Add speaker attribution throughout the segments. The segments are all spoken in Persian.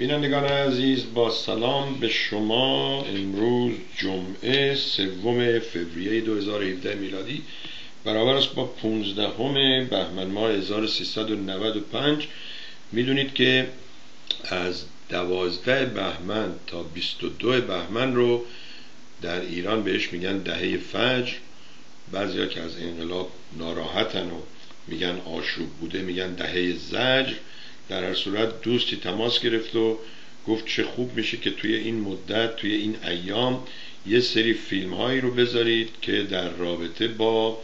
Speaker 1: بینندگان عزیز با سلام به شما. امروز جمعه سوم فوریه 2017 میلادی. برابر است با 15 بهمن ماه 1395 می‌دونید که از دوازده بهمن تا 22 بهمن رو در ایران بهش میگن دهه فجر. بعضیا که از انقلاب ناراحتن و میگن آشوب بوده میگن دهه زجر. در هر صورت دوستی تماس گرفت و گفت چه خوب میشه که توی این مدت توی این ایام یه سری فیلم هایی رو بذارید که در رابطه با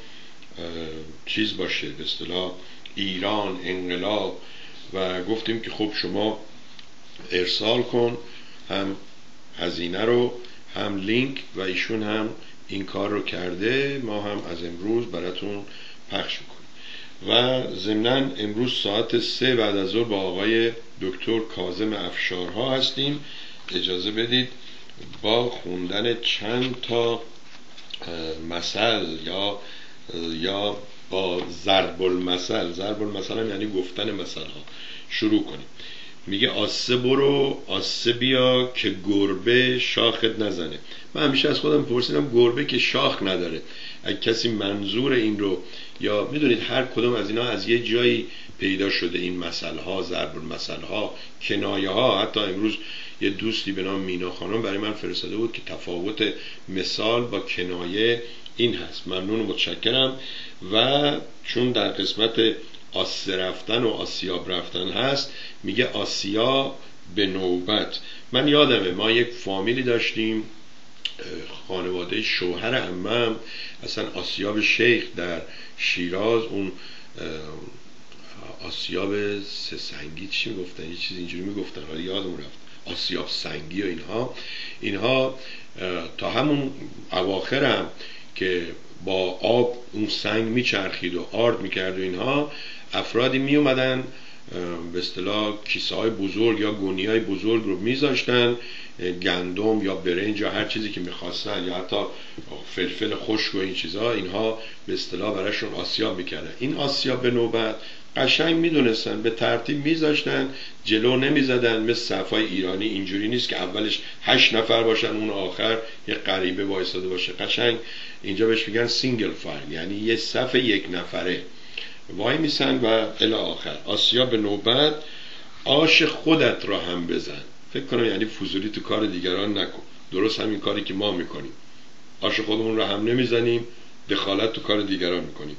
Speaker 1: چیز باشه به اصطلاح ایران انقلاب. و گفتیم که خب شما ارسال کن هم هزینه رو هم لینک و ایشون هم این کار رو کرده ما هم از امروز براتون پخش می‌کنیم. و ضمنا امروز ساعت سه بعد از ظهر با آقای دکتر کازم افشارها هستیم. اجازه بدید با خوندن چند تا مثل یا یا با ضرب المثل ضرب المثل یعنی گفتن مثل ها شروع کنیم. میگه آسه برو آسه بیا که گربه شاخت نزنه. من همیشه از خودم پرسیدم گربه که شاخ نداره. اگه کسی منظور این رو یا می‌دونید هر کدوم از اینا از یه جایی پیدا شده این مسئله ها ضرب المثل ها کنایه ها حتی امروز یه دوستی به نام مینا خانم برای من فرستاده بود که تفاوت مثال با کنایه این هست. ممنون متشکرم. و چون در قسمت آسه رفتن و آسیاب رفتن هست میگه آسیا به نوبت. من یادمه ما یک فامیلی داشتیم خانواده شوهر امم اصلا آسیاب شیخ در شیراز اون آسیاب سه سنگی چی می‌گفتن؟ یه چیز اینجوری می‌گفتن. حالا یادم رفت. آسیاب سنگی و اینها. اینها تا همون اواخر هم که با آب اون سنگ میچرخید و آرد می‌کرد و اینها افرادی میومدن به اصطلاح کیسه های بزرگ یا گونی های بزرگ رو میذاشتن گندم یا برنج یا هر چیزی که می‌خواستن یا حتی فلفل خشک و این چیزها اینها به اصطلاح براشون آسیاب می‌کردن. این آسیاب به نوبت قشنگ می‌دونستن به ترتیب میذاشتن جلو نمی‌زدن. مثل صفای ایرانی اینجوری نیست که اولش هشت نفر باشن اون آخر یه غریبه وایساده باشه. قشنگ اینجا بهش میگن single file یعنی یه صف یک نفره. وایمیسن و الی آخر. آسیا به نوبت آش خودت را هم بزن. فکر کنم یعنی فضولی تو کار دیگران نکن. درست همین کاری که ما می‌کنیم. آش خودمون را هم نمی‌زنیم دخالت تو کار دیگران می‌کنیم.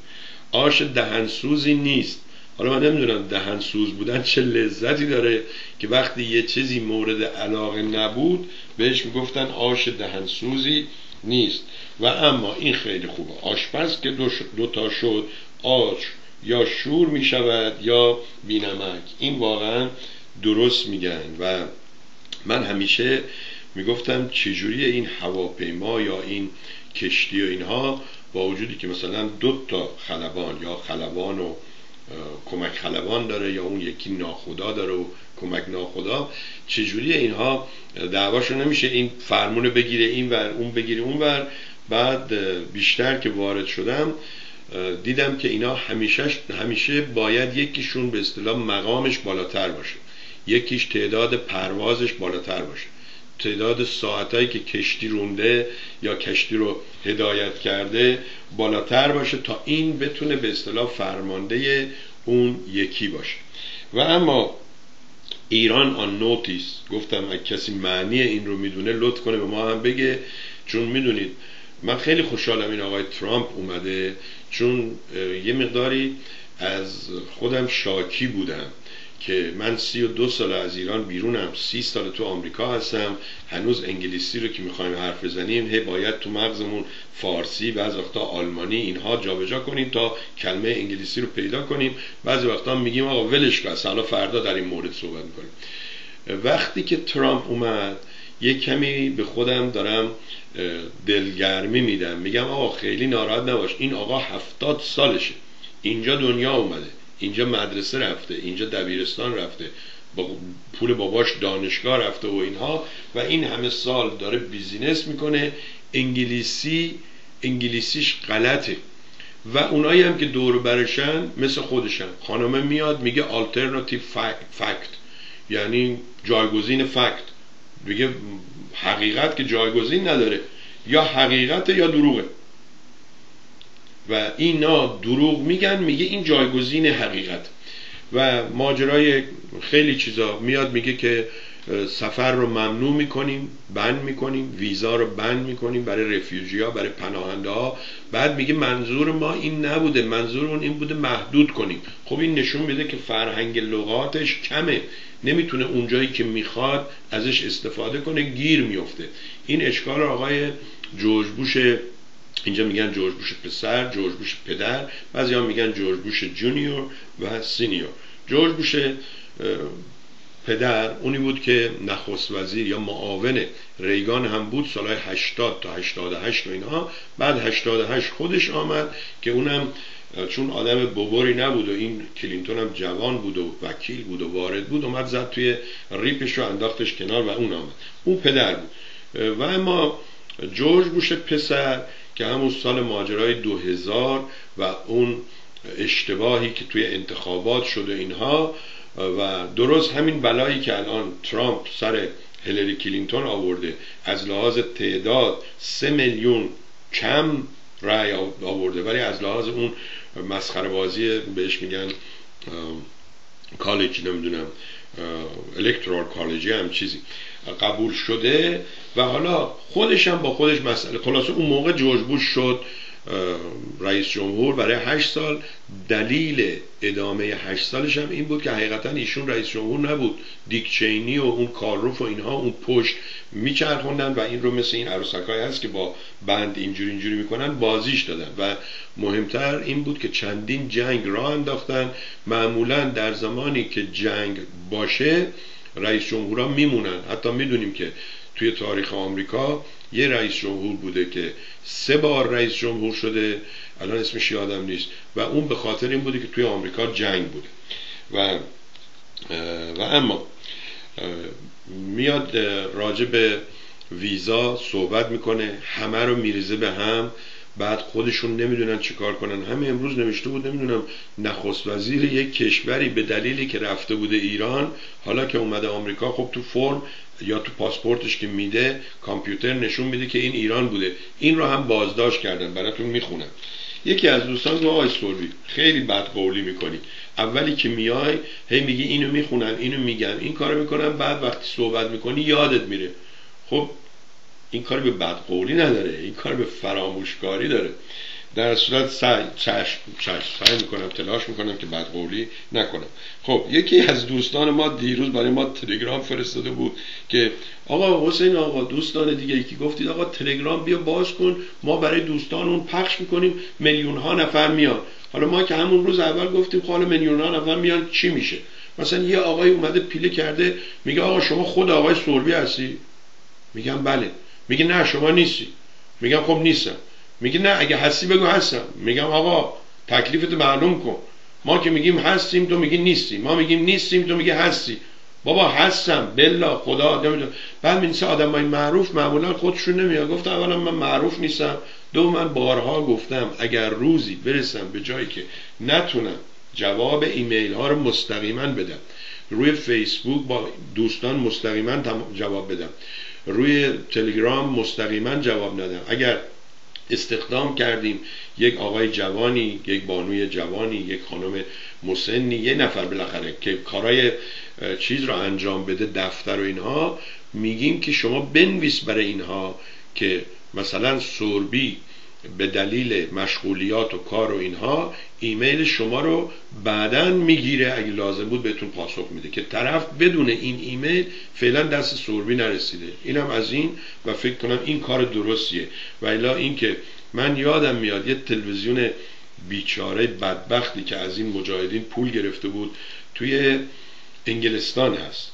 Speaker 1: آش دهنسوزی نیست. حالا من نمی‌دونم دهنسوز بودن چه لذتی داره که وقتی یه چیزی مورد علاقه نبود بهش می‌گفتن آش دهنسوزی نیست. و اما این خیلی خوبه. آشپز که دو, تا شد آش یا شور می شود یا بینمک این واقعا درست میگن و من همیشه می‌گفتم چجوری این هواپیما یا این کشتی و اینها با وجودی که مثلا دو تا خلبان یا خلبان و کمک خلبان داره یا اون یکی ناخدا داره و کمک ناخدا چجوری اینها دعواشو نمیشه این فرمون بگیره این ور اون بگیره اون ور. بعد بیشتر که وارد شدم دیدم که اینا همیشه همیشه باید یکیشون به اصطلاح مقامش بالاتر باشه. یکیش تعداد پروازش بالاتر باشه. تعداد ساعتهایی که کشتی رونده یا کشتی رو هدایت کرده بالاتر باشه تا این بتونه به اصطلاح فرمانده اون یکی باشه. و اما ایران آن نوتیس گفتم اگه کسی معنی این رو می‌دونه لطف کنه به ما هم بگه چون می‌دونید من خیلی خوشحالم این آقای ترامپ اومده چون یه مقداری از خودم شاکی بودم. که من سی و دو سال از ایران بیرونم سی سال تو آمریکا هستم هنوز انگلیسی رو که می‌خوایم حرف بزنیم هی باید تو مغزمون فارسی از وقتا آلمانی اینها جابجا کنیم تا کلمه انگلیسی رو پیدا کنیم. بعضی وقتا میگیم آقا ولش کن حالا فردا در این مورد صحبت می‌کنیم. وقتی که ترامپ اومد یه کمی به خودم دارم دلگرمی میدم. میگم آقا خیلی ناراحت نباش این آقا هفتاد سالشه. اینجا دنیا اومده. اینجا مدرسه رفته اینجا دبیرستان رفته با پول باباش دانشگاه رفته و اینها. و این همه سال داره بیزینس می‌کنه. انگلیسی انگلیسیش غلطه. و اونایی هم که دور برشن مثل خودشن. خانمه میاد میگه alternative fact یعنی جایگزین فکت دیگه حقیقت که جایگزین نداره. یا حقیقت یا دروغه. و اینا دروغ میگن میگه این جایگزین حقیقت. و ماجرای خیلی چیزا میاد میگه که سفر رو ممنوع می‌کنیم بند می‌کنیم ویزا رو بند می‌کنیم برای رفیوجی ها برای پناهنده ها بعد میگه منظور ما این نبوده منظورمون این بوده محدود کنیم. خب این نشون میده که فرهنگ لغاتش کمه. نمی‌تونه اونجایی که می‌خواد ازش استفاده کنه گیر میفته این اشکال آقای جورج بوش اینجا میگن جورج بوش پسر جورج بوش پدر بعضی ها میگن جورج بوش junior و senior. جورج بوش پدر اونی بود که نخست وزیر یا معاون ریگان هم بود سالهای 80 تا 88 و اینها. بعد 88 خودش آمد که اونم چون آدم ببری نبود و این کلینتون هم جوان بود و وکیل بود و وارد بود اومد زد توی ریپش رو انداختش کنار و اون آمد. اون پدر بود. و اما جورج بوش پسر که همون سال ماجرای 2000 و اون اشتباهی که توی انتخابات شده اینها و درست همین بلایی که الان ترامپ سر هلری کلینتون آورده از لحاظ تعداد سه میلیون کم رأی آورده ولی از لحاظ اون مسخره بازی بهش میگن کالج نمی‌دونم الکترال کالجی هم چیزی قبول شده. و حالا خودش هم با خودش مسئله. خلاصه اون موقع جورج بوش شد رئیس جمهور برای هشت سال دلیل ادامه هشت سالش هم این بود که حقیقتا ایشون رئیس جمهور نبود. دیک چینی و اون کارروف و اینها اون پشت میچرخوندن و این رو مثل این عروسکای هست که با بند اینجوری اینجوری می‌کنن بازیش دادن. و مهمتر این بود که چندین جنگ راه انداختن. معمولا در زمانی که جنگ باشه رئیس جمهورها میمونن. حتی می‌دونیم که توی تاریخ آمریکا یه رئیس جمهور بوده که سه بار رئیس جمهور شده الان اسمش یادم نیست. و اون به خاطر این بوده که توی آمریکا جنگ بوده. و و اما میاد راجع به ویزا صحبت می‌کنه همه رو میریزه به هم. بعد خودشون نمی‌دونن چیکار کنن. همه امروز نوشته بود نمی‌دونم نخست وزیر یک کشوری به دلیلی که رفته بوده ایران حالا که اومده آمریکا خب تو فرم یا تو پاسپورتش که میده کامپیوتر نشون میده که این ایران بوده. این رو هم بازداشت کردن براتون می‌خونم. یکی از دوستان گفت آقای خیلی بد قولی می‌کنی. اولی که میای هی میگی اینو می‌خونن اینو میگن این کارو می‌کنن بعد وقتی صحبت می‌کنی یادت میره. خب این کار به بدقولی نداره این کار به فراموشکاری داره. در صورت سعی چشم چشم سعی می‌کنم تلاش می‌کنم که بدقولی نکنم. خب یکی از دوستان ما دیروز برای ما تلگرام فرستاده بود که آقا حسین آقا دوستان دیگه یکی گفتید آقا تلگرام بیا باز کن ما برای دوستان اون پخش می‌کنیم میلیون ها نفر میان. حالا ما که همون روز اول گفتیم خب حالا میلیون ها نفر میان چی میشه؟ مثلا یه آقای اومده پیله کرده میگه آقا شما خود آقای سوربی هستی؟ میگم بله. میگه نه شما نیستی. میگم خب نیستم. میگه نه اگه هستی بگو هستم. میگم آقا تکلیفت معلوم کن. ما که میگیم هستیم تو میگی نیستی. ما میگیم نیستیم تو میگی هستی. بابا هستم. بلا خدا نمی‌دونم. بعد این آدم های معروف معمولا خودشون نمیاد گفتم اولا من معروف نیستم. دو من بارها گفتم اگر روزی برسم به جایی که نتونم جواب ایمیل ها رو مستقیما بدم روی فیسبوک با دوستان مستقیما جواب بدم. روی تلگرام مستقیما جواب ندم. اگر استخدام کردیم یک آقای جوانی یک بانوی جوانی یک خانم مسنی یه نفر بالاخره که کارای چیز رو انجام بده دفتر و اینها میگیم که شما بنویس برای اینها که مثلا سوربی به دلیل مشغولیات و کار و اینها ایمیل شما رو بعدا می‌گیره اگه لازم بود بهتون پاسخ میده که طرف بدون این ایمیل فعلا دست سوربی نرسیده. اینم از این و فکر کنم این کار درستیه. و الا اینکه من یادم میاد یه تلویزیون بیچاره بدبختی که از این مجاهدین پول گرفته بود توی انگلستان هست.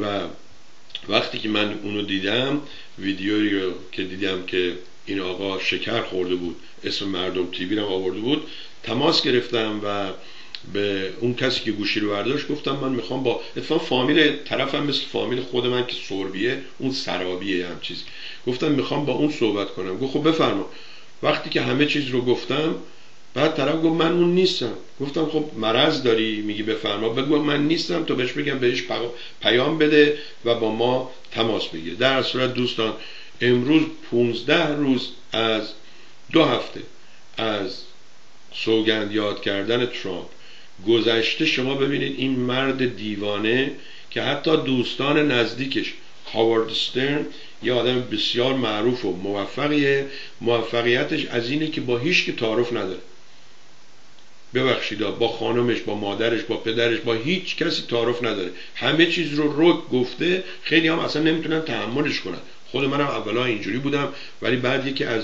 Speaker 1: و وقتی که من اونو دیدم ویدیویی رو که دیدم که این آقا شکر خورده بود اسم مردم تیوی رو آورده بود. تماس گرفتم و به اون کسی که گوشی رو برداشت گفتم من می‌خوام با اتفاقا فامیل طرفم مثل فامیل خود من که سربیه اون سرابیه هم چیزی گفتم می‌خوام با اون صحبت کنم. گفت خب بفرما. وقتی که همه چیز رو گفتم بعد طرف گفت من اون نیستم. گفتم خب مرض داری؟ میگی بفرما. بگو من نیستم تو بهش بگم بهش پیام بده و با ما تماس بگیر. در صورت دوستان امروز 15 روز از دو هفته از سوگند یاد کردن ترامپ. گذشته شما ببینید این مرد دیوانه که حتی دوستان نزدیکش هاوارد سترن یه آدم بسیار معروف و موفقیه. موفقیتش از اینه که با هیچ که تعارف نداره. ببخشید با خانمش با مادرش با پدرش با هیچ کسی تعارف نداره. همه چیز رو رک گفته خیلی هم اصلا نمی‌تونن تحملش کنن. خود منم اولا اینجوری بودم ولی بعد یکی از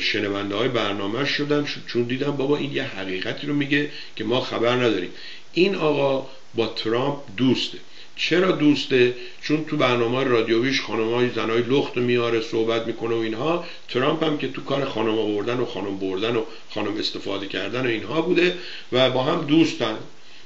Speaker 1: شنونده های برنامه شدم چون دیدم بابا این یه حقیقتی رو میگه که ما خبر نداریم. این آقا با ترامپ دوسته. چرا دوسته؟ چون تو برنامه رادیویش های زنای لخت میاره صحبت می‌کنه و اینها. ترامپ هم که تو کار خانم آوردن و خانم بردن و خانم استفاده کردن و اینها بوده و با هم دوستن.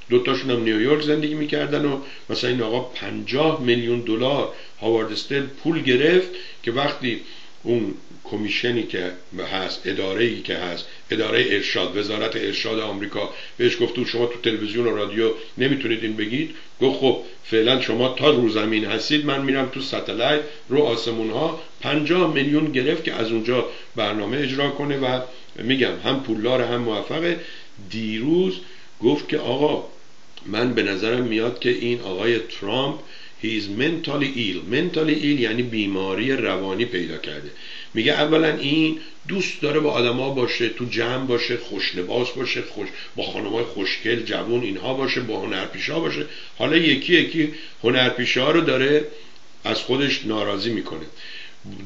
Speaker 1: دوتاشون هم نیویورک زندگی می‌کردن و مثلا این آقا پنجاه میلیون دلار هاوارد استل پول گرفت که وقتی اون کمیشنی که هست اداره ای که هست اداره ارشاد وزارت ارشاد آمریکا بهش گفت شما تو تلویزیون و رادیو نمی‌تونید این بگید گفت خب فعلا شما تا رو زمین هستید من میرم تو ستلایت رو آسمون ها 50 میلیون گرفت که از اونجا برنامه اجرا کنه و میگم هم پولدار هم موفقه. دیروز گفت که آقا من به نظرم میاد که این آقای ترامپ is mentally ill. Mentally ill یعنی بیماری روانی پیدا کرده. میگه اولا این دوست داره با آدما باشه تو جمع باشه خوش لباس باشه خوش با خانمای خوشگل جوون اینها باشه با هنرپیشا باشه. حالا یکی یکی هنرپیشا رو داره از خودش ناراضی می‌کنه.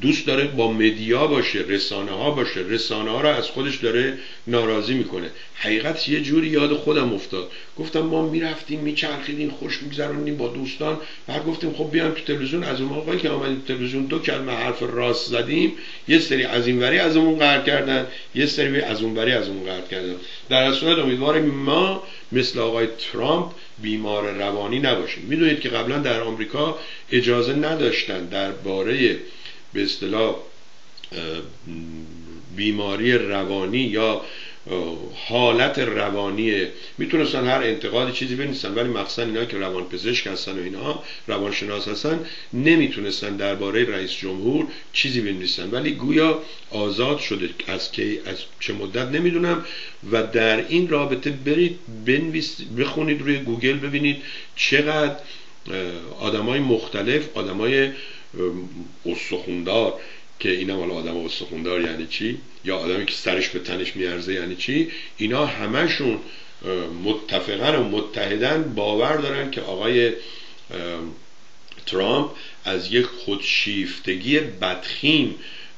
Speaker 1: دوست داره با مدیا باشه رسانه ها باشه رسانه ها رو از خودش داره ناراضی می‌کنه. حقیقت یه جوری یاد خودم افتاد. گفتم ما می‌رفتیم میچرخیدیم خوش میگذروندیم با دوستان. بعد گفتیم خب بیام تو تلویزیون. از اون موقعی که آمدیم تلویزیون دو کلمه حرف راست زدیم. یه سری از این وری از اون قرد کردن یه سری از اون وری از اون قرد کردن. در صورت امیدواریم ما مثل آقای ترامپ بیمار روانی نباشیم. می‌دونید که قبلا در آمریکا اجازه نداشتن درباره به اصطلاح بیماری روانی یا حالت روانی. می‌تونستن هر انتقاد چیزی بنویسن ولی مخصوصا اینا که روان پزشک هستن و اینها روانشناس هستن نمی‌تونستن درباره رئیس جمهور چیزی بنویسن. ولی گویا آزاد شده. از کی از چه مدت نمی‌دونم. و در این رابطه برید بنویس بخونید روی گوگل ببینید چقدر آدمای مختلف آدمای استخوندار که اینا حالا آدم استخوندار یعنی چی؟ یا آدمی که سرش به تنش میارزه یعنی چی؟ اینا همشون متفقن و متحدن باور دارن که آقای ترامپ از یک خودشیفتگی بدخیم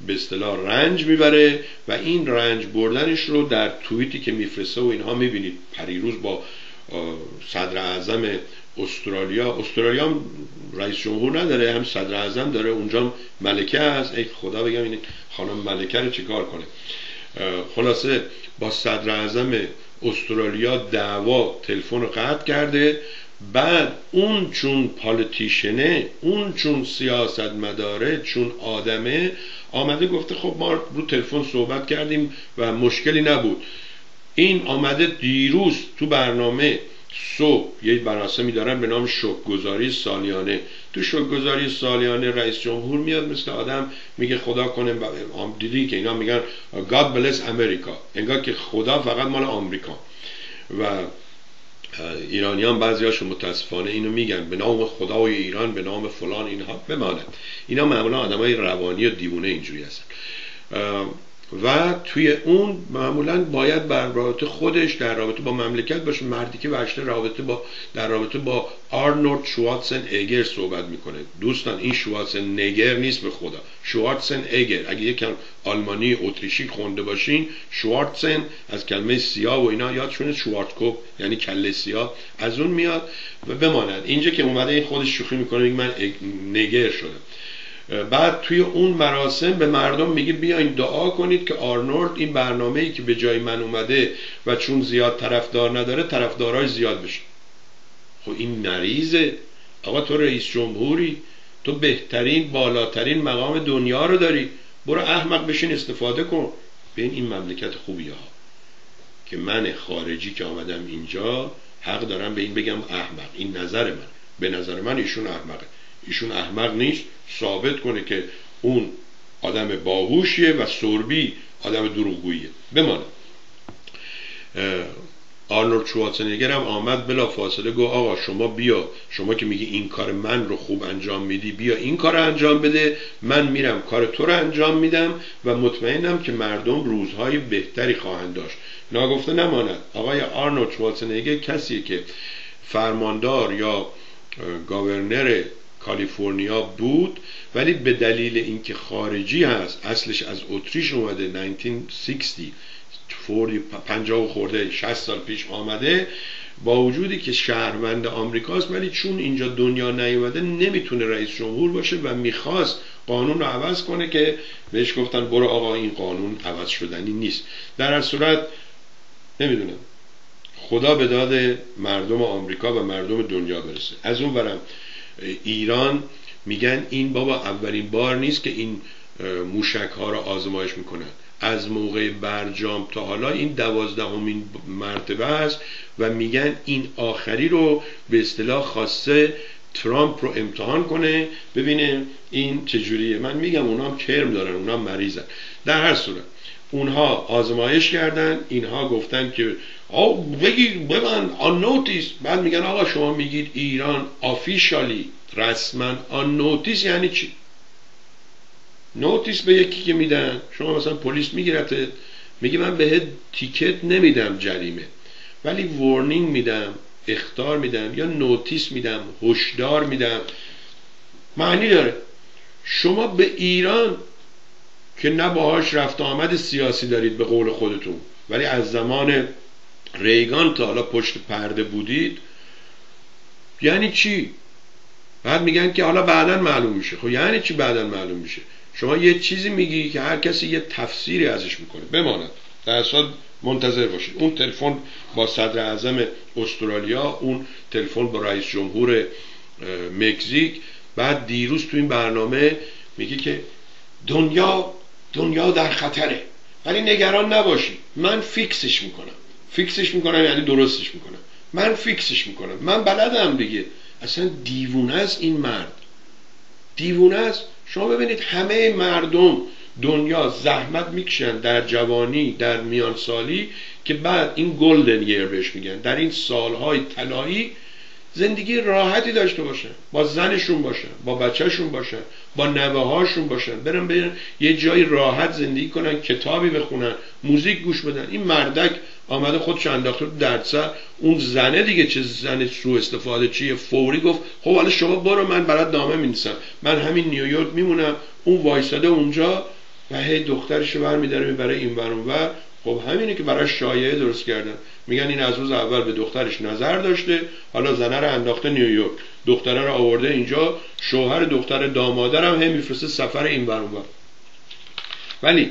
Speaker 1: به اصطلاح رنج می‌بره و این رنج بردنش رو در توییتی که میفرسته و اینها می‌بینید. پریروز با صدر اعظم استرالیا استرالیا رئیس جمهور نداره هم صدر اعظم داره اونجا ملکه هست. ای خدا بگم این خانم ملکه رو چیکار کنه؟ خلاصه با صدر اعظم استرالیا دعوا تلفن رو قطع کرده. بعد اون چون پالیتیشنه اون چون سیاست مداره چون آدمه آمده گفته خب ما رو تلفن صحبت کردیم و مشکلی نبود. این آمده دیروز تو برنامه صبح یه مراسمی دارن به نام شکرگزاری سالیانه. تو شکرگزاری سالیانه رئیس جمهور میاد مثل آدم میگه خدا کنه دیدی که اینا میگن God bless امریکا انگار که خدا فقط مال آمریکا. و ایرانیان بعضی هاشون متاسفانه اینو میگن. به نام خدای ایران به نام فلان اینها بماند اینا معمولا آدم های روانی و دیوونه اینجوری هستن. و توی اون معمولا باید بر رابطه خودش در رابطه با مملکت باشه. مردی که برشته رابطه با در رابطه با آرنولد شواتسن اگر صحبت می‌کنه. دوستان این شواتسن نگر نیست به خدا. شواتسن اگر اگه یکم آلمانی اتریشی خونده باشین شوارتسن از کلمه سیاه و اینا یادشونه شوارتکوپ یعنی کله سیاه از اون میاد و بماند. اینجا که اومده این خودش شوخی می‌کنه میگه من نگر شدم. بعد توی اون مراسم به مردم میگه بیاین دعا کنید که آرنولد این برنامه ای که به جای من اومده و چون زیاد طرفدار نداره طرفدارای زیاد بشه. خب این نریزه آقا تو رئیس جمهوری تو بهترین بالاترین مقام دنیا رو داری. برو احمق بشین استفاده کن. بین این مملکت خوبی ها. که من خارجی که آمدم اینجا حق دارم به این بگم احمق. این نظر من. به نظر من ایشون احمقه. ایشون احمق نیست ثابت کنه که اون آدم باهوشیه و سربی آدم دروغگوییه. بمانه. آرنولد شوارزنگر هم آمد بلا فاصله گفت آقا شما بیا شما که میگی این کار من رو خوب انجام میدی بیا این کار رو انجام بده من میرم کار تو رو انجام میدم و مطمئنم که مردم روزهای بهتری خواهند داشت. ناگفته نماند. آقای آرنولد شوارزنگر کسی که فرماندار یا گاورنر کالیفرنیا بود ولی به دلیل اینکه خارجی هست اصلش از اتریش اومده 1960 50 خورده 60 سال پیش آمده. با وجودی که شهروند آمریکاست ولی چون اینجا دنیا نیومده نمی‌تونه رئیس جمهور باشه و می‌خواست قانون رو عوض کنه که بهش گفتن برو آقا این قانون عوض شدنی نیست. در هر صورت نمی‌دونم. خدا به داد مردم آمریکا و مردم دنیا برسه. از اون برم ایران میگن این بابا اولین بار نیست که این موشک ها رو آزمایش می‌کنن از موقع برجام تا حالا این دوازدهمین مرتبه است و میگن این آخری رو به اصطلاح خواسته ترامپ رو امتحان کنه. ببینه این چجوریه. من میگم اونا هم کرم دارن اونا هم مریضن. در هر صورت اونها آزمایش کردن اینها گفتن که آو بگیر ببند آن نوتیس. بعد میگن آقا شما میگید ایران آفیشالی رسما on notice یعنی چی؟ notice به یکی که میدن. شما مثلا پلیس میگیرته میگه من بهت ticket نمیدم جریمه. ولی warning میدم اخطار میدم یا notice میدم هشدار میدم. معنی داره. شما به ایران که نه باهاش رفت آمد سیاسی دارید به قول خودتون ولی از زمان ریگان تا حالا پشت پرده بودید یعنی چی؟ بعد میگن که حالا بعدا معلوم میشه. خب یعنی چی بعدا معلوم میشه؟ شما یه چیزی میگی که هر کسی یه تفسیری ازش می‌کنه. بماند. در اصل منتظر باشید. اون تلفن با صدر اعظم استرالیا اون تلفن با رئیس جمهور مکزیک. بعد دیروز تو این برنامه میگه که دنیا دنیا در خطره. ولی نگران نباشی من فیکسش می‌کنم. fix ش می‌کنم یعنی درستش می‌کنم. من fix ش می‌کنم. من بلدم دیگه. اصلا دیوونه است این مرد. دیوونه است. شما ببینید همه مردم دنیا زحمت می‌کشن در جوانی در میان سالی که بعد این golden year بهش میگن. در این سالهای طلایی زندگی راحتی داشته باشن با زنشون باشن با بچهشون باشن با نوه هاشون باشن برن برن یه جایی راحت زندگی کنن کتابی بخونن موزیک گوش بدن. این مردک آمده خودش انداخته رو دردسر. اون زنه دیگه چه زن سو استفاده چیه؟ فوری گفت خب حالا شما برو من برات نامه می‌نویسم. من همین نیویورک میمونم. اون وایساده اونجا و هی دخترش رو برمیداره می‌بره این ور. خب همینه که برای شایعه درست کردن. میگن این از روز اول به دخترش نظر داشته حالا زنه رو انداخته نیویورک دختره رو آورده اینجا شوهر دختر دامادرم هم میفرسته سفر این ور ولی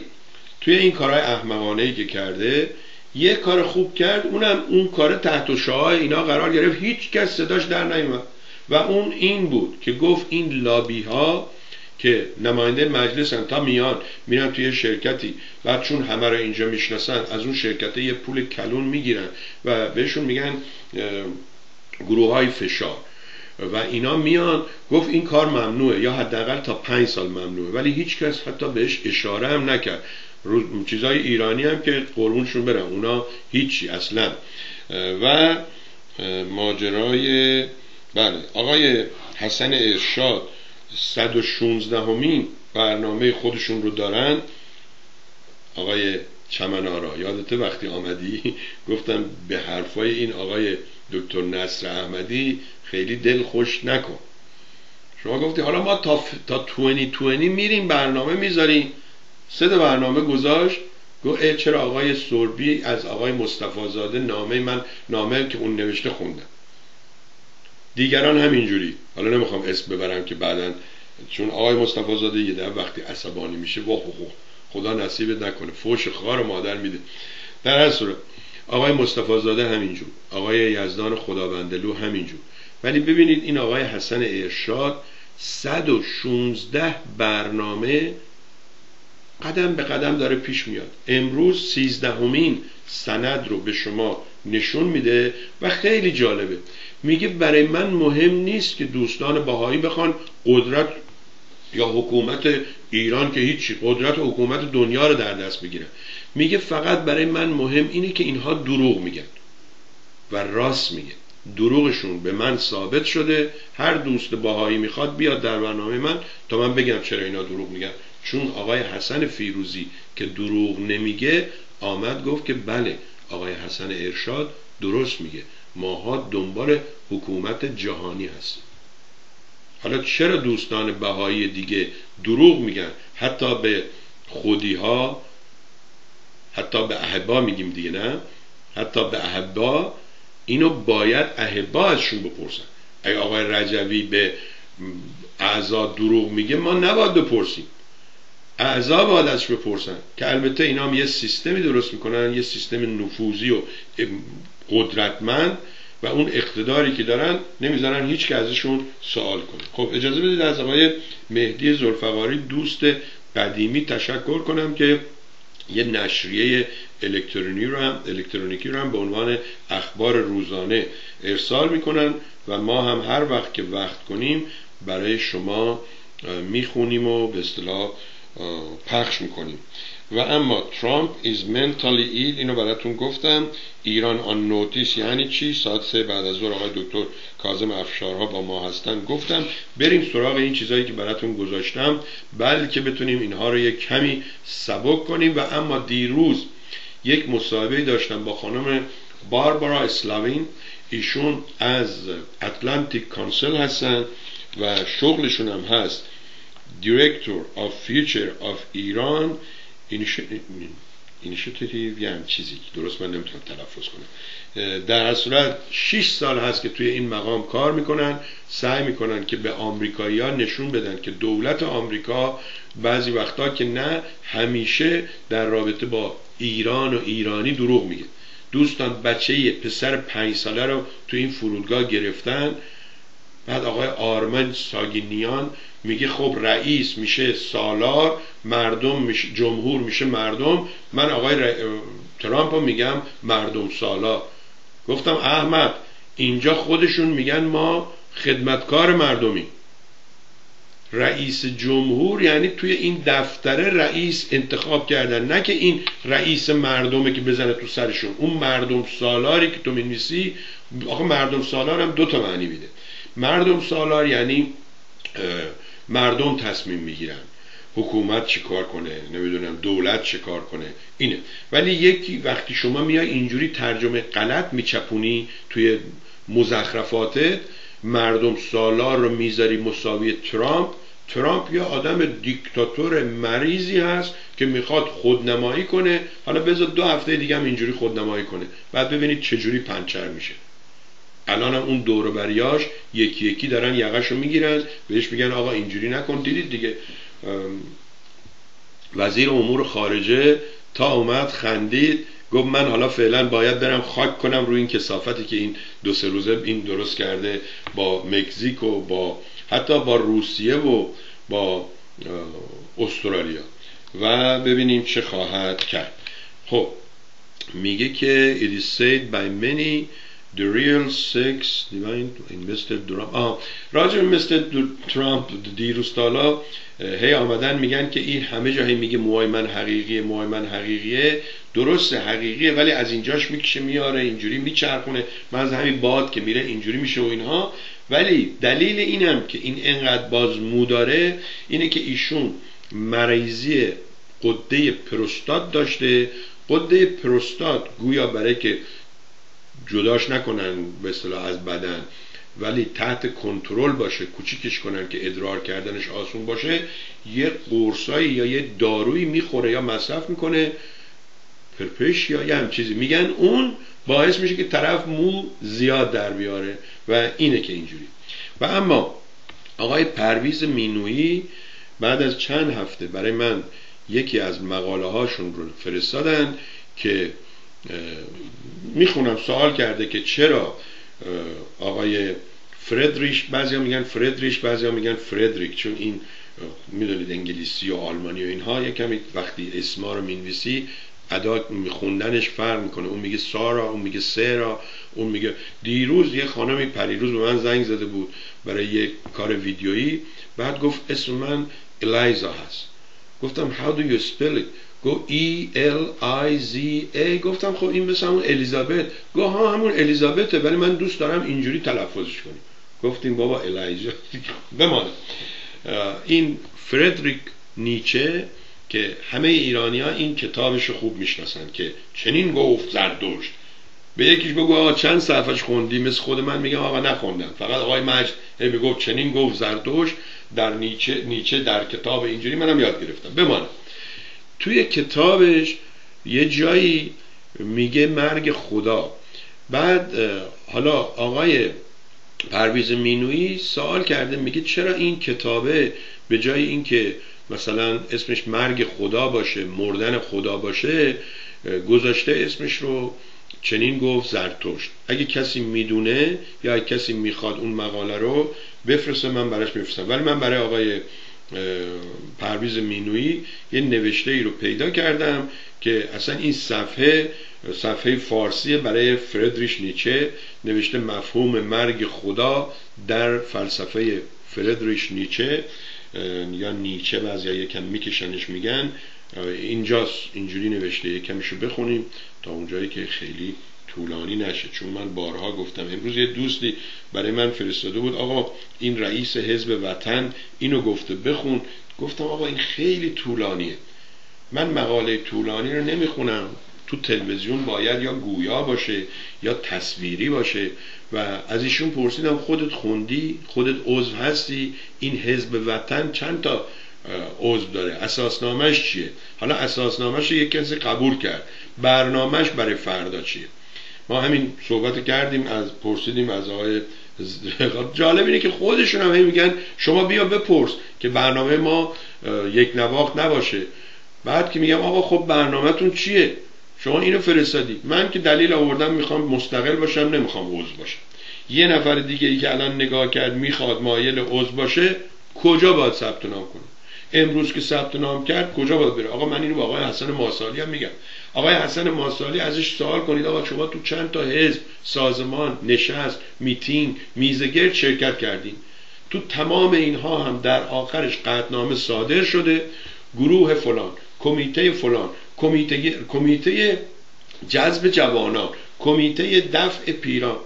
Speaker 1: توی این کارهای احمقانه ای که کرده یه کار خوب کرد اونم اون کار تحت شاه اینا قرار گرفت. هیچ کس صداش در نیومد. و اون این بود که گفت این لابی ها که نماینده مجلسن تا میان میرن توی شرکتی. بعد چون همه رو اینجا می‌شناسن از اون شرکت یه پول کلون می‌گیرن و بهشون میگن گروه های فشار. و اینا میان گفت این کار ممنوعه یا حداقل تا پنج سال ممنوعه. ولی هیچ کس حتی بهش اشاره هم نکرد. چیزای ایرانی هم که قربونشون برن. اونا هیچی اصلا. و ماجرای بله آقای حسن ارشاد 116 همین برنامه خودشون رو دارن. آقای چمنارا یادته وقتی آمدی گفتم به حرفای این آقای دکتر نصر احمدی خیلی دل خوش نکن. شما گفتی حالا ما تا, تا 2020 میریم برنامه می‌ذاریم. سه برنامه گذاشت. گفت چرا آقای سربی از آقای مصطفی زاده نامه من نامه که اون نوشته خوندم. دیگران همینجوری. حالا نمی‌خوام اسم ببرم که بعدا چون آقای مصطفی زاده یه در وقتی عصبانی میشه واخ خدا نصیبت نکنه. فوش خار مادر میده. در هر آقای مصطفی زاده همینجور. آقای یزدان خداوندلو همینجور. ولی ببینید این آقای حسن ارشاد 116 برنامه قدم به قدم داره پیش میاد. امروز سیزدهمین سند رو به شما نشون میده و خیلی جالبه. میگه برای من مهم نیست که دوستان باهایی بخوان قدرت یا حکومت ایران که هیچی قدرت و حکومت دنیا رو در دست بگیرن. میگه فقط برای من مهم اینه که اینها دروغ میگن و راست میگه دروغشون به من ثابت شده. هر دوست باهایی می‌خواد بیاد در برنامه من تا من بگم چرا اینا دروغ میگن. چون آقای حسن فیروزی که دروغ نمیگه آمد گفت که بله آقای حسن ارشاد درست میگه. ماها دنبال حکومت جهانی هستیم. حالا چرا دوستان بهایی دیگه دروغ میگن؟ حتی به خودی ها حتی به احبا میگیم دیگه نه؟ حتی به احبا اینو باید احبا ازشون بپرسن. اگه آقای رجوی به اعضا دروغ میگه ما نباید بپرسیم. اعضا باید ازش بپرسن که البته اینا هم یه سیستمی درست می‌کنن یه سیستم نفوذی و قدرتمند و اون اقتداری که دارن نمی‌ذارن هیچ که ازشون سوال کنه. خب اجازه بدید از آقای مهدی زلفقاری دوست قدیمی تشکر کنم که یه نشریه الکترونی رو هم الکترونیکی رو هم به عنوان اخبار روزانه ارسال می‌کنن و ما هم هر وقت که وقت کنیم برای شما می‌خونیم و به اصطلاح پخش می‌کنیم. و اما ترامپ is mentally ill اینو براتون گفتم. ایران آن نوتیس یعنی چی؟ ساعت سه بعد از ظهر آقای دکتر کازم افشارها با ما هستن. گفتم بریم سراغ این چیزهایی که براتون گذاشتم. بلکه بتونیم اینها رو یک کمی سبک کنیم. و اما دیروز یک مصاحبه داشتم با خانم باربارا اسلاوین. ایشون از اتلانتیک کانسل هستن و شغلشون هم هست دیرکتور of Future of ایران اینیشیتیو یه هم چیزی درست من نمی‌تونم تلفظ کنم. در صورت 6 سال هست که توی این مقام کار می‌کنن سعی می‌کنن که به آمریکایی ها نشون بدن که دولت آمریکا بعضی وقتا که نه همیشه در رابطه با ایران و ایرانی دروغ میگه. دوستان بچه پسر پنج ساله رو تو این فرودگاه گرفتن. بعد آقای آرمن ساگینیان میگه خب رئیس میشه سالار مردم میشه جمهور میشه مردم. من آقای ر... ترامپ میگم مردم سالار. گفتم احمد اینجا خودشون میگن ما خدمتکار مردمی. رئیس جمهور یعنی توی این دفتره رئیس انتخاب کردن نه که این رئیس مردمه که بزنه تو سرشون. اون مردم سالاری که تو می‌نویسی آخه مردم سالار هم دو تا معنی میده. مردم سالار یعنی مردم تصمیم می‌گیرن حکومت چی کار کنه نمی‌دونم دولت چه کار کنه اینه. ولی یکی وقتی شما میای اینجوری ترجمه غلط میچپونی توی مزخرفاتت مردم سالار رو می‌ذاری مساوی ترامپ ترامپ یه آدم دیکتاتور مریضی هست که می‌خواد خودنمایی کنه. حالا بذار دو هفته دیگه هم اینجوری خودنمایی کنه. بعد ببینید چجوری پنچر میشه. الان هم اون دوروبریاش یکی یکی دارن یقش رو می‌گیرن بهش میگن آقا اینجوری نکن. دیدید دیگه وزیر امور خارجه تا اومد خندید گفت من حالا فعلا باید برم خاک کنم روی این کسافتی که این دو سه روزه این درست کرده با مکزیک و با حتی با روسیه و با استرالیا. و ببینیم چه خواهد کرد. خب میگه که it is said by many The real six divine in Mr. Trump آه راجع مستر ترامپ دیروستالا هی آمدن میگن که این همه جایی میگه موهای من حقیقیه موهای من حقیقیه. درسته حقیقیه ولی از اینجاش می‌کشه میاره اینجوری میچرخونه. من از همین باد که میره اینجوری میشه و اینها. ولی دلیل اینم که این انقدر باز مو داره اینه که ایشون مریضی قده پروستات داشته. قده پروستات گویا برای که جداش نکنن به اصطلاح از بدن. ولی تحت کنترل باشه کوچیکش کنن که ادرار کردنش آسون باشه. یه قرصایی یا یه دارویی می‌خوره یا مصرف می‌کنه پرپش یا یه هم چیزی. میگن اون باعث میشه که طرف مو زیاد در بیاره و اینه که اینجوری. و اما آقای پرویز مینویی بعد از چند هفته برای من یکی از مقاله هاشون رو فرستادن که می‌خونم سوال کرده که چرا آقای فردریش بعضی میگن فردریش بعضی میگن فردریک چون این می‌دونید انگلیسی و آلمانی و اینها یه وقتی اسما رو می‌نویسی ادا خوندنش فرق می‌کنه. اون میگه سارا اون میگه سرا اون میگه دیروز یه خانمی پریروز به من زنگ زده بود برای یک کار ویدیویی بعد گفت اسم من الایزا هست. گفتم how do you spell it گو E L I Z A گفتم خب این مثل همون الیزابت. گو ها همون الیزابته ولی من دوست دارم اینجوری تلفظش کنیم گفتیم بابا الایزا بمانه. این فردریک نیچه که همه ایرانی ها این کتابش خوب می‌شناسن که چنین گفت زردشت به یکیش بگو آقا چند صفحش خوندی؟ مثل خود من میگم آقا نخوندم. فقط آقای مجد می‌گفت چنین گفت زردشت در نیچه, نیچه در کتاب اینجوری منم یاد گرفتم. بمانه. توی کتابش یه جایی میگه مرگ خدا. بعد حالا آقای پرویز مینویی سوال کرده میگه چرا این کتابه به جای اینکه مثلا اسمش مرگ خدا باشه مردن خدا باشه گذاشته اسمش رو چنین گفت زرتشت. اگه کسی می‌دونه یا اگه کسی می‌خواد اون مقاله رو بفرسته من براش میفرستم. ولی من برای آقای پرویز مینویی یه نوشته ای رو پیدا کردم که اصلا این صفحه صفحه فارسی برای فردریش نیچه. نوشته مفهوم مرگ خدا در فلسفه فردریش نیچه. یا نیچه بعضی یکم میکشنش میگن. اینجاست اینجوری نوشته. یکمشو بخونیم تا اونجایی که خیلی طولانی نشه. چون من بارها گفتم امروز یه دوستی برای من فرستاده بود آقا این رئیس حزب وطن اینو گفته بخون. گفتم آقا این خیلی طولانیه. من مقاله طولانی رو نمی‌خونم. تو تلویزیون باید یا گویا باشه یا تصویری باشه. و از ایشون پرسیدم خودت خوندی؟ خودت عضو هستی؟ این حزب وطن چند تا عضو داره؟ اساسنامش چیه؟ حالا اساسنامش رو یک کسی قبول کرد. برنامهش برای فردا چیه؟ ما همین صحبت کردیم از پرسیدیم از آقای جالب اینه که خودشون هم میگن شما بیا بپرس که برنامه ما یک نواخت نباشه. بعد که میگم آقا خب برنامهتون چیه؟ شما اینو فرستادی. من که دلیل آوردم می‌خوام مستقل باشم نمی‌خوام عضو باشم. یه نفر دیگه ای که الان نگاه کرد می‌خواد مایل عضو باشه کجا باید ثبت نام کنه؟ امروز که ثبت نام کرد کجا باید بره؟ آقا من اینو با آقای حسن ماسالی هم میگم. آقای حسن ماسالی ازش سوال کنید آقا شما تو چند تا حزب سازمان نشست میتینگ میزگرد شرکت کردین. تو تمام اینها هم در آخرش قطنامه صادر شده. گروه فلان کمیته فلان کمیته کمیته جذب جوانان کمیته دفع پیران.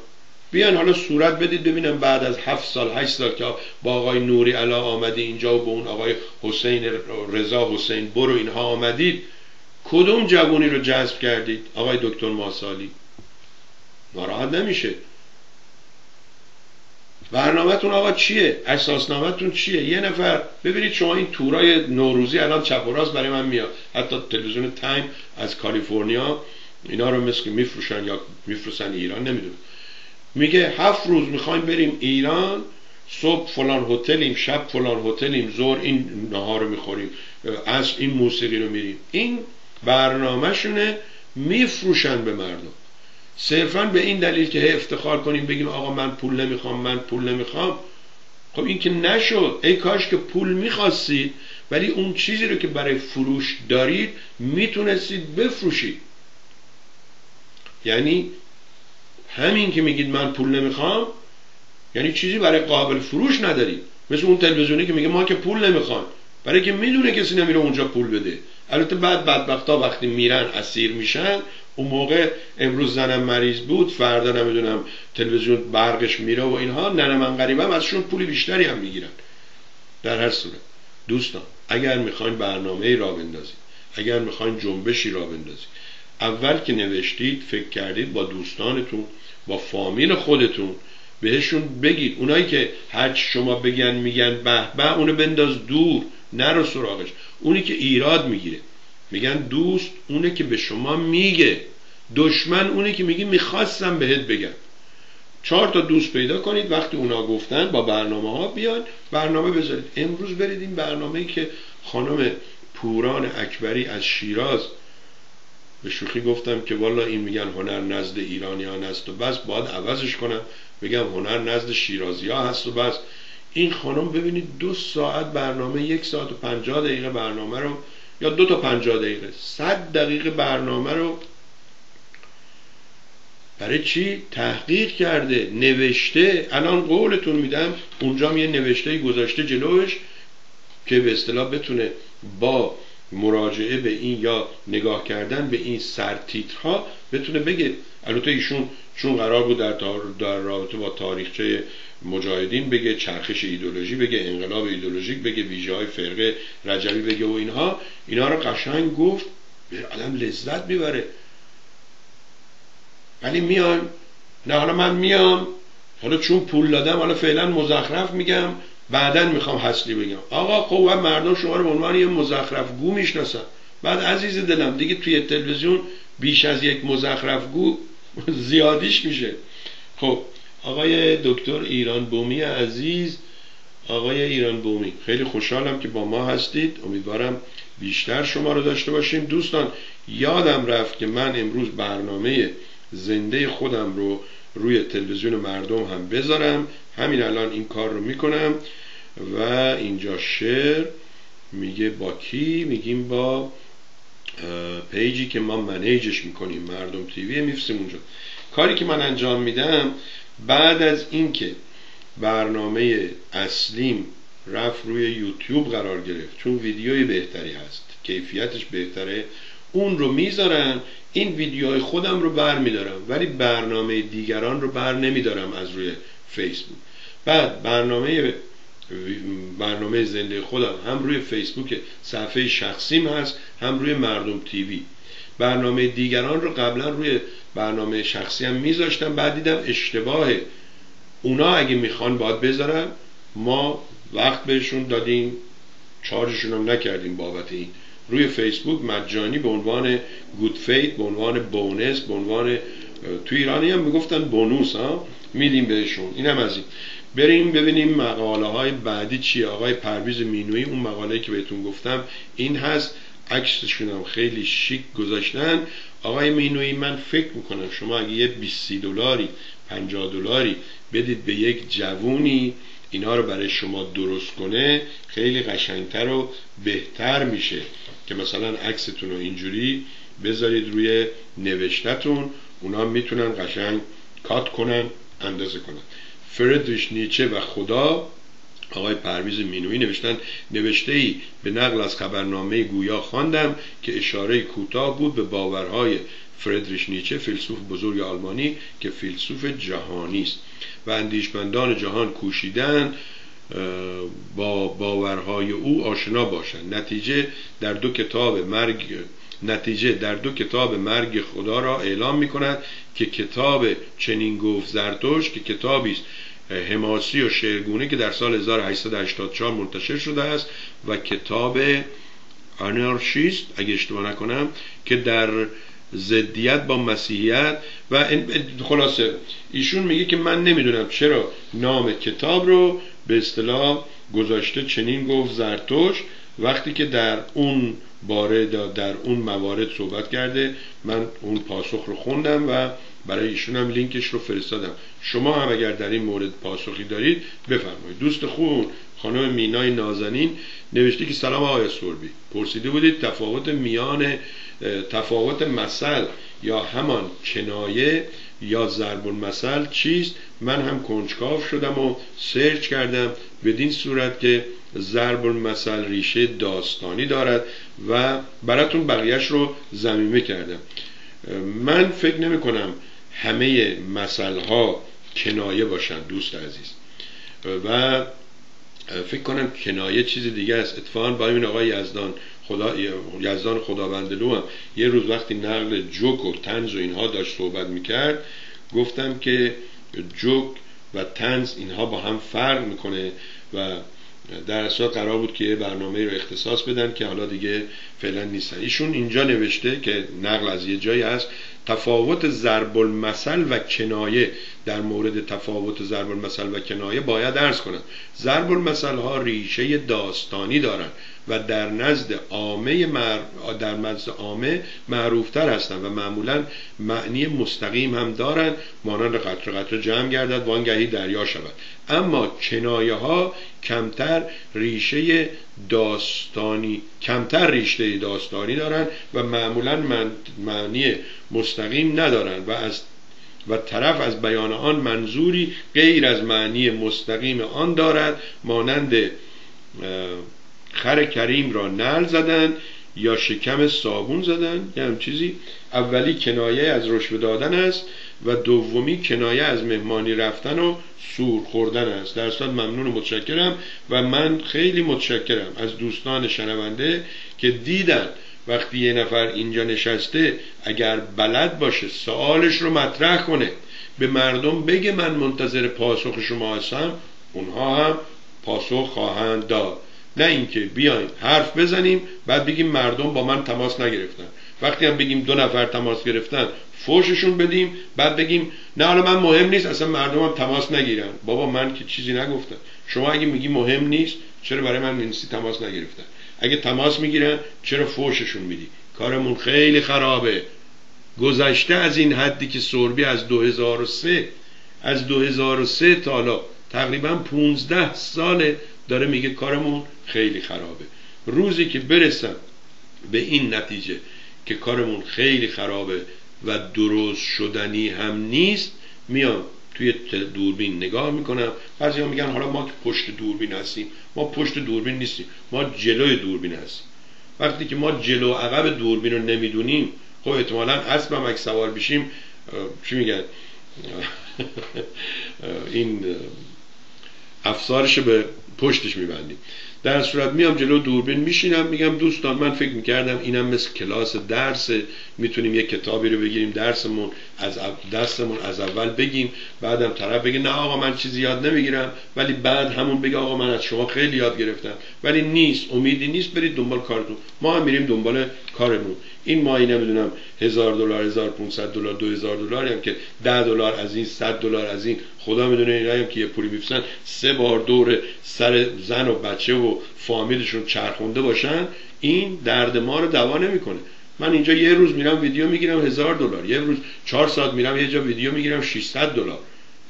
Speaker 1: بیان حالا صورت بدید ببینم بعد از هفت سال هشت سال که با آقای نوری علا آمده اینجا و به اون آقای حسین رضا حسین برو اینها آمدید. کدوم جوانی رو جذب کردید؟ آقای دکتر ماسالی. ناراحت نمیشه. برنامهتون آقا چیه؟ اساسنامهتون چیه؟ یه نفر. ببینید شما این تورای نوروزی الان چپ و راست برای من میاد. حتی تلویزیون تایم از کالیفرنیا اینا رو مثل میفروشن یا میفروشن ایران نمی‌دونم. میگه هفت روز می‌خوایم بریم ایران صبح فلان هتلیم شب فلان هتلیم زور این نهار رو می‌خوریم از این موسیقی رو میریم. این برنامهشونه میفروشن به مردم. صرفا به این دلیل که افتخار کنیم بگیم آقا من پول نمی‌خوام من پول نمی‌خوام. خب این که نشد. ای کاش که پول می‌خواستید ولی اون چیزی رو که برای فروش دارید می‌تونستید بفروشید. یعنی همین که میگید من پول نمی‌خوام یعنی چیزی برای قابل فروش ندارید مثل اون تلویزیونی که میگه ما که پول نمی‌خوام برای که می‌دونه کسی نمیره اونجا پول بده. البته بعد بدبختا وقتی میرن اسیر میشن اون موقع امروز زنم مریض بود فردا نمی‌دونم تلویزیون برقش میره و اینها ننه من غریبم ازشون پول بیشتری هم می‌گیرن. در هر صورت. دوستان اگر می‌خواین برنامه را بندازید اگر می‌خواین جنبشی را بندازید اول که نوشتید فکر کردید با دوستانتون با فامیل خودتون بهشون بگید. اونایی که هر شما بگن میگن به به اونو بنداز دور نرو سراغش. اونی که ایراد می‌گیره. میگن دوست اونه که به شما میگه. دشمن اونه که میگه می‌خواستم بهت بگم. چهار تا دوست پیدا کنید. وقتی اونا گفتن با برنامه ها بیان. برنامه بذارید. امروز برید این برنامه ای که خانم پوران اکبری از شیراز به شوخی گفتم که والا این میگن هنر نزد ایرانیان هست و بس. باید عوضش کنم. بگم هنر نزد شیرازی ها هست و بس. این خانم ببینید دو ساعت برنامه یک ساعت و پنجاه دقیقه برنامه رو یا دو تا پنجاه دقیقه صد دقیقه برنامه رو برای چی تحقیق کرده نوشته؟ الان قولتون میدم اونجا یه نوشته گذاشته جلوش که به اصطلاح بتونه با مراجعه به این یا نگاه کردن به این سرتیترها بتونه بگه البته ایشون چون قرار بود در, در رابطه با تاریخچه مجاهدین بگه چرخش ایدولوژی بگه انقلاب ایدولوژیک بگه ویژه های فرقه رجبی بگه و اینها اینا رو قشنگ گفت آدم لذت می‌بره. ولی میان نه حالا من میام حالا چون پول دادم حالا فعلا مزخرف میگم بعدا می‌خوام حسلی بگم. آقا قوه مردم شما رو به عنوان یه مزخرف گو می‌شناسن. بعد عزیز دلم دیگه توی تلویزیون بیش از یک مزخرف گو زیادیش میشه. خب آقای دکتر ایران بومی عزیز آقای ایران بومی خیلی خوشحالم که با ما هستید. امیدوارم بیشتر شما رو داشته باشیم. دوستان یادم رفت که من امروز برنامه زنده خودم رو روی تلویزیون مردم هم بذارم. همین الان این کار رو می‌کنم و اینجا شعر میگه با کی؟ میگیم با پیجی که ما منیجش می‌کنیم مردم تیوی میفسیم اونجا. کاری که من انجام میدم بعد از اینکه برنامه اصلیم رفت روی یوتیوب قرار گرفت چون ویدیوی بهتری هست کیفیتش بهتره اون رو می‌ذارم این ویدیوهای خودم رو بر میدارم ولی برنامه دیگران رو بر نمیدارم از روی فیسبوک. بعد برنامه برنامه زنده خودم. هم روی فیسبوک صفحه شخصیم هست هم روی مردم تیوی. برنامه دیگران رو قبلا روی برنامه شخصی هم میذاشتم بعد دیدم اشتباه. اونا اگه می‌خوان باید بذارن ما وقت بهشون دادیم. charge شون هم نکردیم بابت این. روی فیسبوک مجانی به عنوان good faith به عنوان bonus به عنوان تو ایرانی هم می‌گفتن بونوس ها؟ میدیم بهشون. اینم از این. بریم ببینیم مقاله های بعدی چی؟ آقای پرویز مینوی اون مقاله که بهتون گفتم این هست. عکسشون هم خیلی شیک گذاشتن. آقای مینوی من فکر می‌کنم شما اگه یه 20 دلاری 50 دلاری بدید به یک جوونی اینا رو برای شما درست کنه خیلی قشنگتر و بهتر میشه که مثلا عکستون رو اینجوری بذارید روی نوشتتون اونا می‌تونن قشنگ کات کنن اندازه کنن. فردریش نیچه و خدا آقای پرویز مینوی نوشتن نوشته ای به نقل از خبرنامه گویا خواندم که اشاره کوتاه بود به باورهای فردریش نیچه فیلسوف بزرگ آلمانی که فیلسوف جهانی است. و اندیشمندان جهان کوشیدن با باورهای او آشنا باشند. نتیجه در دو کتاب مرگ نتیجه در دو کتاب مرگ خدا را اعلام می کند که کتاب چنین گفت زرتوش که کتابی است حماسی و شعرگونه که در سال 1884 منتشر شده است و کتاب آنارشیست اگه اشتباه نکنم که در ضدیت با مسیحیت و خلاصه ایشون میگه که من نمی‌دونم چرا نام کتاب رو به اصطلاح گذاشته چنین گفت زرتوش وقتی که در اون باره در اون موارد صحبت کرده. من اون پاسخ رو خوندم و برای ایشون هم لینکش رو فرستادم. شما هم اگر در این مورد پاسخی دارید بفرمایید. دوست خون خانم مینای نازنین نوشته که سلام آقای سوربی پرسیده بودید تفاوت میان تفاوت مثل یا همان کنایه یا ضرب المثل چیست؟ من هم کنجکاو شدم و سرچ کردم بدین صورت که ضرب المثل ریشه داستانی دارد و براتون بقیهش رو زمینه کردم. من فکر نمی کنم همه مثل ها کنایه باشن دوست عزیز. و فکر کنم کنایه چیز دیگه است. اتفاقا با این آقای یزدان خدا یزدان خداوندلو هم یه روز وقتی نقل جوک و تنز و اینها داشت صحبت می‌کرد گفتم که جوک و تنز اینها با هم فرق می‌کنه و در اصل قرار بود که برنامه رو اختصاص بدن که حالا دیگه فعلا نیستن ایشون اینجا نوشته که نقل از یه جایی هست. تفاوت ضرب المثل و کنایه در مورد تفاوت ضرب المثل و کنایه باید ارز کنم. ضرب المثل ها ریشه داستانی دارند و در نزد عامه مر... در نزد عامه معروفتر هستند و معمولا معنی مستقیم هم دارند. مانند قطر قطر جمع گردد وانگهی دریا شود. اما کنایه ها کمتر ریشه داستانی کمتر ریشه داستانی دارند و معمولا معنی مستقیم ندارند و از و طرف از بیان آن منظوری غیر از معنی مستقیم آن دارد. مانند خر کریم را نل زدن یا شکم صابون زدن یا هم چیزی. اولی کنایه از رشوه دادن است و دومی کنایه از مهمانی رفتن و سور خوردن است. در صورت ممنون و متشکرم و من خیلی متشکرم از دوستان شنونده که دیدن وقتی یه نفر اینجا نشسته اگر بلد باشه سوالش رو مطرح کنه به مردم بگه من منتظر پاسخ شما هستم اونها هم پاسخ خواهند داد. نه اینکه بیایم حرف بزنیم بعد بگیم مردم با من تماس نگرفتن. وقتی هم بگیم دو نفر تماس گرفتن فوششون بدیم بعد بگیم نه حالا من مهم نیست اصلا مردم هم تماس نگیرن. بابا من که چیزی نگفتم. شما اگه میگی مهم نیست چرا برای من نیستی تماس نگرفتن؟ اگه تماس می‌گیرن چرا فوششون میدی؟ کارمون خیلی خرابه. گذشته از این حدی که سربی از 2003 از 2003 تا حالا تقریبا 15 ساله داره میگه کارمون خیلی خرابه. روزی که برسم به این نتیجه که کارمون خیلی خرابه و درست شدنی هم نیست میام توی دوربین نگاه می‌کنم. بعضی ها میگن حالا ما که پشت دوربین هستیم. ما پشت دوربین نیستیم. ما جلوی دوربین هستیم. وقتی که ما جلو عقب دوربین رو نمی‌دونیم خب احتمالا اسبم اگه سوار بشیم چی میگن؟ این افسارش به پشتش میبندیم در صورت میام جلو دوربین میشینم میگم دوستان من فکر می‌کردم اینم مثل کلاس درس می‌تونیم یه کتابی رو بگیریم درسمون از دستمون از اول بگیم بعدم طرف بگه نه آقا من چیزی یاد نمی‌گیرم ولی بعد همون بگه آقا من از شما خیلی یاد گرفتم. ولی نیست امیدی نیست برید دنبال کارتون. ما هم میریم دنبال کارمون. این ماهی نمی‌دونم هزار دلار هزار 1500 دلار دو هزار دلار هم که ده دلار از این صد دلار از این. خدا می‌دونه اینا هم که یه پولی میفسن سه بار دور سر زن و بچه و فامیلشون چرخونده باشن این درد ما رو دوا نمی‌کنه. من اینجا یه روز میرم ویدیو می‌گیرم هزار دلار. یه روز چهار ساعت میرم یه جا ویدیو می‌گیرم 600 دلار.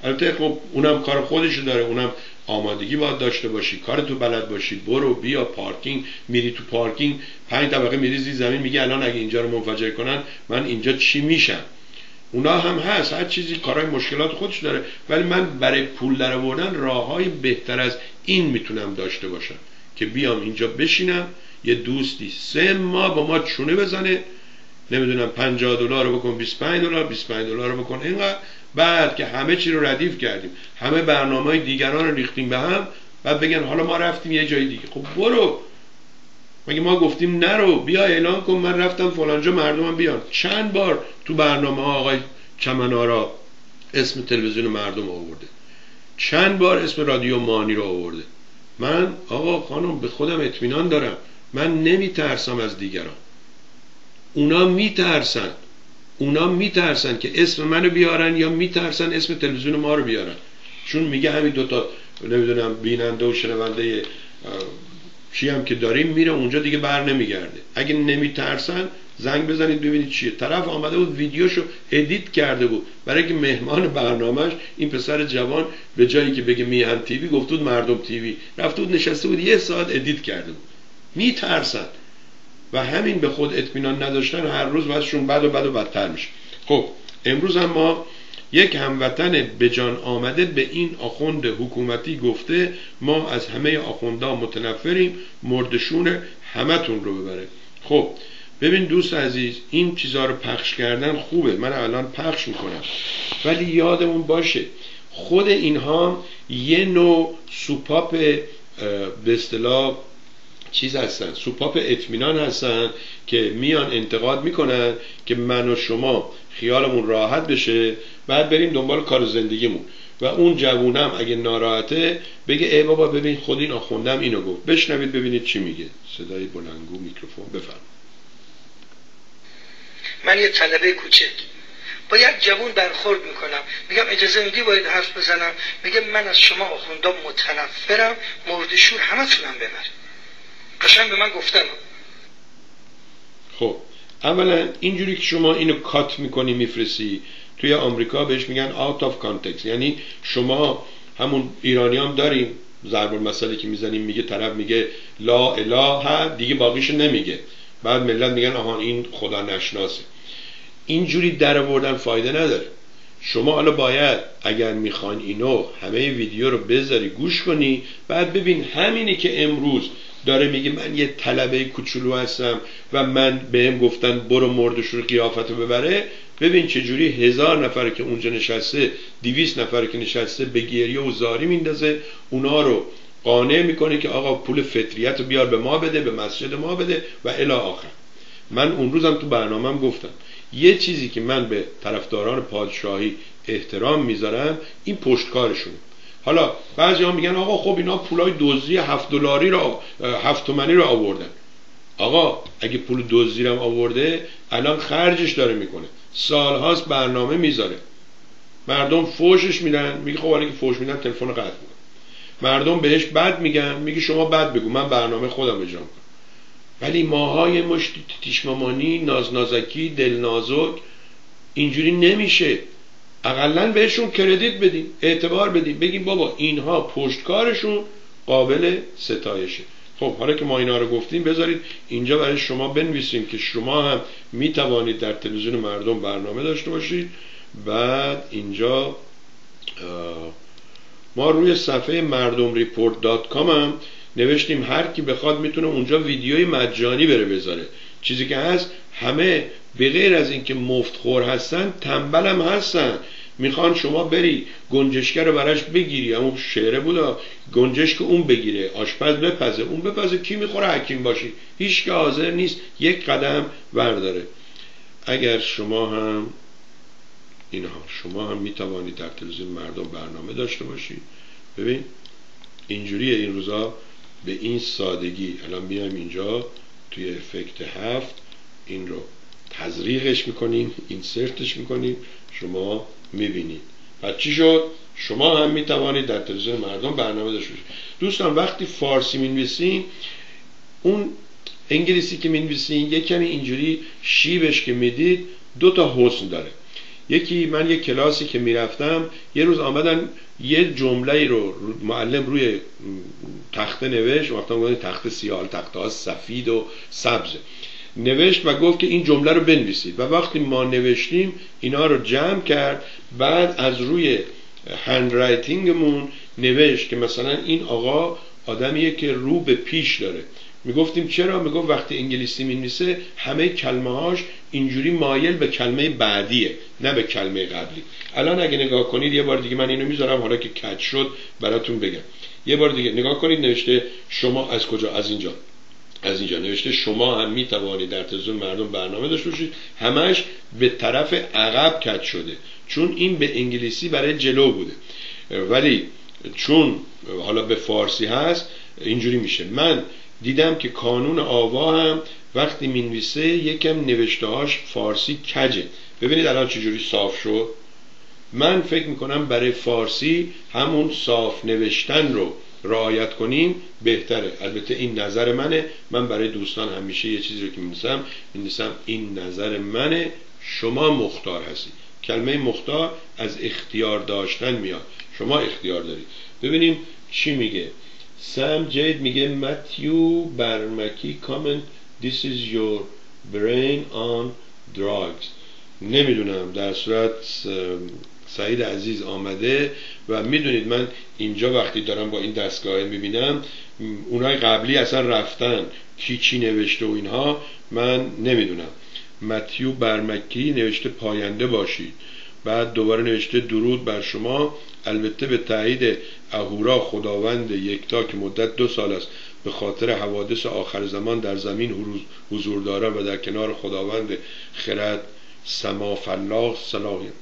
Speaker 1: البته خب اونم کار خودشو داره اونم آمادگی باید داشته باشی کار تو بلد باشی برو بیا پارکینگ میری تو پارکینگ. پنج طبقه میری زیر زمین میگه الان اگه اینجا رو منفجر کنن من اینجا چی میشم؟ اونا هم هست هر چیزی کارهای مشکلات خودش داره ولی من برای پول در آوردن راههای بهتر از این می‌تونم داشته باشم که بیام اینجا بشینم. یه دوستی سه ماه با ما چونه بزنه. نمی‌دونم 50 دلار رو بکن 25 دلار 25 دلار رو بکن. اینقدر بعد که همه چی رو ردیف کردیم همه برنامه های دیگران رو ریختیم به هم بعد بگن حالا ما رفتیم یه جای دیگه. خب برو. مگه ما گفتیم نرو بیا اعلان کن من رفتم فلانجا مردمم بیان. چند بار تو برنامه آقای چمنارا اسم تلویزیون مردم آورده. چند بار اسم رادیو مانی رو آورده. من آقا خانم به خودم اطمینان دارم. من نمیترسم از دیگران. اونا میترسن. اونا میترسن که اسم منو بیارن یا میترسن اسم تلویزیون ما رو بیارن. چون میگه همین دوتا نمی‌دونم بیننده و شنونده چی هم که داریم میره اونجا دیگه بر نمیگرده. اگه نمیترسن زنگ بزنید ببینید چیه. طرف آمده بود ویدیوشو edit کرده بود. برای که مهمان برنامهش این پسر جوان به جایی که بگه میهن TV گفت بود مردم TV. رفته بود نشسته بود یه ساعت edit کرده بود. میترسن. و همین به خود اطمینان نداشتن هر روز واسهشون بد و بد و بدتر میشه. خب امروز هم ما یک هموطن به جان آمده به این آخوند حکومتی گفته ما از همه آخوندا متنفریم مردشون همتون رو ببره. خب ببین دوست عزیز این چیزها رو پخش کردن خوبه. من الان پخش می‌کنم. ولی یادمون باشه خود اینها یه نوع سوپاپ به اصطلاح چیز هستن؟ سوپاپ اطمینان هستن که میان انتقاد می‌کنن که من و شما خیالمون راحت بشه بعد بریم دنبال کار زندگیمون. و اون جوونم اگه ناراحته بگه ای بابا ببین خود این آخوندم اینو گفت. بشنوید ببینید چی میگه. صدای بلنگو میکروفون. بفرم
Speaker 2: من یه طلبه کوچک. با یک جوون برخورد می‌کنم. میگم اجازه میدی باید حرف بزنم؟ میگه من از شما آخوندا متنفرم مورد شور همه تونم ببر قشنگ به من گفتم
Speaker 1: خب اولا اینجوری که شما اینو کات می‌کنی میفرستی توی آمریکا بهش میگن out of context. یعنی شما همون ایرانی هم داریم ضرب المثلی که می‌زنیم میگه طرف میگه لا اله دیگه باقیش نمیگه. بعد ملت میگن آها این خدا نشناسه. اینجوری در آوردن فایده نداره. شما حالا باید اگر می‌خوان اینو همه ویدیو رو بذاری گوش کنی بعد ببین همینی که امروز داره میگه من یه طلبه کوچولو هستم و من بهم گفتن برو مردش رو قیافت رو ببره. ببین چه جوری هزار نفر که اونجا نشسته دیویس نفر که نشسته به گریه و زاری میندازه. اونا رو قانع می‌کنه که آقا پول فطریت رو بیار به ما بده به مسجد ما بده و الی آخر. من اون روزم تو برنامهم گفتم یه چیزی که من به طرفداران پادشاهی احترام می‌ذارم این پشتکارشونه. حالا بعضی ها میگن آقا خب اینا پولای دزدی هفت دلاری رو هفت تومنی رو آوردن. آقا اگه پول دزدی رو آورده الان خرجش داره می‌کنه. سالهاست برنامه می‌ذاره. مردم فوشش میدن. میگه خب که فوش میدن تلفن قطع می‌کنه مردم بهش بد میگن. میگه شما بد بگو. من برنامه خودم اجرا کنم ولی ماهای مشت تیشمامانی نازنازکی دلنازک اینجوری نمیشه. اقلا بهشون کردیت بدیم اعتبار بدیم بگیم بابا اینها پشتکارشون قابل ستایشه. خب حالا که ما اینا رو گفتیم بذارید اینجا برای شما بنویسیم که شما هم می توانید در تلویزیون مردم برنامه داشته باشید. بعد اینجا ما روی صفحه مردم report dot com هم نوشتیم هر کی بخواد می‌تونه اونجا ویدیوی مجانی بره بذاره. چیزی که هست همه به غیر از اینکه مفت خور هستن تنبل هم هستن. می‌خوان شما بری گنجشگر رو براش بگیری. اون شعره بود گنجش که اون بگیره. آشپز بپزه اون بپزه. کی می‌خوره حکیم باشی؟ هیچ که حاضر نیست یک قدم ورداره اگر شما هم اینها شما هم می‌توانید در تلویزیون مردم برنامه داشته باشید ببین اینجوریه این روزا به این سادگی. الان بیایم اینجا توی افکت هفت. این رو تزریقش می‌کنیم اینسرتش می‌کنیم. شما می‌بینید. و چی شد؟ شما هم می‌توانید در تلویزیون مردم برنامه داشته دوستان وقتی فارسی می‌نویسین اون انگلیسی که می‌نویسین یک کمی اینجوری شیبش که می‌دید دو تا حسن داره. یکی من یک کلاسی که می‌رفتم یه روز آمدن یه جمله رو معلم روی تخته نوشت وقتا تخته سیاه تخته ها سفید و سبزه نوشت و گفت که این جمله رو بنویسید. و وقتی ما نوشتیم اینا رو جمع کرد. بعد از روی هند رایتینگمون نوشت که مثلا این آقا آدمیه که رو به پیش داره. می‌گفتیم چرا؟ می‌گفت وقتی انگلیسی می‌نویسه همه کلمه هاش اینجوری مایل به کلمه بعدیه نه به کلمه قبلی. الان اگه نگاه کنید یه بار دیگه من اینو می‌ذارم حالا که کج شد براتون بگم. یه بار دیگه نگاه کنید نوشته شما از کجا؟ از اینجا. از اینجا نوشته شما هم می توانید در تلویزیون مردم برنامه داشته باشید. همش به طرف عقب کج شده. چون این به انگلیسی برای جلو بوده. ولی چون حالا به فارسی هست اینجوری میشه. من دیدم که کانون آوا هم وقتی می‌نویسه یکم نوشتهاش فارسی کجه. ببینید الان چجوری صاف شد. من فکر می‌کنم برای فارسی همون صاف نوشتن رو رعایت کنیم بهتره. البته این نظر منه. من برای دوستان همیشه یه چیزی رو که می‌نویسم می‌نویسم این نظر منه شما مختار هستید. کلمه مختار از اختیار داشتن میاد. شما اختیار دارید. ببینیم چی میگه. سم جید میگه متیو برمکی کامنت This is your brain on drugs. نمی‌دونم در صورت سعید عزیز آمده و می‌دونید من اینجا وقتی دارم با این دستگاه می‌بینم اونای قبلی اصلا رفتن کی چی نوشته و اینها من نمی‌دونم. متیو برمکی نوشته پاینده باشید. بعد دوباره نوشته درود بر شما. البته به تایید اهورا خداوند یکتا که مدت دو سال است به خاطر حوادث آخر زمان در زمین حضور دارم و در کنار خداوند خرد سما فلاح صلاحیت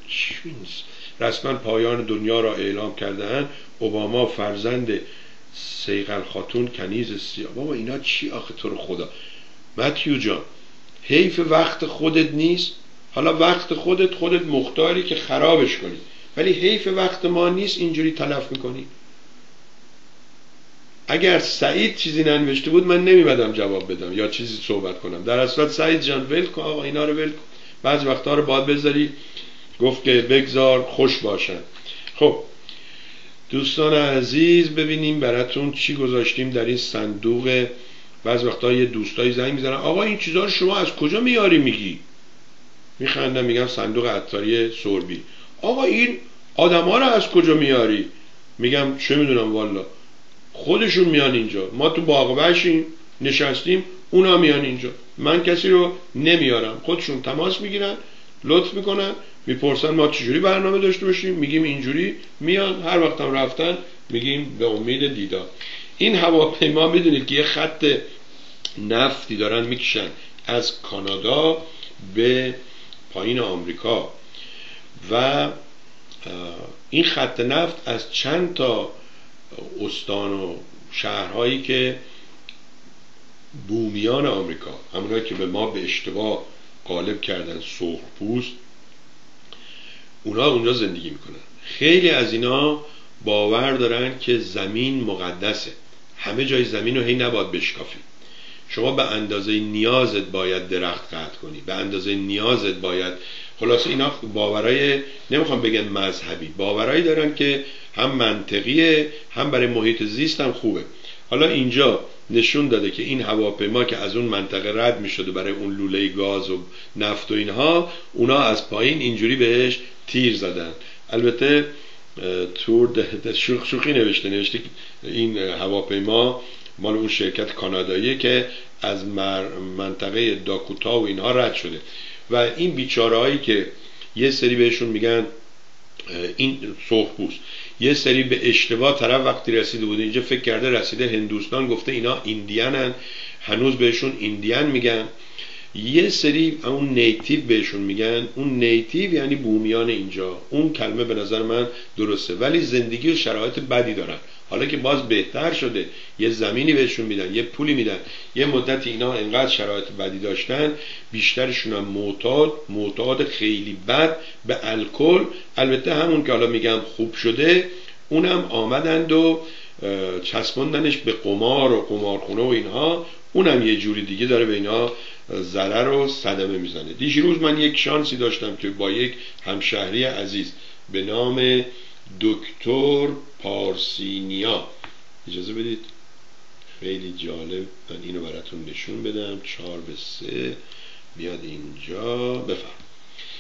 Speaker 1: رسما پایان دنیا را اعلام کردهاند. اوباما فرزند سیغل خاتون کنیز سیاه. بابا اینا چی آخه؟ تو رو خدا. متیو جان حیف وقت خودت نیست؟ حالا وقت خودت خودت مختاری که خرابش کنی. ولی حیف وقت ما نیست اینجوری تلف می‌کنی. اگر سعید چیزی ننوشته بود من نمیمدم جواب بدم یا چیزی صحبت کنم. در اصل سعید جان ول کن آقا اینا رو ول کن. بعض وقتا رو باید بذاری. گفت که بگذار خوش باشن خب دوستان عزیز ببینیم براتون چی گذاشتیم در این صندوق. بعض وقتا یه دوستایی زنگ می‌زنن آقا این چیزها رو شما از کجا میاری؟ میگی. میخندم میگم صندوق عطاری سربی. آقا این آدما رو از کجا میاری؟ میگم چه می‌دونم والا. خودشون میان اینجا. ما تو باغ نشستیم اونا میان اینجا. من کسی رو نمیارم. خودشون تماس می‌گیرن لطف می‌کنن. می‌پرسن ما چجوری برنامه داشته باشیم؟ میگیم اینجوری. میان هر وقت هم رفتن میگیم به امید دیدار. این هواپیما می‌دونید که یه خط نفتی دارن می‌کشن از کانادا به پایین آمریکا. و این خط نفت از چند تا استان و شهرهایی که بومیان آمریکا همونهایی که به ما به اشتباه غالب کردن سرخ پوست اونا اونجا زندگی می‌کنن. خیلی از اینا باور دارن که زمین مقدسه. همه جای زمین رو هی نباید بشکافی. شما به اندازه نیازت باید درخت قطع کنی. به اندازه نیازت باید خلاصه اینا باورای نمی‌خوام بگن مذهبی. باورایی دارن که هم منطقیه هم برای محیط زیست هم خوبه. حالا اینجا نشون داده که این هواپیما که از اون منطقه رد می برای اون لوله گاز و نفت و اینها اونا از پایین اینجوری بهش تیر زدن. البته تور شوخ شوخی نوشته نوشته این هواپیما مال اون شرکت کانادایی که از منطقه داکوتا و اینها رد شده. و این بیچاره هایی که یه سری بهشون میگن این سرخپوست. یه سری به اشتباه طرف وقتی رسیده بوده اینجا فکر کرده رسیده هندوستان گفته اینا ایندیانن هنوز بهشون ایندیان میگن. یه سری اون نیتیو بهشون میگن. اون نیتیو یعنی بومیان اینجا. اون کلمه به نظر من درسته. ولی زندگی و شرایط بدی دارن. حالا که باز بهتر شده یه زمینی بهشون میدن یه پولی میدن یه مدت اینا انقدر شرایط بدی داشتن بیشترشون هم معتاد معتاد خیلی بد به الکل. البته همون که حالا میگم خوب شده اونم آمدند و چسبوندنش به قمار و قمارخونه و اینها. اونم یه جوری دیگه داره به اینا ضرر و صدمه می‌زنه. دیشروز من یک شانسی داشتم که با یک همشهری عزیز به نام دکتر پارسینیا. اجازه بدید. خیلی جالب. من اینو براتون نشون بدم. چهار به سه. بیاد اینجا. بفهم.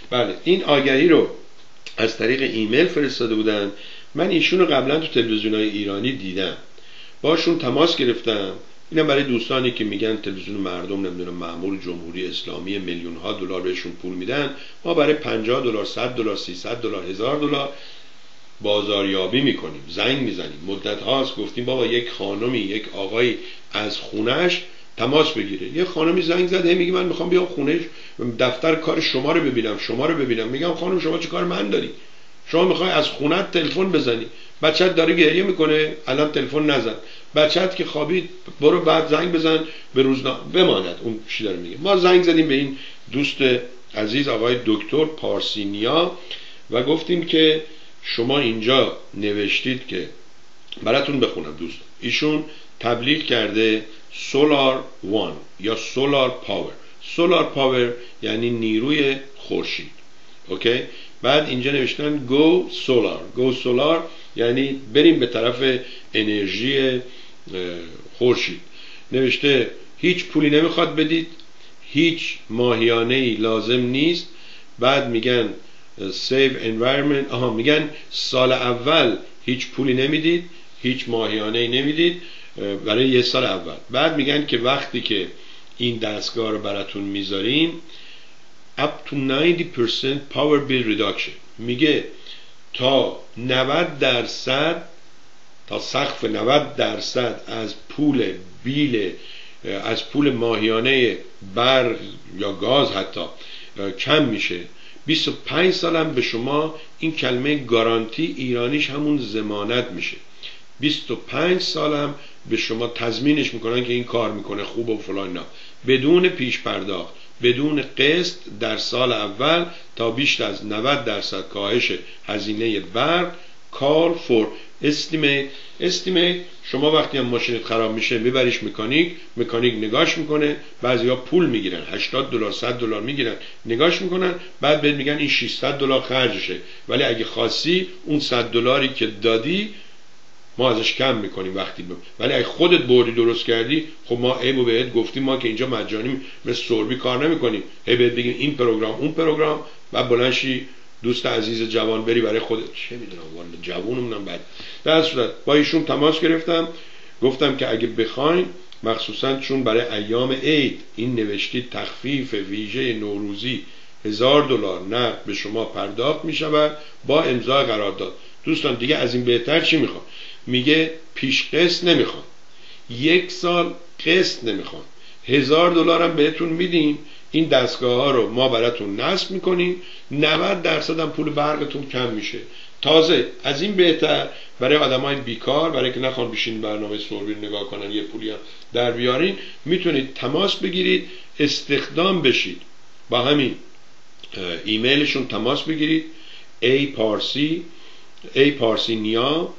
Speaker 1: بله. این آگهی رو از طریق ایمیل فرستاده بودن. من ایشون رو قبلا تو تلویزیون های ایرانی دیدم. باشون تماس گرفتم. اینم برای دوستانی که میگن تلویزیون مردم نمی‌دونم معمول جمهوری اسلامی میلیون ها دلار بهشون پول میدن. ما برای 50 دلار 100 دلار 300 دلار هزار دلار بازاریابی می‌کنیم زنگ می‌زنیم. مدت هاست گفتیم بابا یک خانمی یک آقایی از خونش تماس بگیره. یه خانمی زنگ زد هی میگه من می‌خوام بیام خونش دفتر کار شما رو ببینم شما رو ببینم. میگم خانم شما چه کار من داری؟ شما می‌خوای از خونت تلفن بزنی. بچت داره گریه می‌کنه الان تلفن نزن. بچت که خوابید برو بعد زنگ بزن به روزنا بماند. اون چی داره میگه؟ ما زنگ زدیم به این دوست عزیز آقای دکتر پارسینیا و گفتیم که شما اینجا نوشتید که براتون بخونم دوست ایشون تبلیغ کرده solar one یا solar power solar power یعنی نیروی خورشید. OK بعد اینجا نوشتن go solar go solar یعنی بریم به طرف انرژی خورشید. نوشته هیچ پولی نمی‌خواد بدید هیچ ماهیانه ای لازم نیست. بعد میگن save environment آها میگن سال اول هیچ پولی نمی‌دید هیچ ماهیانه ای نمی‌دید برای یه سال اول. بعد میگن که وقتی که این دستگاه رو براتون می‌ذاریم up to 90% power bill reduction. میگه تا 90 درصد تا سقف 90 درصد از پول بیل از پول ماهیانه برق یا گاز حتی کم میشه. 25 سالم به شما این کلمه گارانتی ایرانیش همون زمانت میشه. 25 سالم به شما تضمینش می‌کنن که این کار می‌کنه خوب و فلان نه بدون پیش پرداخت بدون قسط در سال اول تا بیش از 90 درصد کاهش هزینه برق call for. estimate estimate شما وقتی هم ماشینت خراب میشه میبریش مکانیک مکانیک نگاش می‌کنه. بعضیا پول می‌گیرن 80 دلار 100 دلار می‌گیرن نگاش می‌کنن. بعد بهت میگن این 600 دلار خرجشه. ولی اگه خواستی اون 100 دلاری که دادی ما ازش کم می‌کنیم وقتی بم. ولی اگه خودت بردی درست کردی خب ما عیب و بهت گفتیم ما که اینجا مجانی مثل سربی کار نمی‌کنیم. هی بهت بگیم این program اون program. بعد بلنشی دوست عزیز جوان بری برای خودت. چه می‌دونم والا جوونمونم بعد در صورت با ایشون تماس گرفتم. گفتم که اگه بخواین مخصوصا چون برای ایام عید این نوشتی تخفیف ویژه نوروزی هزار دلار نقد به شما پرداخت می شود با امضای قرارداد دوستان دیگه از این بهتر چی می‌خوام؟ میگه پیش قسط نمی‌خوام. یک سال قسط نمی‌خوام. هزار دلار هم بهتون میدیم. این دستگاه ها رو ما براتون نصب می‌کنیم. 90 درصد هم پول برقتون کم میشه. تازه از این بهتر برای آدم های بیکار برای که نخوان بیشین برنامه سوربی نگاه کنن یه پولی هم در بیارین می‌تونید تماس بگیرید استخدام بشید. با همین ایمیلشون تماس بگیرید. ای پارسی ای پارسی نیا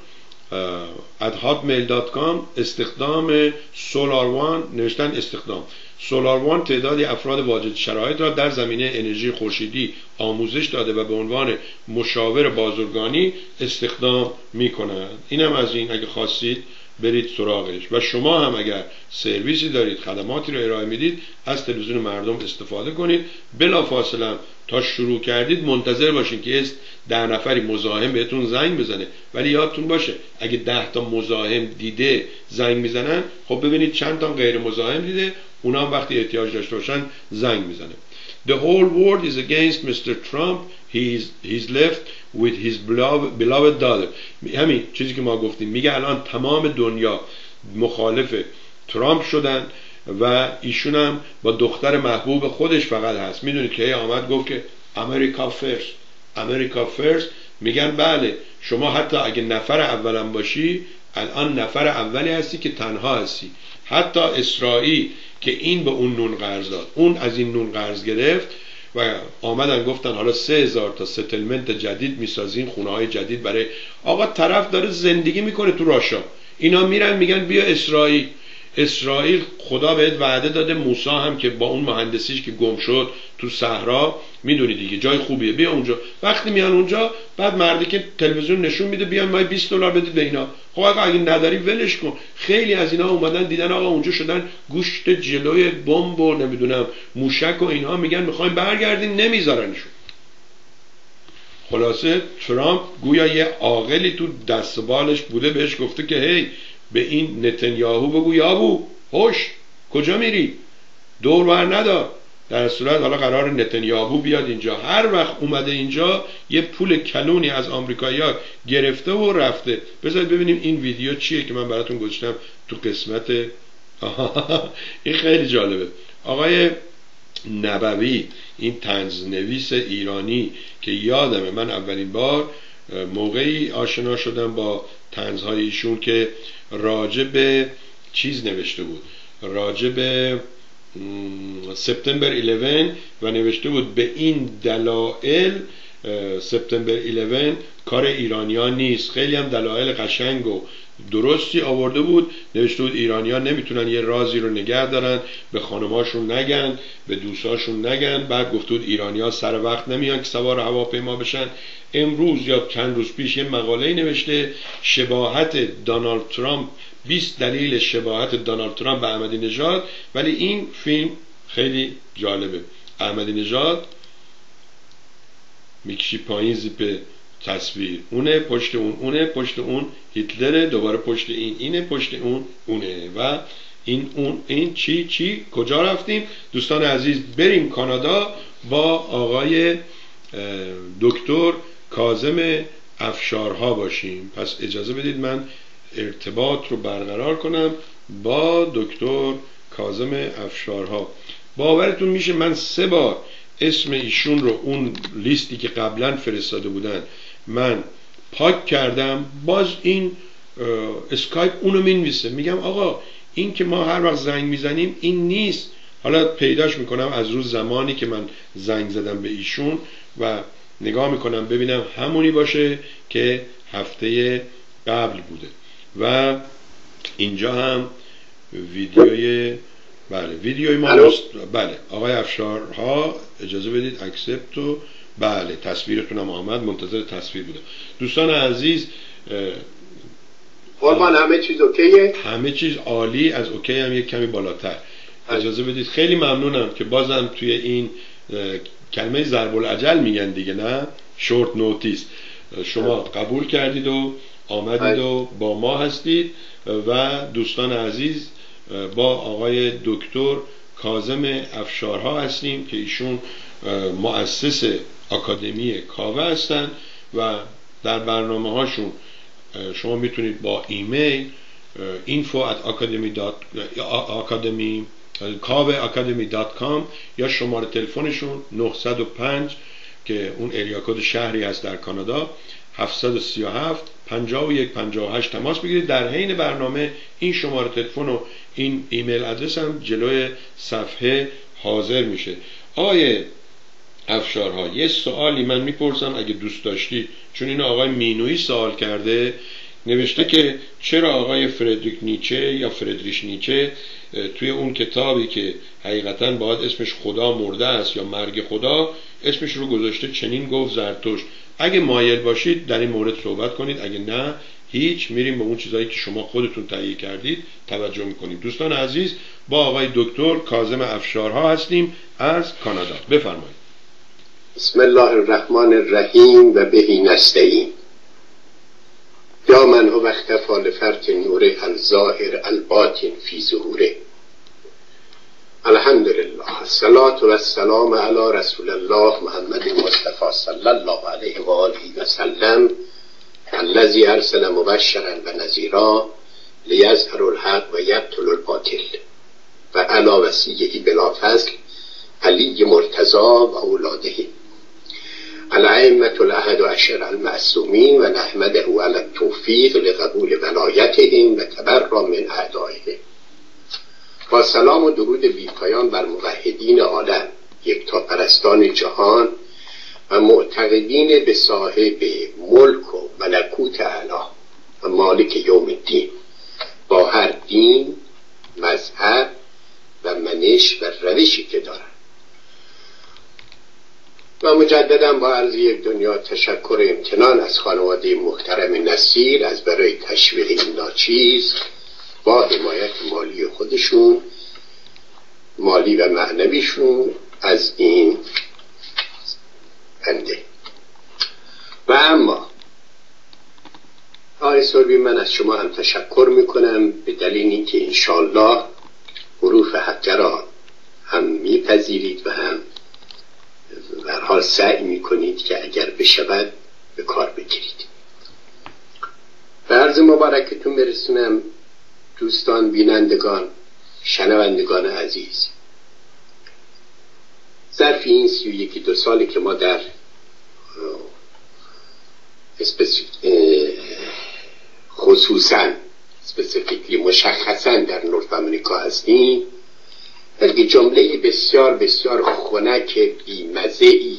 Speaker 1: استخدام سولار وان نوشتن استخدام. سولار وان تعدادی افراد واجد شرایط را در زمینه انرژی خورشیدی آموزش داده و به عنوان مشاور بازرگانی استخدام می کنند اینم از این. اگه خواستید برید سراغش. و شما هم اگر سرویسی دارید خدماتی رو ارائه می‌دید از تلویزیون مردم استفاده کنید. بلا فاصله تا شروع کردید منتظر باشین که است ده نفری مزاحم بهتون زنگ بزنه. ولی یادتون باشه اگه ده تا مزاحم دیده زنگ می‌زنن خب ببینید چند تا غیر مزاحم دیده اونا هم وقتی احتیاج داشته باشن زنگ می‌زنه The whole world is against Mr. Trump. He's, he's left with his beloved, beloved daughter. همین چیزی که ما گفتیم میگه الان تمام دنیا مخالف ترامپ شدن و ایشون هم با دختر محبوب خودش فقط هست. می‌دونید که آمد گفت که America first America first میگن بله شما حتی اگه نفر اولم باشی الان نفر اولی هستی که تنها هستی. حتی اسرائیل که این به اون نون قرض داد. اون از این نون قرض گرفت و آمدن گفتن حالا سه هزار تا settlement جدید می‌سازین خونه های جدید برای آقا طرف داره زندگی می‌کنه تو Russia. اینا میرن میگن بیا اسرائیل. اسرائیل خدا بهت وعده داده موسی هم که با اون مهندسیش که گم شد تو صحرا می‌دونی دیگه جای خوبیه بیا اونجا. وقتی میان اونجا بعد مردی که تلویزیون نشون میده بیان ما 20 دلار بدید به اینا. خب آقا اگه نداری ولش کن. خیلی از اینا اومدن دیدن آقا اونجا شدن گوشت جلوی بمب و نمی‌دونم موشک و اینها. میگن می‌خوایم برگردیم نمیذارنشون. خلاصه ترامپ گویا یه عاقلی تو دست بالش بوده بهش گفته که هی به این نتنیاهو بگو یابو هوش کجا میری؟ دور بر ندار در صورت حالا قرار نتنیاهو بیاد اینجا. هر وقت اومده اینجا یه پول کلونی از آمریکایی‌ها گرفته و رفته. بذارید ببینیم این ویدیو چیه که من براتون گذاشتم تو قسمت. این خیلی جالبه. آقای نبوی این تنز نویس ایرانی که یادمه. من اولین بار موقعی آشنا شدم با تنزهای ایشون که راجع به چیز نوشته بود. راجع به سپتامبر 11 و نوشته بود به این دلایل سپتامبر 11 کار ایرانیان نیست. خیلی هم دلایل قشنگ و درستی آورده بود. نوشته بود ایرانیان نمی‌تونن یه رازی رو نگه دارن به خانماشون نگن به دوستاشون نگن. بعد گفته بود ایرانیا سر وقت نمیان که سوار هواپیما بشن. امروز یا چند روز پیش یه مقاله نوشته شباهت دانالد ترامپ 20 دلیل شباهت دانالد ترامپ به احمدی نژاد. ولی این فیلم خیلی جالبه. احمدی نژاد می‌کشی پایین زیپ تصویر. اونه پشت اون اونه پشت اون هیتلره دوباره پشت این اینه پشت اون اونه. و این اون این چی چی؟ کجا رفتیم؟ دوستان عزیز بریم کانادا با آقای دکتر کازم افشارها باشیم. پس اجازه بدید من ارتباط رو برقرار کنم با دکتر کازم افشارها. باورتون میشه من سه بار اسم ایشون رو اون لیستی که قبلا فرستاده بودن من پاک کردم باز این اسکایپ اونو می‌نویسه. میگم آقا این که ما هر وقت زنگ می‌زنیم این نیست. حالا پیداش می‌کنم از روز زمانی که من زنگ زدم به ایشون و نگاه می‌کنم ببینم همونی باشه که هفته قبل بوده. و اینجا هم ویدیوی بله ویدیوی ما بله آقای افشارها اجازه بدید اکسپت و بله تصویرتون هم آمد منتظر تصویر بوده دوستان عزیز
Speaker 3: قربان همه چیز اوکیه؟
Speaker 1: همه چیز عالی از اوکی هم یک کمی بالاتر. اجازه بدید. خیلی ممنونم که بازم توی این کلمه ضرب العجل میگن دیگه نه؟ شورت نوتیس شما قبول کردید و آمدید و با ما هستید و دوستان عزیز با آقای دکتر کازم افشارها هستیم که ایشون مؤسس آکادمی کاوه هستند و در برنامه هاشون شما می‌تونید با ایمیل info at academy یا شماره تلفنشون 905 که اون اریا کد شهری هست در کانادا 737 51 58 تماس بگیرید. در حین برنامه این شماره تلفن و این ایمیل آدرس هم جلوی صفحه حاضر میشه. آقای افشارها. یه سوالی من می‌پرسم اگه دوست داشتی چون این آقای مینوی سوال کرده نوشته که چرا آقای فردریک نیچه یا فردریش نیچه توی اون کتابی که حقیقتا باید اسمش خدا مرده است یا مرگ خدا اسمش رو گذاشته چنین گفت زرتوش اگه مایل باشید در این مورد صحبت کنید اگه نه هیچ میریم به اون چیزهایی که شما خودتون تهیه کردید توجه می‌کنیم دوستان عزیز با آقای دکتر کازم افشارها هستیم از کانادا. بفرمایید.
Speaker 3: بسم الله الرحمن الرحیم و بهی نستعین. یا من هو اختفا لفرت نور الظاهر الباطن فی ظهوره. الحمد لله الصلاة و السلام علی رسول الله محمد مصطفى صلی الله علیه و آله و سلم الذي ارسل مبشرا و نذیرا لیظهر الحق و یبطل الباطل. و علی وسیعه بلا فضل علی مرتضا و اولاده. الائمة الاحد عشر المعصومین و نحمده علی التوفیق لقبول ولایتهم و تبرا من اعدائهم. با سلام و درود بیپایان بر موحدین عالم یکتا پرستان جهان و معتقدین به صاحب ملک و ملکوت علا و مالک یوم الدین. با هر دین مذهب و منش و روشی که دارن. و مجددا با عرض یک دنیا تشکر امتنان از خانواده محترم نصیر از برای تشویق این ناچیز با حمایت مالی خودشون مالی و معنویشون از این بنده. و اما آقای سربی من از شما هم تشکر می‌کنم به دلیل اینکه انشالله حروف حقه را هم میپذیرید و هم در حال سعی می‌کنید که اگر بشود به کار بگیرید. به عرض مبارکتون برسونم دوستان بینندگان شنوندگان عزیز. ظرف این سی و یکی دو سالی که ما در خصوصا مشخصا در نورت امریکا هستیم بلکه جمله بسیار بسیار خنک بیمزه ای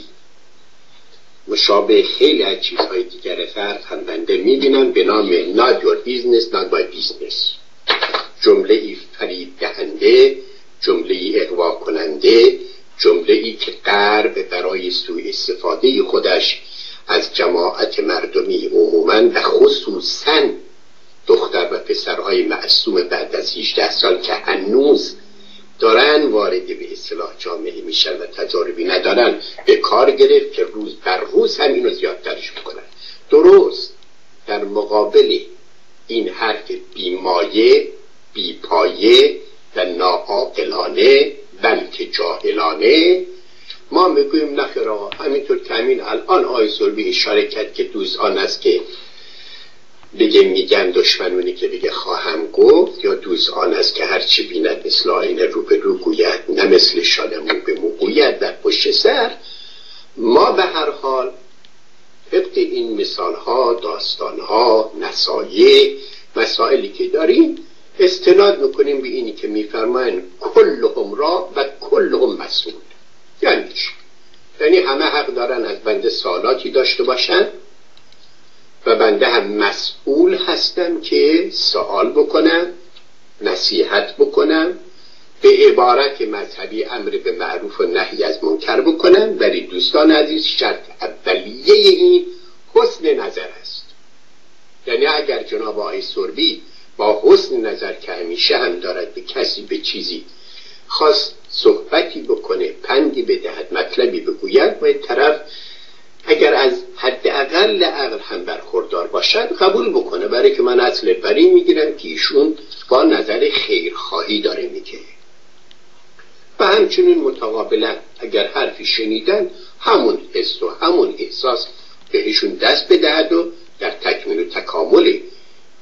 Speaker 3: مشابه خیلی از چیزهای دیگر فرد بنده می‌بینم به نام not your business not my business. جمله ای فریب دهنده جمله ای اقوا کننده جمله ای که قرب برای سوء استفاده خودش از جماعت مردمی عموما و خصوصا دختر و پسرهای معصوم بعد از 18 سال که هنوز دارن وارد به اصلاح جامعه میشن و تجاربی ندارن به کار گرفت که روز بر روز هم اینو زیادترش می‌کنن. درست در مقابل این حرف بیمایه بیپایه و ناعاقلانه بلکه جاهلانه ما می‌گوییم نخرا همینطور که همین الان آی سلبی اشاره کرد که دوست آن است که بگه میگن دشمنونی که بگه خواهم گفت یا دوست آن است که هرچی بیند مثل آینه رو به رو گوید نه مثل شادمون به مو گوید در پشت سر. ما به هر حال طبق این مثال ها داستان ها نصایح مسائلی که داریم استناد می‌کنیم به اینی که میفرمایند کلهم را و کلهم مسئول. یعنی چی؟ یعنی همه حق دارن از بنده سوالاتی داشته باشن؟ و بنده هم مسئول هستم که سوال بکنم نصیحت بکنم به عبارت مذهبی امر به معروف و نهی از منکر بکنم ولی دوستان عزیز شرط اولیه این حسن نظر است. یعنی اگر جناب آقای سربی با حسن نظر که همیشه هم دارد به کسی به چیزی خواست صحبتی بکنه پندی بدهد مطلبی بگوید و طرف اگر از حد اقل عقل هم برخوردار باشد قبول بکنه. برای که من اصل بری می‌گیرم که ایشون با نظر خیرخواهی داره میگه. و همچنین متقابلا اگر حرفی شنیدن همون حس و همون احساس بهشون دست بدهد و در تکمیل و تکامل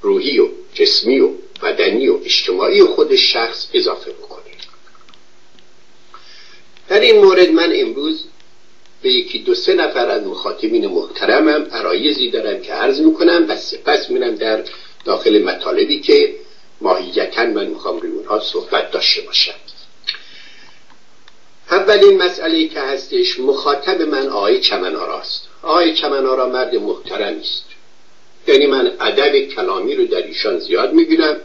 Speaker 3: روحی و جسمی و بدنی و اجتماعی خود شخص اضافه بکنه. در این مورد من امروز به یکی دو سه نفر از مخاطبین محترمم عرایزی دارم که عرض می‌کنم و سپس میرم در داخل مطالبی که ماهیتا من می‌خوام روی اونها صحبت داشته باشم. اولین مسئله که هستش مخاطب من آقای چمناراست آقای چمنارا مرد محترمی است. یعنی من ادب کلامی رو در ایشان زیاد می‌بینم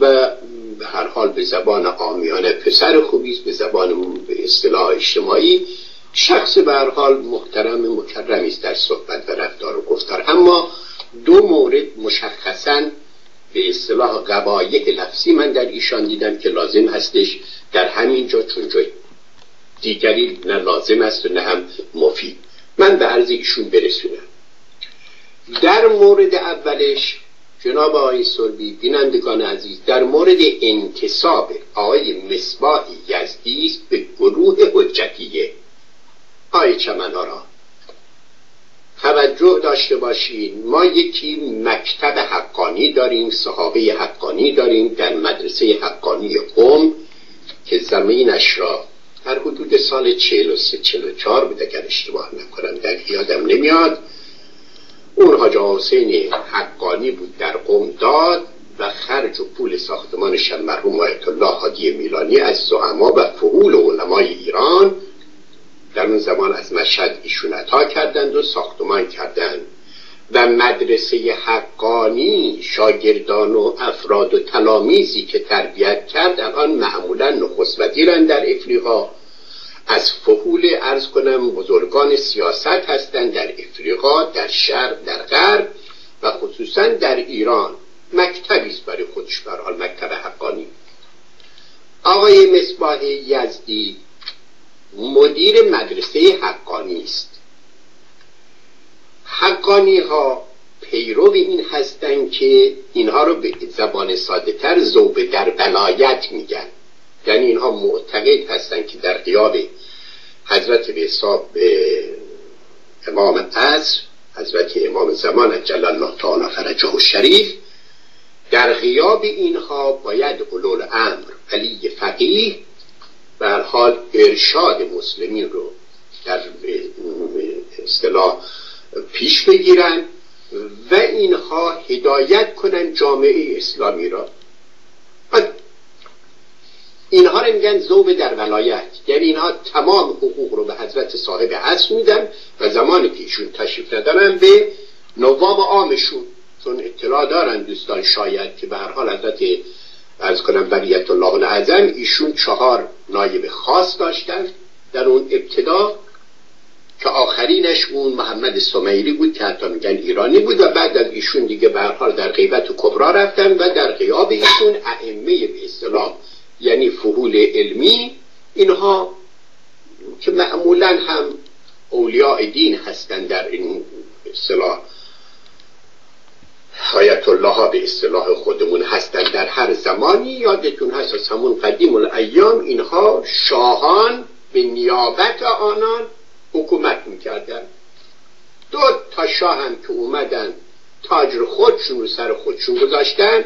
Speaker 3: و به هر حال به زبان آمیانه پسر خوبی است به زبان به اصطلاح اجتماعی. شخص به حال محترم مکرمی است در صحبت و رفتار و گفتار. اما دو مورد مشخصا به اصطلاح قبایه لفظی من در ایشان دیدم که لازم هستش در همین جا چون جای دیگری نه لازم است و نه هم مفید. من به عرض ایشون برسونم. در مورد اولش جناب آقای سربی بینندگان عزیز در مورد انتصاب آقای مصباح یزدی به گروه حجتیه. آقای چمنارا توجه داشته باشین ما یکی مکتب حقانی داریم صحابه حقانی داریم در مدرسه حقانی قوم که زمینش را در حدود سال 43 44 بود اگر اشتباه نکنم در یادم نمیاد. اون حاج حسین حقانی بود در قوم داد و خرج و پول ساختمانش هم مرحوم آیت الله حادی میلانی از زعما و فهول علمای ایران در اون زمان از مشهد ایشون عطا کردند و ساختمان کردند. و مدرسه حقانی شاگردان و افراد و تلامیزی که تربیت کرد الان معمولا نخست در افریقا. از فهول ارز کنم بزرگان سیاست هستند در افریقا در شرق در غرب و خصوصا در ایران. مکتبی است برای خودش برحال مکتب حقانی. آقای مصباح یزدی مدیر مدرسه حقانی است. حقانی ها پیرو این هستند که اینها رو به زبان ساده تر زوبه در ولایت میگن. یعنی اینها معتقد هستند که در قیاب حضرت به حساب امام عصر حضرت امام زمان جل الله تعالی فرجه و شریف در غیاب اینها باید اولول امر علی فقیه بر حال ارشاد مسلمین رو در اصطلاح پیش بگیرن و اینها هدایت کنن جامعه اسلامی را. اینها رو میگن زوب در ولایت. یعنی اینها تمام حقوق رو به حضرت صاحب عصر میدن و زمانی که ایشون تشریف ندارن به نواب عامشون. چون اطلاع دارن دوستان شاید که به هر حال حضرت از کنم بریت الله العظم ایشون چهار نایب خاص داشتن در اون ابتدا که آخرینش اون محمد سمیری بود که حتی میگن ایرانی بود و بعد از ایشون دیگه به حال در غیبت و کبرا رفتن و در غیاب ایشون ائمه به اصطلاح یعنی فهول علمی اینها که معمولا هم اولیاء دین هستند در این اصطلاح حیات الله به اصطلاح خودمون هستند در هر زمانی. یادتون هست از همون قدیم الایام اینها شاهان به نیابت آنان حکومت می‌کردن. دو تا شاه هم که اومدن تاج خودشون رو سر خودشون گذاشتن.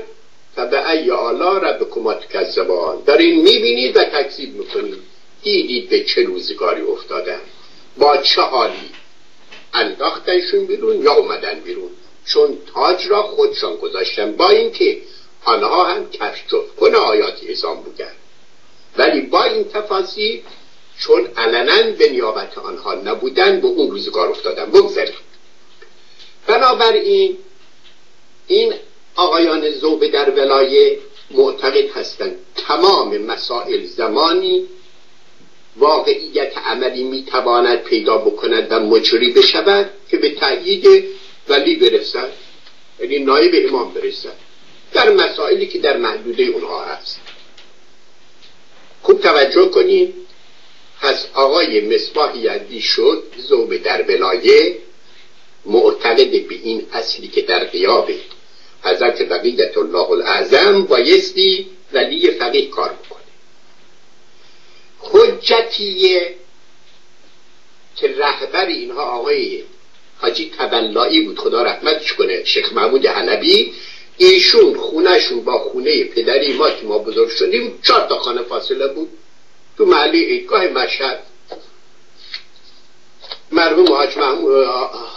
Speaker 3: و به ای آلا رب کمات کذبان دارین می‌بینید و تکذیب می‌کنید. دیدید به چه روزگاری افتادن. با چه حالی انداختنشون بیرون یا اومدن بیرون؟ چون تاج را خودشان گذاشتن. با اینکه آنها هم کفش کن آیات ازام بودن ولی با این تفاصیل چون علنا به نیابت آنها نبودن به اون روزگار افتادن بگذاریم بنابراین این آقایان زوبه در ولایه معتقد هستند. تمام مسائل زمانی واقعیت عملی می‌تواند پیدا بکند و مجری بشود که به تأیید ولی برسد یعنی نایب امام برسد در مسائلی که در محدوده اونها هست. خوب توجه کنید پس آقای مصباح یدی شد زوبه در ولایه معتقد به این اصلی که در قیاب حضرت بقیدت الله الاعظم بایستی ولی فقیه کار بکنه. حجتیه که رهبر اینها آقای حاجی تبلایی بود خدا رحمتش کنه. شیخ محمود حنبی ایشون خونهشون با خونه پدری ما که ما بزرگ شدیم چهار تا خانه فاصله بود. تو محلی ایدگاه مشهد. مرحوم حاج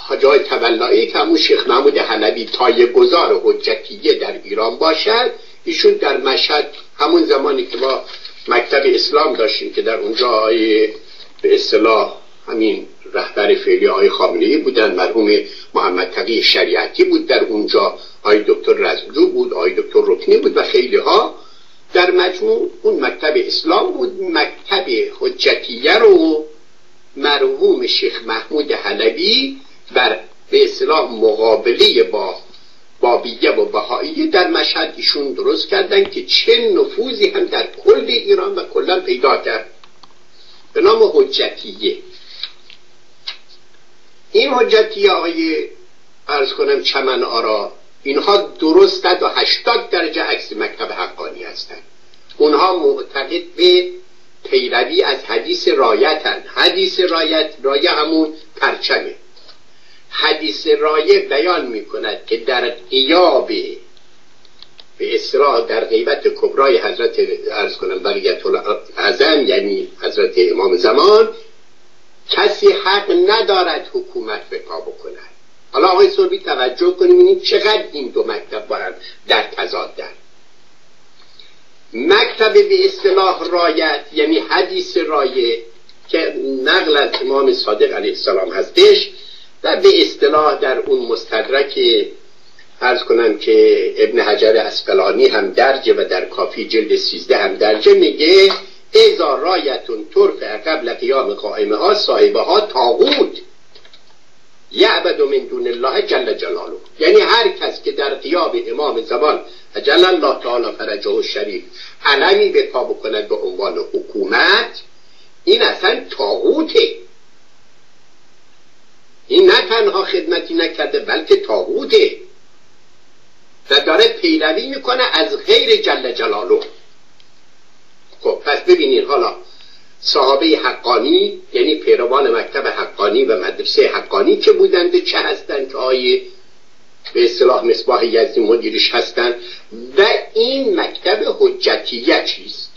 Speaker 3: حاجای تبلایی که همون شیخ محمود حنبی تای گذار حجتیه در ایران باشد ایشون در مشهد همون زمانی که ما مکتب اسلام داشتیم که در اونجا به اصطلاح همین رهبر فعلی آقای خامنه‌ای بودن. مرحوم محمد تقی شریعتی بود در اونجا. آقای دکتر رزمجو بود آقای دکتر رکنی بود و خیلی ها در مجموع اون مکتب اسلام بود. مکتب حجتیه رو مرحوم شیخ محمود حلبی بر به اصطلاح مقابله با بابیه و بهایی در مشهد ایشون درست کردن که چه نفوذی هم در کل ایران و کلا پیدا کرد. به نام حجتیه. این حجتیه آقای ارز کنم چمن آرا اینها درست و هشتاد درجه عکس مکتب حقانی هستند. اونها معتقد به پیروی از حدیث رایتن حدیث رایت رایه همون پرچمه. حدیث رایه بیان می کند که در قیاب به اصراح در غیبت کبرای حضرت ارز کنم بقیت اعظم یعنی حضرت امام زمان کسی حق ندارد حکومت به پا بکند. حالا آقای سربی توجه کنیم این چقدر این دو مکتب با در تضادن. مکتب به اصطلاح رایت یعنی حدیث رایه که نقل از امام صادق علیه السلام هستش و به اصطلاح در اون مستدرک ارز کنم که ابن حجر اسقلانی هم درجه و در کافی جلد سیزده هم درجه میگه ازا رایتون طرف قبل قیام قائمه ها صاحبه ها تاغوت یعبد من دون الله جل جلاله. یعنی هر کس که در قیاب امام زمان جل الله تعالی فرجه و شریف علمی به پا بکند به عنوان حکومت این اصلا تاغوته این نه تنها خدمتی نکرده بلکه تاغوته و داره پیروی می‌کنه از غیر جل جلاله. خب پس ببینید حالا صحابه حقانی یعنی پیروان مکتب حقانی و مدرسه حقانی که بودند چه هستند که آیه به اصطلاح مصباح یزدی مدیرش هستند و این مکتب حجتیه چیست؟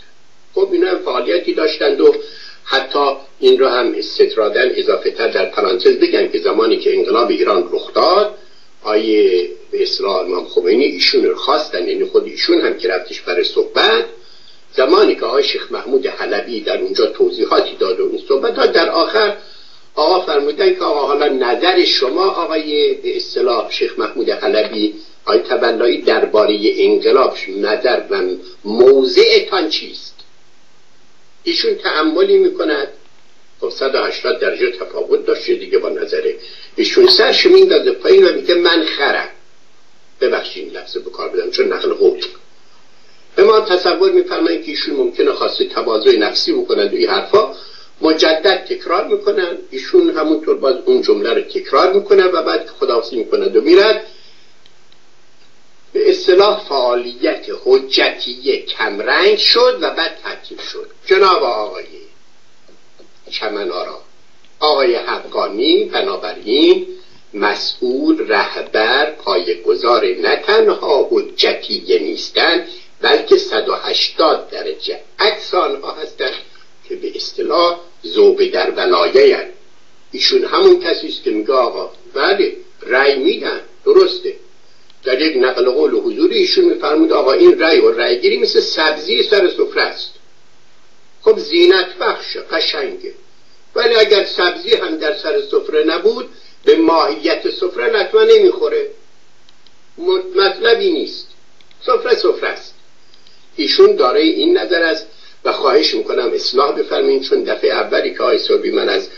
Speaker 3: خب اینا هم فعالیتی داشتند و حتی این رو هم استطرادن اضافه تر در پرانتز بگم که زمانی که انقلاب ایران رخ داد آیه به اصطلاح امام خمینی ایشون رو خواستن یعنی خود ایشون هم که رفتش برای صحبت زمانی که آقای شیخ محمود حلبی در اونجا توضیحاتی داد و این صحبت در آخر آقا فرمودن که آقا حالا نظر شما آقای به اصطلاح شیخ محمود حلبی آقای تبلایی درباره انقلاب نظر و موضعتان چیست؟ ایشون تعملی می‌کند. خب 180 درجه تفاوت داشته دیگه با نظره. ایشون سرش میندازه پایین و میگه من خرم. ببخشید لحظه بکار بدم چون نقل حکم به ما تصور میفرمایید که ایشون ممکنه خاصی تواضع نفسی بکنند و این حرفا. مجدد تکرار می‌کنن. ایشون همونطور باز اون جمله رو تکرار می‌کنن و بعد خداحافظی می‌کنند و میرد. به اصطلاح فعالیت حجتی کمرنگ شد و بعد تعطیل شد. جناب آقای چمنارا آقای حقانی بنابراین مسئول رهبر پایگذار نه تنها حجتیه نیستند بلکه 180 درجه. عکس آنها هستند که به اصطلاح زوبه در ولایه ایشون همون کسی است که میگه آقا بله رأی میدن درسته. در یک نقل قول و حضور ایشون میفرمود آقا این رأی و رأی گیری مثل سبزی سر سفره است. خب زینت بخش قشنگه ولی اگر سبزی هم در سر سفره نبود به ماهیت سفره لطمه نمی‌خوره. مطلبی نیست. سفره سفره است. ایشون داره این نظر است و خواهش می‌کنم اصلاح بفرمین چون دفعه اولی که آی صوبی من از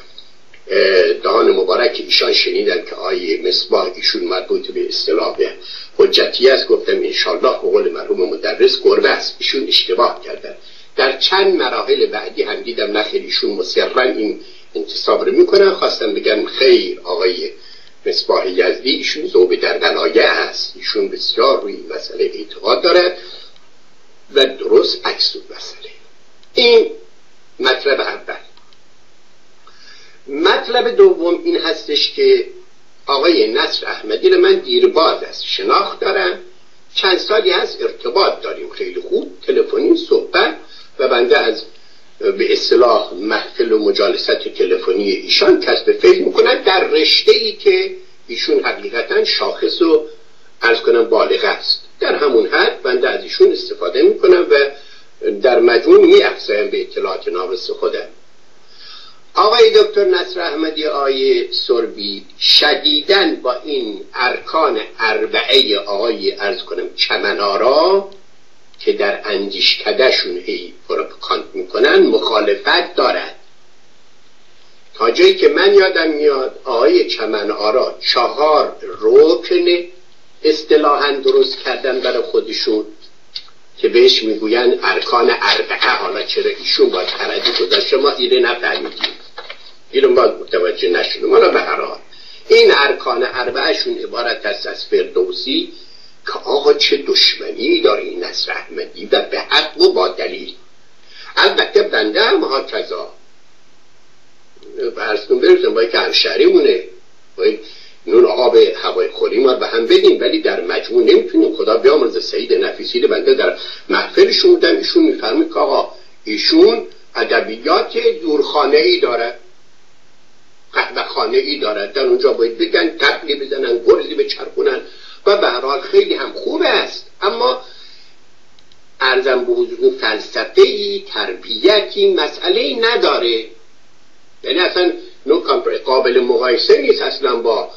Speaker 3: دهان مبارک ایشان شنیدم که آیه مصباح ایشون مربوط به اصطلاح به حجتی است. گفتم انشالله به قول مرحوم مدرس گربه است. ایشون اشتباه کردن. در چند مراحل بعدی هم دیدم نخیر ایشون مصرا این انتصاب رو می‌کنن. خواستم بگم خیر آقای مصباح یزدی ایشون زوبه در بلایه است. ایشون بسیار روی مسئله اعتقاد دارد. و درست عکس مسئله این مطلب اول. مطلب دوم این هستش که آقای نصر احمدی رو من دیرباز است شناخت دارم. چند سالی هست ارتباط داریم. خیلی خوب. تلفنی صحبت و بنده از به اصطلاح محفل و مجالست تلفنی ایشان کسب فکر می‌کنن. در رشته ای که ایشون حقیقتا شاخص و ارز کنم بالغ است. در همون حد بنده از ایشون استفاده می‌کنم و در مجموع می به اطلاعات نامرس خودم. آقای دکتر نصر احمدی آیه سربی شدیدن با این ارکان اربعه آقای ارز کنم چمنارا که در اندیشکدهشون هی پروپاگاند می‌کنن مخالفت دارد. تا جایی که من یادم میاد آقای چمن آرا چهار رکن اصطلاحا درست کردن برای خودشون که بهش می‌گوین ارکان اربعه. حالا چرا ایشون باید تردید گذاشته؟ ما ایره نفهمیدیم. اینو باید متوجه نشدیم. حالا به هر حال این ارکان اربعهشون عبارت است از فردوسی که آقا چه دشمنی داره این نصر احمدی و به حق و با دلیل. البته بنده هم ها کذا برسون برسون باید که همشهری مونه باید نون آب هوای خوری ما به هم بدیم ولی در مجموع نمی‌تونیم. خدا بیامرز سعید نفیسی بنده در محفلشون بودم ایشون میفرمید که آقا ایشون ادبیات دورخانه ای داره. قهوه خانه ای دارد در اونجا باید بگن تبلی بزنن گرزی بچرخونن و به هر خیلی هم خوب است. اما ارزم به حضور فلسفه ای تربیتی مسئله ای نداره. یعنی اصلا قابل مقایسه نیست اصلا با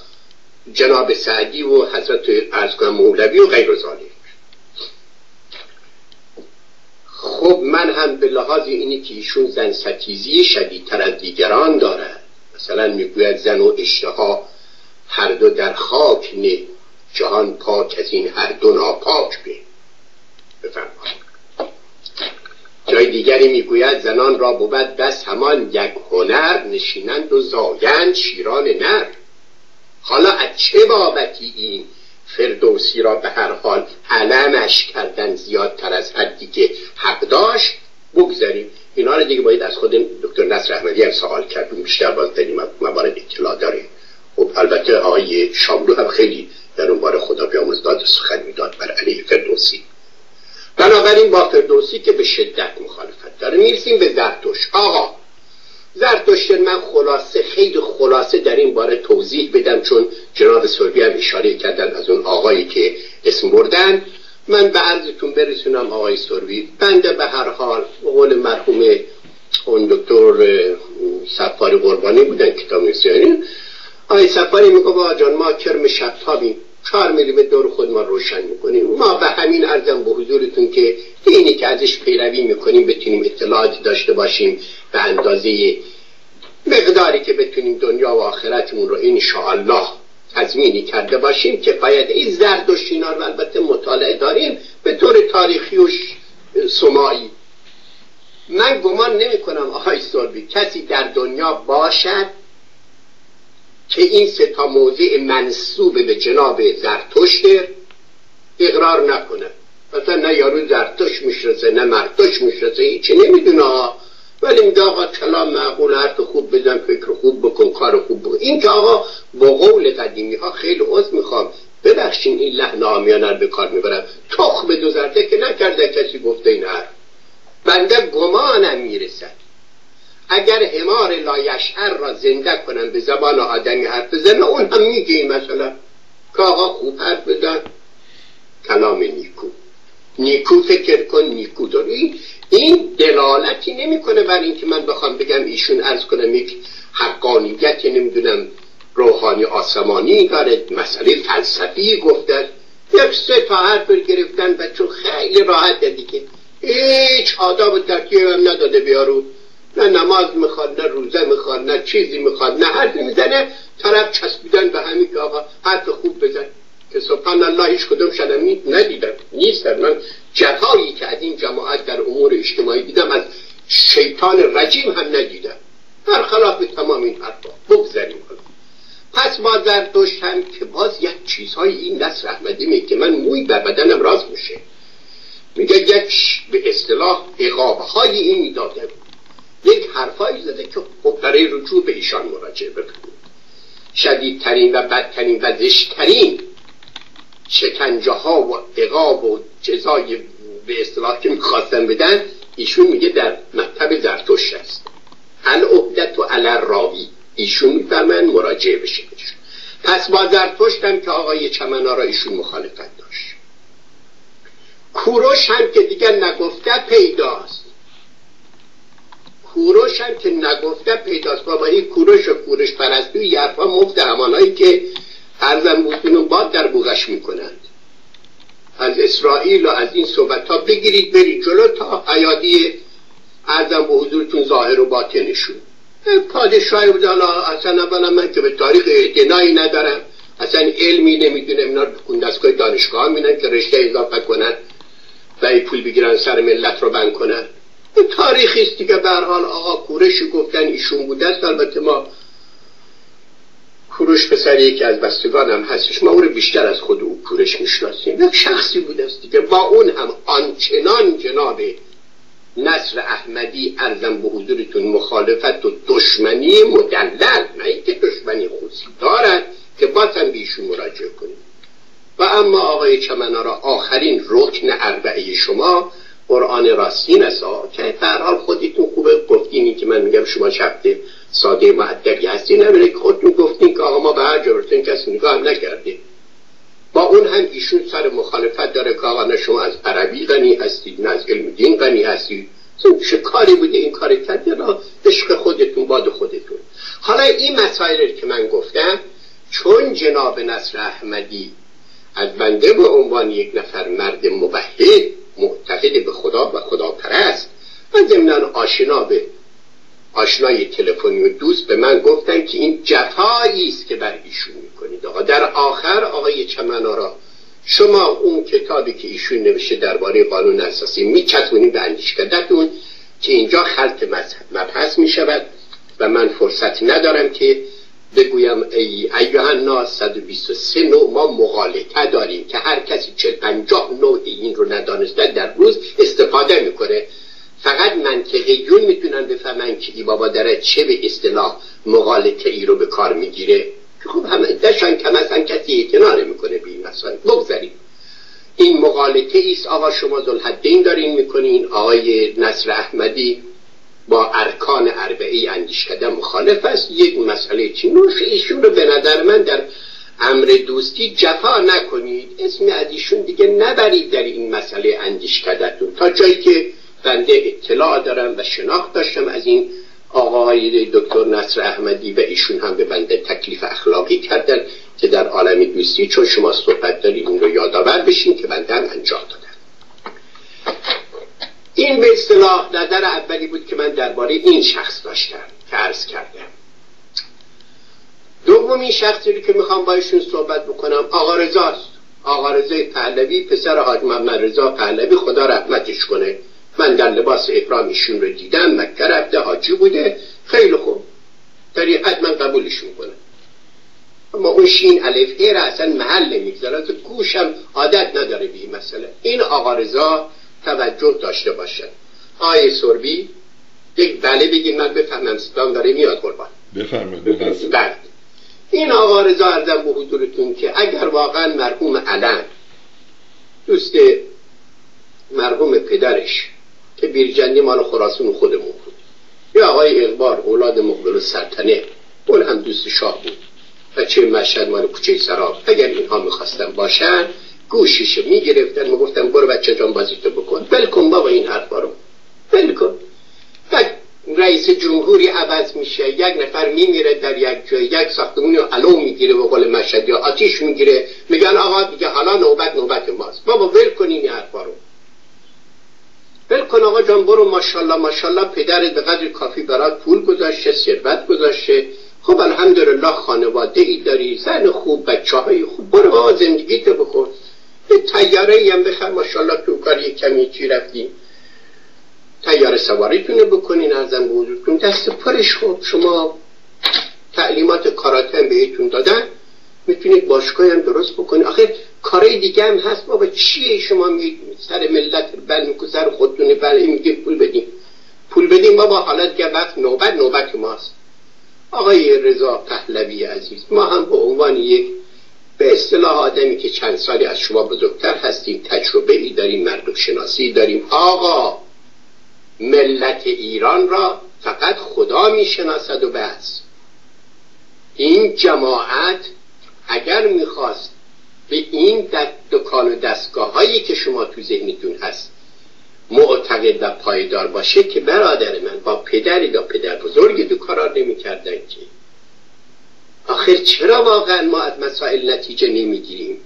Speaker 3: جناب سعدی و حضرت ارز کنم مولوی و غیر خب من هم به لحاظ اینی که ایشون زن ستیزی شدیدتر از دیگران دارد. مثلا می‌گوید زن و اشتها هر دو در خاک نه جهان پاک از این هر دو ناپاک به. بفرمایید. جای دیگری می‌گوید زنان را بود بس همان یک هنر نشینند و زایند شیران نر. حالا از چه بابتی این فردوسی را به هر حال علمش کردن زیادتر از حدی که حق داشت؟ بگذاریم. اینا رو دیگه باید از خود دکتر نصر احمدی هم سوال کردیم بیشتر باز در موارد اطلاع داره. خب البته آقای شاملو هم خیلی در اون بار خدا بیاموز داد سخن می‌داد بر علیه فردوسی. بنابراین با فردوسی که به شدت مخالفت داره می‌رسیم به زرتوش آقا زرتشت من خلاصه خیلی خلاصه در این باره توضیح بدم چون جناب سربی هم اشاره کردن از اون آقایی که اسم بردن. من به عرضتون برسونم آقای سروی بنده به هر حال قول مرحوم اون دکتر سفاری قربانی بودن کتاب میسیانی آقای سفاری میگه با جان ما کرم شبتابیم. چهار میلیمتر دور خود ما روشن می‌کنیم. ما به همین ارزم به حضورتون که اینی که ازش پیروی می‌کنیم بتونیم اطلاعاتی داشته باشیم به اندازه مقداری که بتونیم دنیا و آخرتمون رو انشاءالله تضمینی کرده باشیم. که باید این زرد و شینار و البته مطالعه داریم به طور تاریخی و سمایی من گمان نمی کنم آهای سربی کسی در دنیا باشد که این سه تا موضع منصوب به جناب زرتشت اقرار نکنه مثلا نه یارو زرتش میشرسه نه مرتش میشرسه هیچی نمی‌دونه. ولی میگه آقا کلام معقول حرف خوب بزن فکر خوب بکن کار خوب بکن. این که آقا با قول قدیمی ها خیلی عذر می‌خوام. ببخشین این لحن آمیانه رو به کار می‌برم. تخم دو زرده که نکرده کسی گفته این حرف. بنده گمانم می‌رسد. اگر همار لایشهر را زنده کنم به زبان آدمی حرف بزنه اون هم میگه مثلا که آقا خوب حرف بزن. کلام نیکو. نیکو فکر کن نیکو داری این دلالتی نمی‌کنه بر اینکه من بخوام بگم ایشون ارز کنم یک حقانیت نمی‌دونم روحانی آسمانی داره مسئله فلسفی گفته. یک سه تا حرف گرفتن و چون خیلی راحت دیگه هیچ آداب و هم نداده بیارو. نه نماز می‌خواد نه روزه می‌خواد نه چیزی می‌خواد نه حرف می‌زنه طرف چسبیدن به همین که آقا حرف خوب بزن. که سبحان الله هیچ کدوم شدم ندیدم. نیست من جفایی که از این جماعت در امور اجتماعی دیدم از شیطان رجیم هم ندیدم. برخلاف تمام این حرفا. بگذاریم. پس با زرتشت هم که باز یک چیزهای این نصر احمدی می که من موی بر بدنم راز میشه. میگه یک به اصطلاح اقابه این می‌داده یک حرفایی زده که خب برای رجوع به ایشان مراجعه بکنید شدیدترین و بدترین و زشترین شکنجه ها و اقاب و جزای به اصطلاح که می‌خواستن بدن ایشون میگه در مکتب زرتشت است. العهدت و راوی ایشون میفرمن مراجعه بشه پس با زرتشتم که آقای چمنا را ایشون مخالفت داشت. کوروش هم که دیگر نگفته پیداست. کوروش هم که نگفته پیداست. بابا این کوروش و کوروش پرستوی یرفا مفت همانهایی که ارزم بودون باد در بوغش می‌کنند. از اسرائیل و از این صحبت ها بگیرید برید جلو تا عیادی ارزم به حضورتون ظاهر و باطنشون پادشاهی بود حالا اصلا اولا من که به تاریخ اعتنایی ندارم. اصلا علمی نمی‌دونم اینا رو دستگاه دانشگاه میدن که رشته اضافه کنن و پول بگیرن سر ملت رو بند کنن. تاریخی است دیگه به حال آقا کورشی گفتن ایشون بوده است. البته ما کوروش پسر یکی از بستگان هم هستش. ما او رو بیشتر از خود او کورش می‌شناسیم. یک شخصی بوده است دیگه. با اون هم آنچنان جناب نصر احمدی ارزم به حضورتون مخالفت و دشمنی مدلل. نه اینکه دشمنی خصوصی دارد که بازم بیشون مراجعه کنیم. و اما آقای چمنا را آخرین رکن اربعه شما قرآن راستین است. که در حال خودتون خوبه. گفتینی که من میگم شما شبت ساده معدبی هستین نمیره که خودتون گفتین که آقا ما به هر جورتون کسی نگاه هم نکردیم. با اون هم ایشون سر مخالفت داره که آقا شما از عربی غنی هستید نه از علم دین غنی هستید. چه کاری بوده این کاری کرد یا عشق خودتون باد خودتون. حالا این مسائل که من گفتم چون جناب نصر احمدی از بنده به عنوان یک نفر مرد موحد معتقد به خدا و خدا پرست و ضمنا آشنا به آشنای تلفنی و دوست به من گفتن که این جفایی است که بر ایشون می‌کنید. آقا در آخر آقای چمنارا شما اون کتابی که ایشون نوشته درباره قانون اساسی میچتونید به اندیشکدتون که اینجا خلط مبحث می‌شود و من فرصت ندارم که بگویم ای ایوه الناس 123 نوع ما مغالطه داریم که هر کسی 40 50 نوع این رو ندانسته در روز استفاده می‌کنه. فقط منطقیون می‌تونن بفهمن که ای بابا داره چه به اصطلاح مغالطه ای رو به کار می‌گیره. که خب همه دشان کم اصلا کسی اعتنا نمی‌کنه به این مسائل بگذاریم. این مغالطه ایست آقا شما ذوالحدین دارین می‌کنین. آقای نصر احمدی با ارکان اربعی اندیش کده مخالف است. یک مسئله چی؟ نوش ایشون رو به نظر من در امر دوستی جفا نکنید. اسم از ایشون دیگه نبرید در این مسئله اندیش کدتون تا جایی که بنده اطلاع دارم و شناخت داشتم از این آقای دکتر نصر احمدی و ایشون هم به بنده تکلیف اخلاقی کردن که در عالم دوستی چون شما صحبت دارید این رو یادآور بشین که بنده هم انجام دادم این به اصطلاح نظر اولی بود که من درباره این شخص داشتم که عرض کردم. دومین شخصی رو که می‌خوام با ایشون صحبت بکنم آقا رضاست. آقا رضای پهلوی پسر حاج محمد رضا پهلوی خدا رحمتش کنه. من در لباس احرام ایشون رو دیدم مکه رفته حاجی بوده. خیلی خوب. حد من قبولش می‌کنم اما اون شین الف را اصلا محل نمی‌گذاره تو گوشم عادت نداره به این مسئله. این آقا رضا توجه داشته باشه آیه سربی یک بله بگید من بفهمم سلام داره میاد قربان.
Speaker 1: بفرمایید
Speaker 3: بعد این آقا رضا ارزم به حضورتون که اگر واقعا مرحوم علم دوست مرحوم پدرش که بیرجندی مال خراسون خودمون بود. یا آقای اقبار اولاد مقبل سلطنه اون هم دوست شاه بود. و چه مشهد مال کوچه سراب. اگر اینها می‌خواستن باشن گوشش می‌گرفتن و گفتن برو بچه جان بازی تو بکن. ول کن بابا این حرفا رو. ول کن رئیس جمهوری عوض میشه. یک نفر میمیره در یک جای. یک ساختمونی علو می‌گیره به قول مشهد یا آتیش می‌گیره. میگن آقا دیگه حالا نوبت نوبت ماست. بابا ول کنین این حرفا رو. ول کن آقا جان برو ماشاءالله ماشاءالله. پدرت به قدر کافی برات پول گذاشته ثروت گذاشته. خب الحمدلله خانواده ای داری زن خوب بچه های خوب. برو بابا زندگی تو بکن یه تیاره هم بخر ماشاءالله تو کار کمی چی رفتیم. تیار سواریتونه بکنین ارزم به حضورتون. دست پرش خب شما تعلیمات کاراته بهتون دادن. می‌تونید باشگاه هم درست بکنید آخه کارهای دیگه هم هست. بابا چیه شما می سر ملت بل میکن سر خودتونه. بل میگه پول بدیم. پول بدیم بابا. حالا دیگه وقت نوبت نوبت ماست. آقای رضا پهلوی عزیز ما هم به عنوان یک به اصطلاح آدمی که چند سالی از شما بزرگتر هستیم تجربه ای داریم مردم شناسی داریم. آقا ملت ایران را فقط خدا می‌شناسد و بس. این جماعت اگر می‌خواست به این دکان و دستگاه هایی که شما تو ذهنتون هست معتقد و پایدار باشه که برادر من با پدری یا پدر بزرگی تو کارار نمی‌کردن که. آخر چرا واقعا ما از مسائل نتیجه نمی‌گیریم؟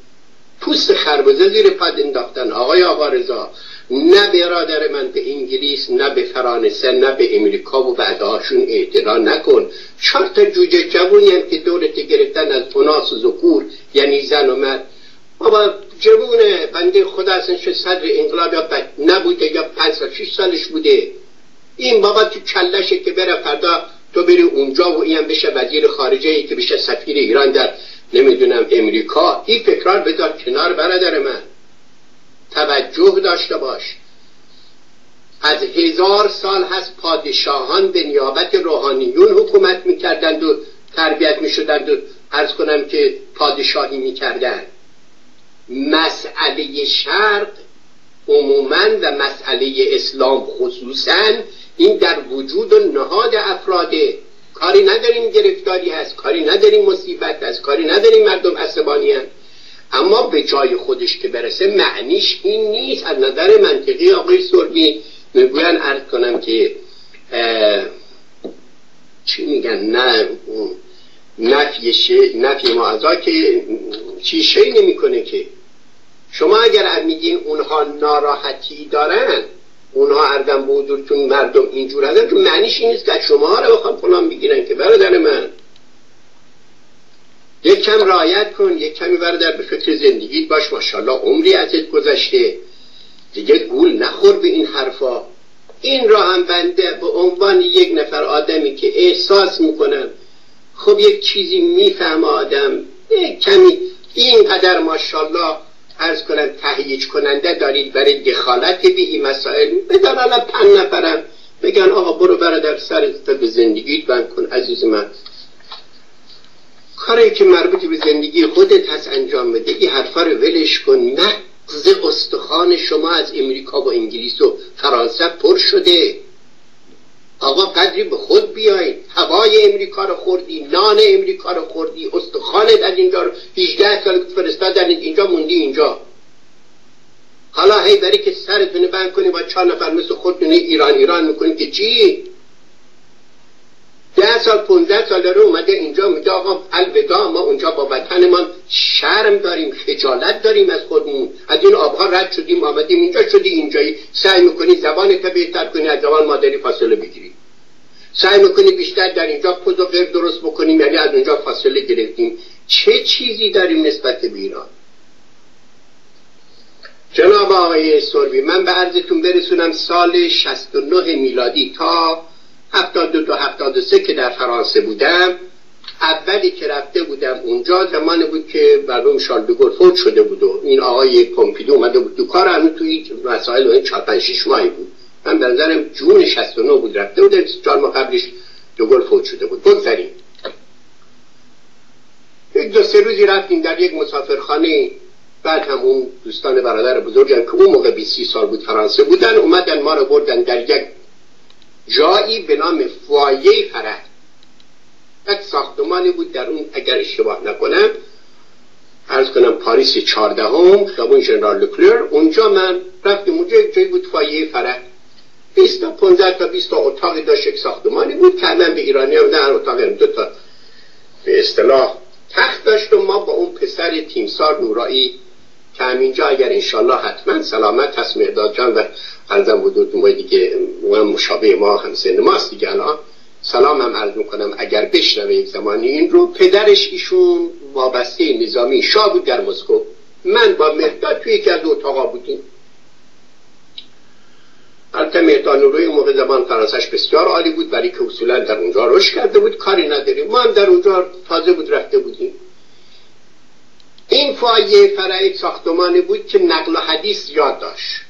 Speaker 3: پوست خربزه زیر پد انداختن آقای آقا رضا نه برادر من به انگلیس نه به فرانسه نه به امریکا و بعدهاشون اعتراع نکن. چهار تا جوجه جوونی هم که دورت گرفتن از اناس و ذکور یعنی زن و مرد بابا جوون بنده خدا اصلا صدر انقلاب یا نبوده یا پنج سال شیش سالش بوده. این بابا تو کلشه که بره فردا تو بری اونجا و این بشه وزیر خارجه ای که بشه سفیر ایران در نمی‌دونم امریکا. این فکرار بذار کنار برادر من. توجه داشته باش. از هزار سال هست پادشاهان به نیابت روحانیون حکومت می‌کردند و تربیت می‌شدند و ارز کنم که پادشاهی می‌کردند. مسئله شرق عموما و مسئله اسلام خصوصا این در وجود و نهاد افراده. کاری نداریم گرفتاری هست کاری نداریم مصیبت هست کاری نداریم مردم عصبانی هست. اما به جای خودش که برسه معنیش این نیست. از نظر منطقی آقای سربی می‌گوین ارز کنم که چی میگن؟ نه نفی, نفی معضا که چی شی نمی‌کنه که شما اگر میگین اونها ناراحتی دارن اونها اردم بودورتون مردم اینجور هستن تو معنیش این نیست که شما رو بخوام فلان بگیرن که برادر من. یک کم رعایت کن یک کمی بردر به فکر زندگیت باش ماشاءالله عمری ازت گذشته. دیگه گول نخور به این حرفا. این را هم بنده به عنوان یک نفر آدمی که احساس می‌کنم خب یک چیزی میفهم آدم. یک کمی اینقدر ماشاءالله ارز کنم تهیج کننده دارید برای دخالت به این مسائل؟ بدن الان پن نفرم. بگن آقا برو برادر سر به زندگیت بند کن عزیز من. کاری که مربوط به زندگی خودت هست انجام بده. این حرفا رو ولش کن. نقض استخوان شما از امریکا و انگلیس و فرانسه پر شده. آقا قدری به خود بیاین هوای امریکا رو خوردی نان امریکا رو خوردی استخوانت از اینجا رو 18 سال فرستادن اینجا موندی اینجا. حالا هی بری که سرتونه بند کنی با چهار نفر مثل خودتونه ایران ایران می‌کنی که چی؟ ده سال پونزده سال داره اومده اینجا میگه آقا الودا ما اونجا با وطنمان شرم داریم خجالت داریم از خودمون. از این آبها رد شدیم آمدیم اینجا شدی اینجایی. سعی می‌کنی زبان تا بهتر کنی از زبان مادری فاصله بگیری. سعی می‌کنی بیشتر در اینجا پوز و غیر درست بکنیم یعنی از اونجا فاصله گرفتیم. چه چیزی داریم نسبت به ایران؟ جناب آقای سربی من به عرضتون برسونم سال 69 میلادی تا هفتاد دو تا هفتاد سه که در فرانسه بودم اولی که رفته بودم اونجا زمان بود که برنامه شال بگور فوت شده بود و این آقای پومپیدو اومده بود. تو کار هنو توی مسائل این چهار بود. من به نظرم جون 69 بود رفته بود چهار ماه قبلش دوگل فوت شده بود. بگذاریم یک دو سه روزی رفتیم در یک مسافرخانه بعد هم اون دوستان برادر بزرگم که اون موقع 20 سال بود فرانسه بودن اومدن ما رو بردن در یک جایی به نام فوایه فرح. یک ساختمانی بود در اون اگر اشتباه نکنم ارز کنم پاریس چهاردهم خیابون ژنرال لوکلر. اونجا من رفتیم اونجا یک جایی بود فایه فرح. 20 تا 15 تا 20 تا اتاق داشت یک ساختمانی بود که به ایرانی هم در اتاق دو تا به اصطلاح تخت داشت و ما با اون پسر تیمسار نورایی که همینجا اگر انشالله حتما سلامت هست مرداد جان و ارزم بود ما دیگه مشابه ما هم سن ماست دیگه الان. سلام هم عرض می‌کنم اگر بشنوه یک زمانی این رو پدرش ایشون وابسته نظامی شاه بود در مسکو. من با مرداد توی یکی از اتاقا بودیم. البته مهدان روی موقع زبان فرانسش بسیار عالی بود برای که اصولا در اونجا رشد کرده بود. کاری نداریم. ما هم در اونجا تازه بود رفته بودیم. این فایه فرعی ساختمانی بود که نقل و حدیث یاد داشت.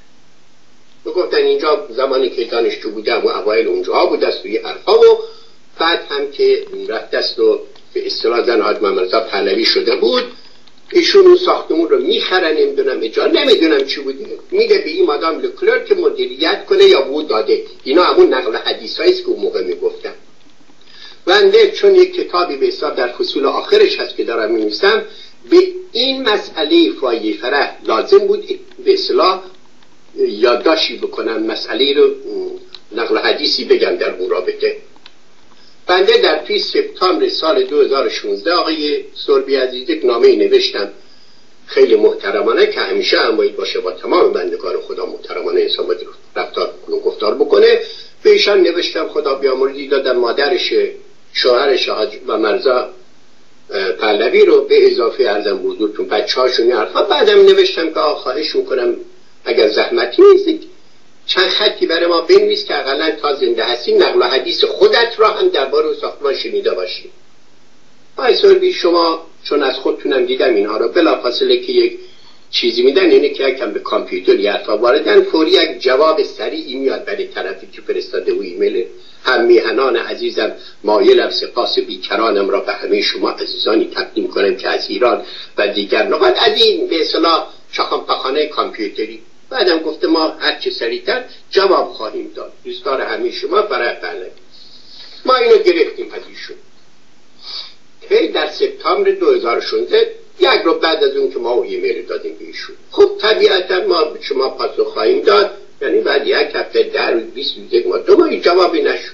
Speaker 3: گفتن اینجا زمانی که دانشجو بودم و اوایل اونجا بود است توی حرفا و بعد هم که رفت است و به اصطلاح زن حاج محمد شده بود. ایشون اون ساختمون رو می‌خره نمی‌دونم اجا نمی‌دونم چی بوده میده به این مادام لکلر که مدیریت کنه یا بود داده. اینا همون نقل حدیث که اون موقع می‌گفتن. بنده چون یک کتابی به حساب در فصول آخرش هست که دارم میمیسم به این مسئله فایه فرح لازم بود به اصلاح یادداشتی بکنم مسئله رو نقل حدیثی بگم در اون رابطه بنده در توی سپتامبر سال 2016 آقای سربی عزیز یک نامه نوشتم. خیلی محترمانه که همیشه هم باید باشه با تمام بندگان خدا محترمانه انسان باید رفتار گفتار بکنه. به ایشان نوشتم خدا بیامرزی دادم مادرش شوهرش و مرزا پهلوی رو به اضافه ارزم بزرگتون بچه هاشون حرفا. بعدم نوشتم که خواهش می‌کنم اگر زحمتی نیست چند خطی برای ما بنویس که اقلا تا زنده هستی نقل و حدیث خودت را هم درباره ساختمان شنیده باشی آی شما چون از خودتونم دیدم اینها رو بلافاصله که یک چیزی میدن یعنی که یکم به کامپیوتر یا واردن فوری یک جواب سریعی میاد برای طرفی که فرستاده و ایمیل. هم میهنان عزیزم مایلم سپاس بیکرانم را به همه شما عزیزانی تقدیم کنم که از ایران و دیگر نقاط از این به اصطلاح پخانه کامپیوتری. بعدم گفته ما هر چه سریعتر جواب خواهیم داد. دوستار همه شما برای بله. ما اینو گرفتیم از ایشون هی در سپتامبر 2016 یک رو بعد از اون که ما ایمیل دادیم به ایشون خب طبیعتا ما شما پاسخ خواهیم داد. یعنی بعد یک هفته در بیست یک ما دو جوابی نشد.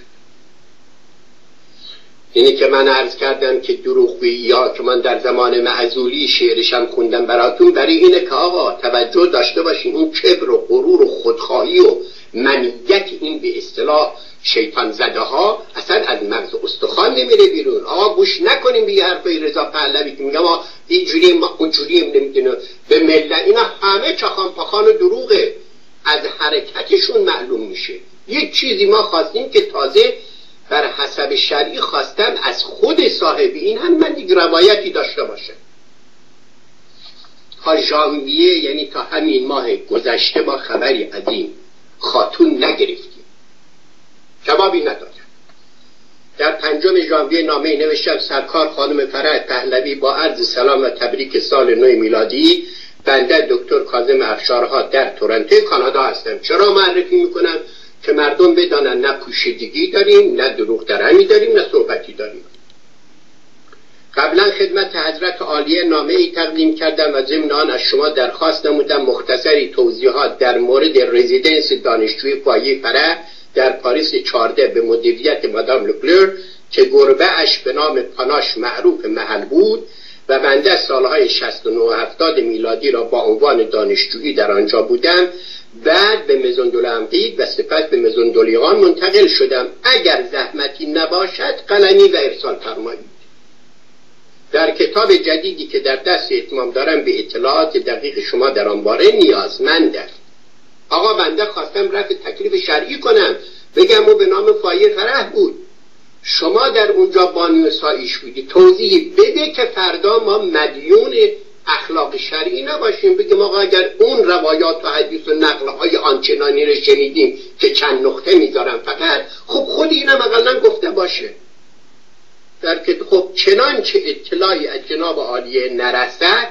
Speaker 3: اینی که من عرض کردم که دروغ یا که من در زمان معزولی شعرشم خوندم براتون برای اینه که آقا توجه داشته باشین اون کبر و غرور و خودخواهی و منیت این به اصطلاح شیطان زده ها اصلا از مغز استخوان نمیره بیرون. آقا گوش نکنیم به حرفای رضا پهلوی که میگم ما اینجوری اونجوری نمی‌دونه به ملت اینا همه چخان پخان و دروغه. از حرکتشون معلوم میشه. یک چیزی ما خواستیم که تازه بر حسب شرعی خواستم از خود صاحب این هم من دیگه روایتی داشته باشه. تا ژانویه یعنی تا همین ماه گذشته با خبری از این خاتون نگرفتیم جوابی ندادم در پنجم ژانویه نامه نوشتم سرکار خانم فرح پهلوی با عرض سلام و تبریک سال نو میلادی بنده دکتر کاظم افشارها در تورنتو کانادا هستم. چرا معرفی می‌کنم؟ که مردم بدانن نه پوشیدگی داریم نه دروغ درمی داریم نه صحبتی داریم. قبلا خدمت حضرت عالیه نامه ای تقدیم کردم و ضمن آن از شما درخواست نمودم مختصری توضیحات در مورد رزیدنس دانشجوی پایه فره در پاریس 14 به مدیریت مادام لوکلر که گربه اش به نام پاناش معروف محل بود. و بنده سالهای 69 70 میلادی را با عنوان دانشجویی در آنجا بودم. بعد به مزندول امقید و سپس به مزندولیان منتقل شدم. اگر زحمتی نباشد قلمی و ارسال فرمایید. در کتاب جدیدی که در دست اتمام دارم به اطلاعات دقیق شما در آن باره نیازمندم آقا بنده خواستم رفت تکلیف شرعی کنم. بگم او به نام فایه فرح بود. شما در اونجا بانی سایش بودی توضیح بده که فردا ما مدیون اخلاق شرعی نباشیم. بگیم آقا اگر اون روایات و حدیث و نقل های آنچنانی رو شنیدیم که چند نقطه می‌ذارم فقط خب خود اینم اقلا گفته باشه. در که خب چنانچه اطلاعی از جناب عالیه نرسد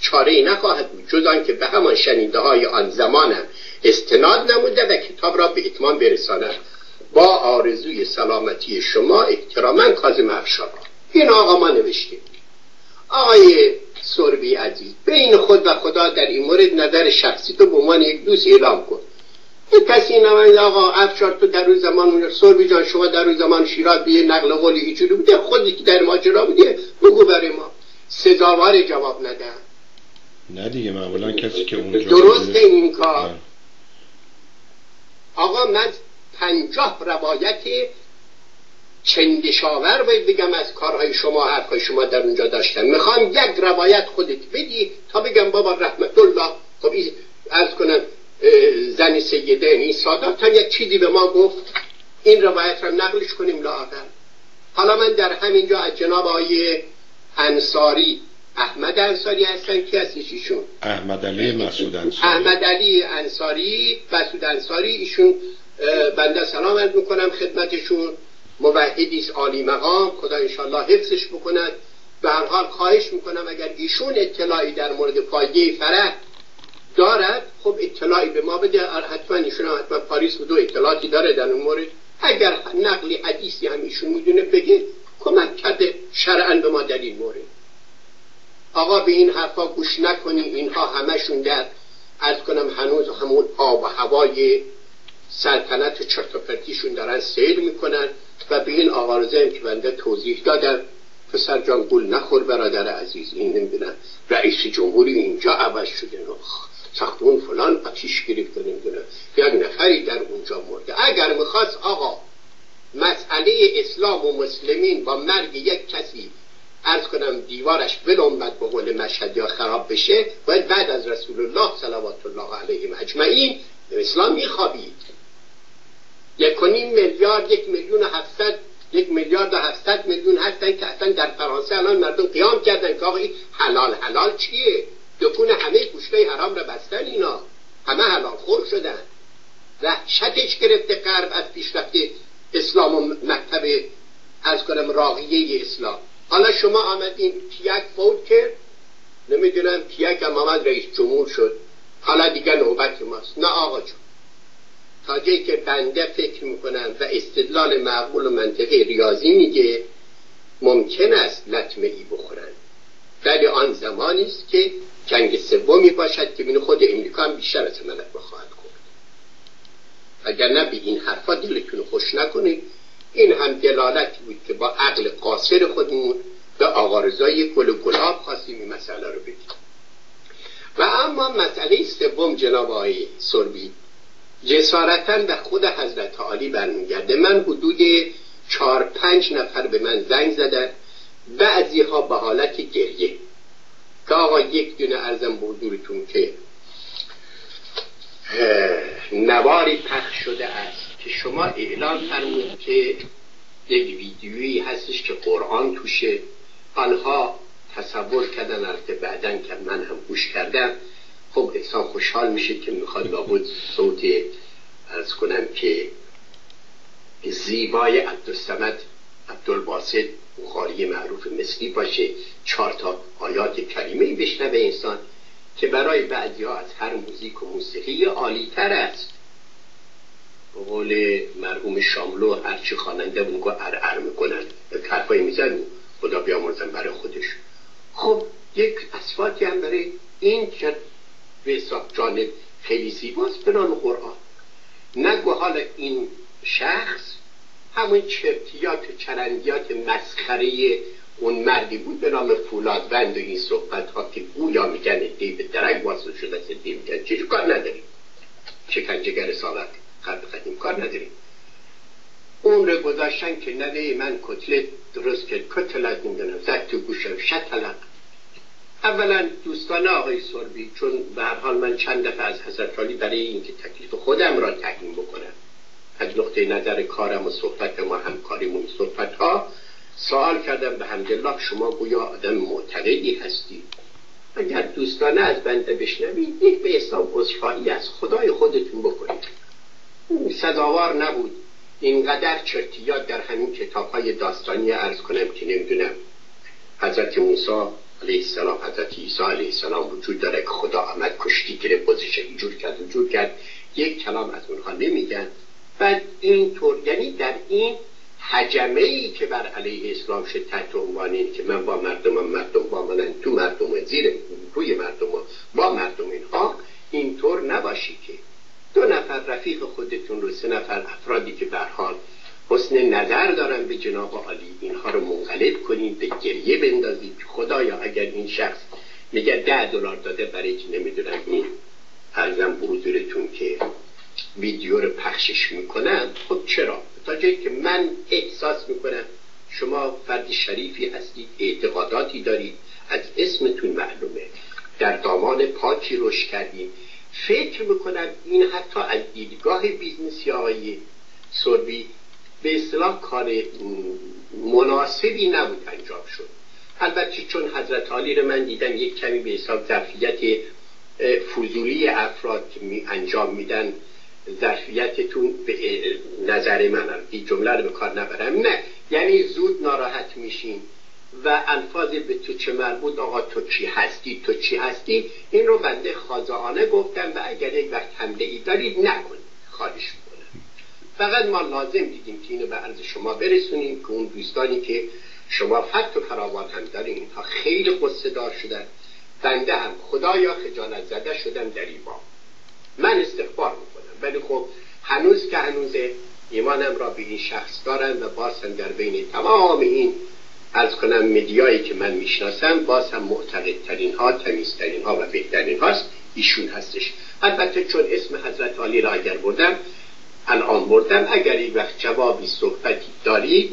Speaker 3: چاره ای نخواهد بود. جز آنکه به همان شنیده های آن زمانم استناد نموده و کتاب را به اتمام برسانم با آرزوی سلامتی شما احتراما کازم افشار این آقا ما نوشتیم. آقای سربی عزیز بین خود و خدا در این مورد نظر شخصی تو به عنوان یک دوست اعلام کن. یه کسی نمید آقا افشار تو در روز زمان سربی جان شما در روز زمان شیراز بیه نقل قولی اینجوری بوده خودی که در ماجرا بوده بگو برای ما. سزاوار جواب نده.
Speaker 1: نه دیگه معمولا کسی که اونجا
Speaker 3: درست این کار. آقا من پنجاه روایت چندشاور باید بگم از کارهای شما حرفهای شما در اونجا داشتم. می‌خوام یک روایت خودت بدی تا بگم بابا رحمت الله. خب ارز کنم زن سیده این سادات هم یک چیزی به ما گفت. این روایت رو نقلش کنیم لاغر. حالا من در همینجا از جناب آیه انصاری احمد انصاری هستن کی هستش ایشون.
Speaker 1: احمد علی مسعود انصاری.
Speaker 3: احمد علی انصاری مسعود انصاری ایشون بنده سلام عرض می‌کنم خدمتشون. موحدی است عالی مقام. خدا انشالله حفظش بکند به هر حال خواهش می‌کنم اگر ایشون اطلاعی در مورد فایده فرح دارد خب اطلاعی به ما بده. حتما ایشون حتما پاریس دو اطلاعاتی داره در اون مورد. اگر نقلی حدیثی هم ایشون می‌دونه بگه کمک کرده شرعا به ما در این مورد. آقا به این حرفا گوش نکنی. اینها همشون در از کنم هنوز همون آب و هوای سلطنت چرتوپرتیشون دارن سیر می‌کنن و به این آقارزه که بنده توضیح دادم پسر جان گل نخور برادر عزیز این نمی‌دونم رئیس جمهوری اینجا عوض شده نخ ساختمون فلان آتیش گرفته نمی‌دونم یک نفری در اونجا مرده. اگر می‌خواست آقا مسئله اسلام و مسلمین با مرگ یک کسی ارز کنم دیوارش بلنبد به قول مشهد یا خراب بشه باید بعد از رسول الله صلوات الله علیه مجمعین اسلام میخوابید. یک میلیارد یک میلیون و هفتصد یک میلیارد و هفتصد میلیون هستن که اصلا در فرانسه الان مردم قیام کردن که آقا حلال حلال چیه؟ دکون همه گوشتای حرام را بستن اینا. همه حلال خور شدن. وحشتش گرفته قرب از پیشرفت اسلام و مکتب از کنم راقیه اسلام. حالا شما آمدین پیک فوت کرد؟ نمی‌دونم پیک هم آمد رئیس جمهور شد. حالا دیگه نوبت ماست. نه آقا جون. تا جایی که بنده فکر می‌کنم و استدلال معقول و منطقی ریاضی میگه ممکن است لطمه ای بخورن. ولی آن زمانی است که جنگ سومی باشد که بین خود امریکا هم بیشتر از ملت بخواهد خورد. اگر نه به این حرفا دلتون خوش نکنید این هم دلالتی بود که با عقل قاصر خودمون به آقارزای گل گلاب خواستیم این مسئله رو بگیم. و اما مسئله سوم جناب آقای سربی جسارتا به خود حضرت عالی برمیگرده. من حدود چهار پنج نفر به من زنگ زدن. بعضی ها به حالت گریه. که آقا یک دونه ارزم بودورتون که نواری پخش شده است که شما اعلان فرمود که یک ویدیویی هستش که قرآن توشه. آنها تصور کردن البته بعدا که من هم گوش کردم. خب انسان خوشحال میشه که می‌خواد لابد صوت از کنم که زیبای عبدالسمد عبدالباسد بخاری معروف مثلی باشه. چهار تا آیات کریمه بشنوه انسان که برای بعدی ها از هر موزیک و موسیقی عالی تر است. به قول مرحوم شاملو هرچی خواننده اونگو ار ار می‌کنن حرفای میزن خدا بیامرزن برای خودش. خب یک اصفاتی هم برای این که به حساب جانب خیلی زیباست به نام قرآن. نگو حالا این شخص همون چرتیات چرندیات مسخره اون مردی بود به نام فولادوند و این صحبت ها که گویا میگن دی به درنگ واسه شده است دی میگن. چه کار نداریم؟ شکنجهگر سالت قبل قدیم کار نداریم. اون رو گذاشتن که نده من کتلت درست کرد. کتلت می‌دونم زد تو گوشم شتلق. اولا دوستان آقای سربی چون به هر حال من چند دفعه از حضرت علی برای اینکه تکلیف خودم را تعیین بکنم از نقطه نظر کارم و صحبت ما همکاریمون صحبت ها سوال کردم به همدلله شما گویا آدم معتقدی هستی. اگر دوستانه از بنده بشنوید یک به اسلام عذرخواهی از خدای خودتون بکنید. سزاوار نبود. اینقدر چرتیات در همین کتاب های داستانی ارز کنم که نمی‌دونم. حضرت موسی علیه السلام حضرت عیسی علیه السلام وجود داره که خدا آمد کشتی گرفت بازش اینجور کرد وجود کرد. یک کلام از اونها نمیگن. بعد اینطور یعنی در این حجمه ای که بر علیه اسلام شد تحت عنوان که من با مردم مردم با منن تو مردم زیر روی مردم با مردم اینها اینطور نباشی که دو نفر رفیق خودتون رو سه نفر افرادی که به حال حسن نظر دارن به جناب عالی. اینها رو منقلب کنید به گریه بندازید. خدایا اگر این شخص میگه ده دلار داده برای نمی‌دونم این عرضم به حضورتون که ویدیو رو پخشش می‌کنم خب چرا؟ تا جایی که من احساس می‌کنم شما فرد شریفی هستید اعتقاداتی دارید از اسمتون معلومه. در دامان پاکی رشد کردید. فکر می‌کنم این حتی از دیدگاه business ی های سربی به اصطلاح کار مناسبی نبود انجام شد. البته چون حضرت عالی رو من دیدم یک کمی به حساب ظرفیت فضولی افراد انجام میدن. ظرفیتتون به نظر من این جمله رو به کار نبرم. نه یعنی زود ناراحت میشین و الفاظ به تو چه مربوط؟ آقا تو چی هستی؟ تو چی هستی؟ این رو بنده خازعانه گفتم و اگر یک وقت حمله ای دارید نکنید. خواهش فقط ما لازم دیدیم که اینو به عرض شما برسونیم که اون دوستانی که شما فت و فراوان هم دارین اینها خیلی قصه دار شدن. بنده هم خدایا خجالت زده شدم در این من استغفار می‌کنم. ولی خب هنوز که هنوز ایمانم را به این شخص دارم و باز در بین تمام این از کنم مدیایی که من می‌شناسم باز هم معتقدترین ها تمیزترین ها و بهترین هاست. ایشون هستش. البته چون اسم حضرت عالی را اگر بردم الان بردم اگر یک وقت جوابی صحبتی دارید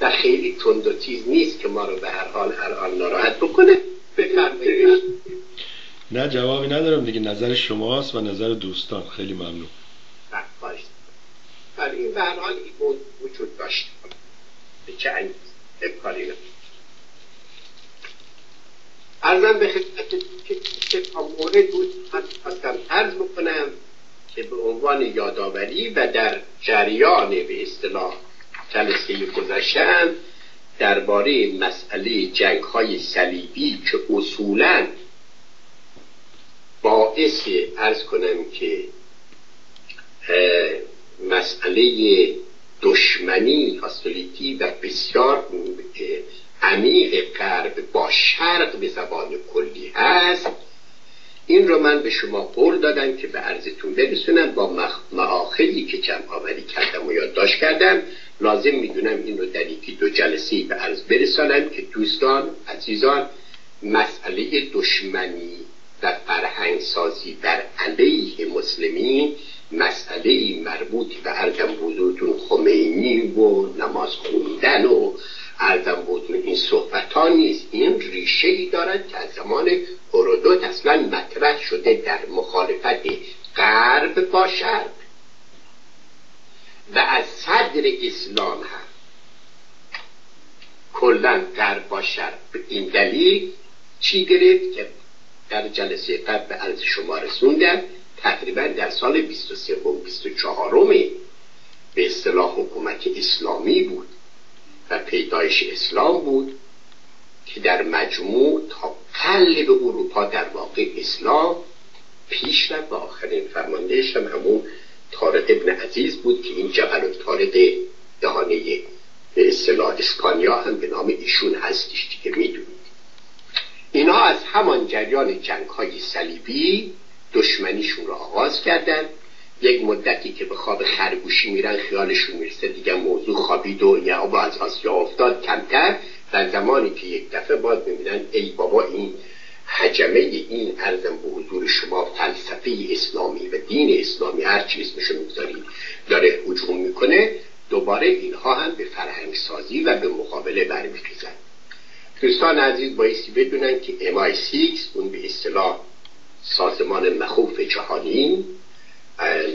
Speaker 3: و خیلی تند و تیز نیست که ما رو به هر حال هر حال ناراحت بکنه. بفرمایید.
Speaker 1: نه جوابی ندارم دیگه. نظر شماست و نظر دوستان. خیلی ممنون.
Speaker 3: بله، ولی این به هر حال این وجود داشت. به چه امکانی ارزم به خدمت که تا مورد بود خواستم عرض بکنم. که به عنوان یادآوری و در جریان به اصطلاح جلسه گذشتم درباره مسئله جنگ های صلیبی که اصولا باعث ارز کنم که مسئله دشمنی هاستولیتی و بسیار عمیق غرب با شرق به زبان کلی هست. این رو من به شما قول دادم که به عرضتون برسونم. با معاخلی که جمع آوری کردم و یادداشت کردم لازم می‌دونم این رو در یکی دو جلسه به عرض برسانم که دوستان عزیزان مسئله دشمنی و فرهنگ سازی در علیه مسلمین مسئله مربوط به ارزم بودتون خمینی و نماز خوندن و ارزم بودتون این صحبت نیست. این ریشه ای دارد که از زمان هرودوت اصلا مطرح شده در مخالفت غرب با شرق و از صدر اسلام هم. کلا غرب با شرق به این دلیل چی گرفت که در جلسه قبل به عرض شما رسوندم تقریبا در سال 23 و 24 به اصطلاح حکومت اسلامی بود. و پیدایش اسلام بود که در مجموع تا قلب اروپا در واقع اسلام پیش رفت و آخرین فرماندهش هم همون طارق ابن عزیز بود که این جبل طارق دهانه به اصطلاح اسپانیا هم به نام ایشون هستش که می‌دونید. اینا از همان جریان جنگ های صلیبی دشمنیشون رو آغاز کردن یک مدتی که به خواب خرگوشی میرن خیالشون می‌رسه. دیگه موضوع خوابید و یا از آسیا افتاد کمتر. و زمانی که یک دفعه باز می‌بینن ای بابا این حجمه این ارزم به حضور شما فلسفه اسلامی و دین اسلامی هر چی اسمشو می‌گذارید داره حجوم می‌کنه. دوباره اینها هم به فرهنگ سازی و به مقابله برمیخیزن. دوستان عزیز بایستی بدونن که MI6 اون به اصطلاح سازمان مخوف جهانی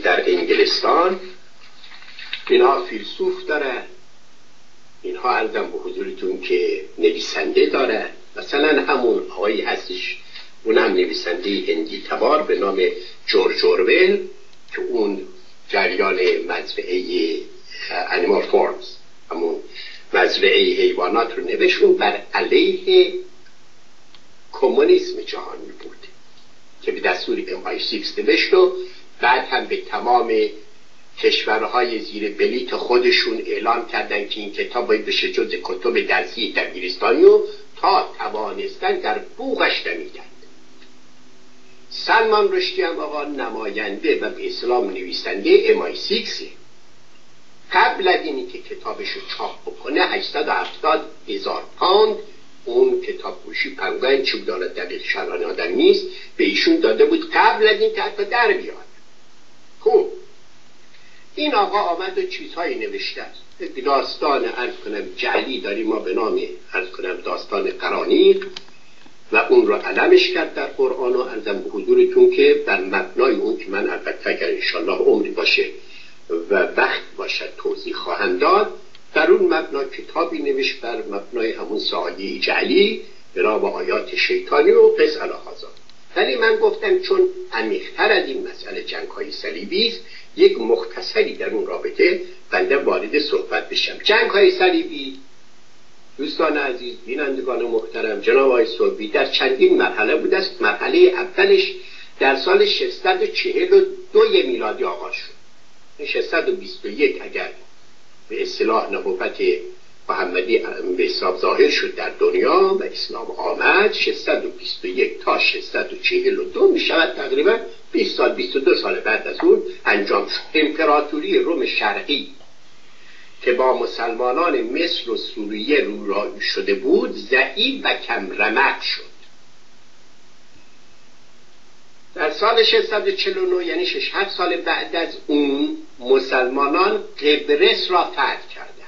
Speaker 3: در انگلستان. اینها فیلسوف داره. اینها عرضم به حضورتون که نویسنده داره. مثلا همون آقایی هستش اون هم نویسنده هندی تبار به نام جورج اورول که اون جریان مزرعه انیمال فورمز همون مزرعه حیوانات رو نوشت. بر علیه کمونیسم جهانی بود که به دستور MI6 نوشت و بعد هم به تمام کشورهای زیر بلیت خودشون اعلام کردن که این کتاب باید بشه جز کتب درسی دبیرستانی و تا توانستن در بوغش دمیدن سلمان رشدی هم آقا نماینده و به اسلام نویسنده امای سیکسه قبل از اینی که کتابش رو چاپ بکنه 870 هزار پاند اون کتاب پوشی پنگوین چوب دارد دقیق شران آدم نیست. به ایشون داده بود قبل از این که حتی در بیاد. خوب. این آقا آمد و چیزهایی نوشته داستان ارز کنم جعلی داریم ما به نام ارز کنم داستان قرانیق و اون رو علمش کرد در قرآن و ارزم به حضورتون که بر مبنای اون که من البته اگر انشالله عمری باشه و وقت باشد توضیح خواهم داد در اون مبنا کتابی نوشت بر مبنای همون سعادی جعلی به آیات شیطانی و قص الهازا ولی من گفتم چون عمیقتر از این مسئله جنگ های صلیبی است یک مختصری در اون رابطه بنده وارد صحبت بشم. جنگ های صلیبی دوستان عزیز بینندگان محترم جناب آقای در چندین مرحله بود است. مرحله اولش در سال 642 میلادی آغاز شد. 621 اگر به اصطلاح نبوت محمدی به حساب ظاهر شد در دنیا و اسلام آمد. 621 تا 642 می شود تقریبا. 20 سال 22 سال بعد از اون انجام شد. امپراتوری روم شرقی که با مسلمانان مصر و سوریه رو شده بود ضعیف و کم رمق شد. در سال 649 یعنی 6 سال بعد از اون مسلمانان قبرس را فتح کردند.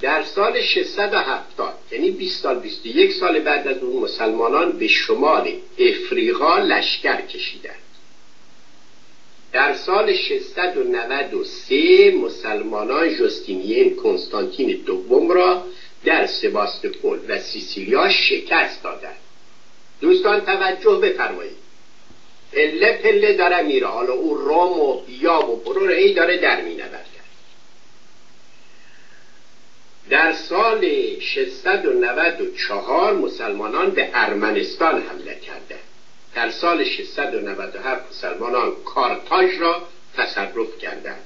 Speaker 3: در سال 670 یعنی 20 سال 21 سال بعد از اون مسلمانان به شمال افریقا لشکر کشیدند. در سال 693 مسلمانان جستینین کنستانتین دوم را در سباستپول و سیسیلیا شکست دادند. دوستان توجه بفرمایید. پله پله داره میره. حالا او روم و بیا و برو ای داره در مینورد در سال 694 مسلمانان به ارمنستان حمله کردند. در سال 697 مسلمانان کارتاژ را تصرف کردند.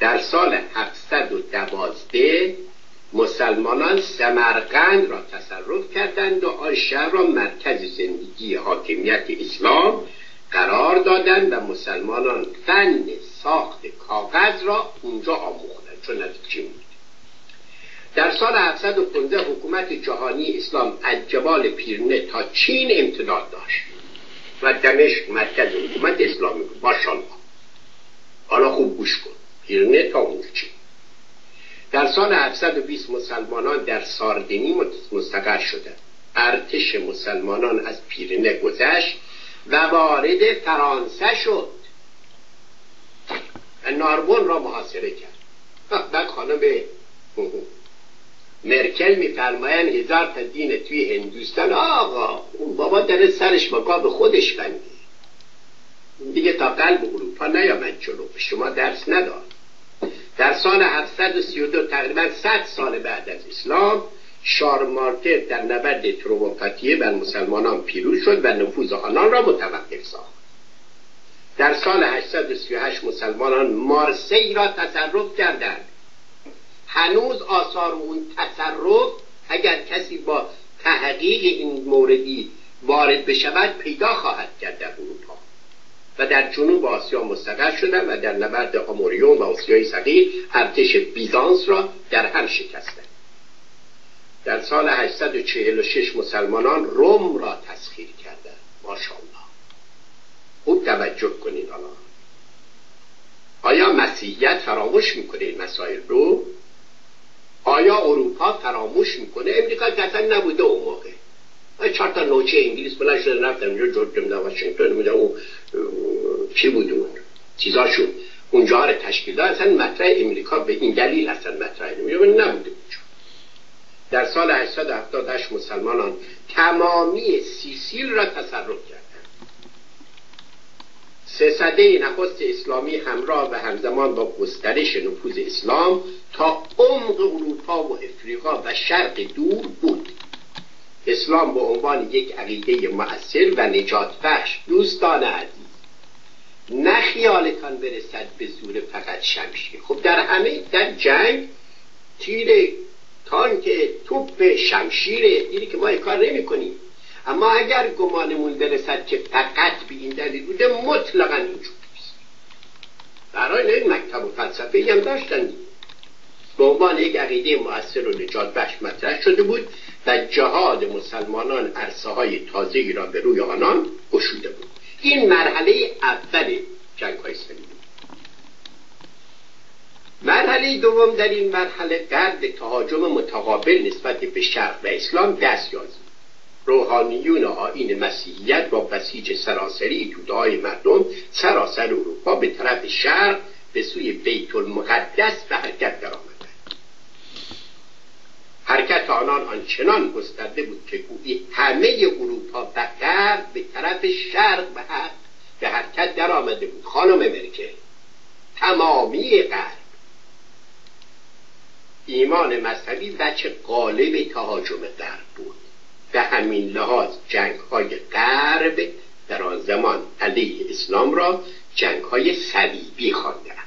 Speaker 3: در سال 712 مسلمانان سمرقند را تصرف کردند و آن شهر را مرکز زندگی حاکمیت اسلام قرار دادند و مسلمانان فن ساخت کاغذ را اونجا آموختند. چون نتیجه بود. در سال 715 حکومت جهانی اسلام از جبال پیرنه تا چین امتداد داشت و دمشق مرکز حکومت اسلامی بود. ماشاءالله. حالا خوب گوش کن. پیرنه تا اون چین در سال 720 مسلمانان در ساردنی مستقر شدند. ارتش مسلمانان از پیرنه گذشت و وارد فرانسه شد. ناربون را محاصره کرد. بعد خانم مرکل میفرمایند هزار تا دین توی هندوستان. آقا اون بابا در سرش مقا به خودش بندی. دیگه تا قلب اروپا نیامد جلو. شما درس نداد. در سال 732 تقریبا 100 سال بعد از اسلام شارمارتر در نبرد ترومفتیه بر مسلمانان پیروز شد و نفوذ آنان را متوقف ساخت. در سال 838 مسلمانان مارسی را تصرف کردند. هنوز آثار اون تصرف اگر کسی با تحقیق این موردی وارد بشود پیدا خواهد کرد در اروپا. و در جنوب آسیا مستقر شدن و در نبرد آموریون و آسیای صغیر ارتش بیزانس را در هم شکستند در سال 846 مسلمانان روم را تسخیر کردند. ماشاءالله. خوب توجه کنید آنها. آیا مسیحیت فراموش می‌کنه این مسائل رو؟ آیا اروپا فراموش می‌کنه؟ امریکا که اصلا نبوده اون موقع. چهار تا نوچه انگلیس بلند شده رفتن اونجا جورج نمی‌دونم واشنگتن می‌دونم اون چی بود اون؟ چیزاشون اونجا رو تشکیل داد اصلا مطرح امریکا به این دلیل اصلا مطرح نمی‌دونم نبوده اونجا. در سال 878 مسلمانان تمامی سیسیل را تصرف کردند سه سده نخست اسلامی همراه و همزمان با گسترش نفوذ اسلام تا عمق اروپا و افریقا و شرق دور بود. اسلام به عنوان یک عقیده مؤثر و نجات بخش دوستان عزیز نخی خیالتان برسد به زور فقط شمشیر. خب در همه در جنگ تیر تانک توپ شمشیر دیری که ما کار نمی کنیم اما اگر گمانمون برسد که فقط به این دلیل بوده مطلقا اینجور نیست برای این مکتب و فلسفه هم داشتن. به عنوان یک عقیده مؤثر و نجات بخش مطرح شده بود و جهاد مسلمانان عرصه های تازه را به روی آنان گشوده بود. این مرحله اول جنگ های مرحله دوم در این مرحله درد تهاجم متقابل نسبت به شرق و اسلام دست یازید روحانیون آین مسیحیت با بسیج سراسری تودهای مردم سراسر اروپا به طرف شرق به سوی بیت المقدس به حرکت درآمدند. حرکت آنان آنچنان گسترده بود که گویی همه اروپا و به طرف شرق به حرکت در آمده بود. خانم مرکل تمامی غرب. ایمان مذهبی وچه قالب تهاجم غرب بود. به همین لحاظ جنگ های غرب در آن زمان علیه اسلام را جنگ های صلیبی خواندند.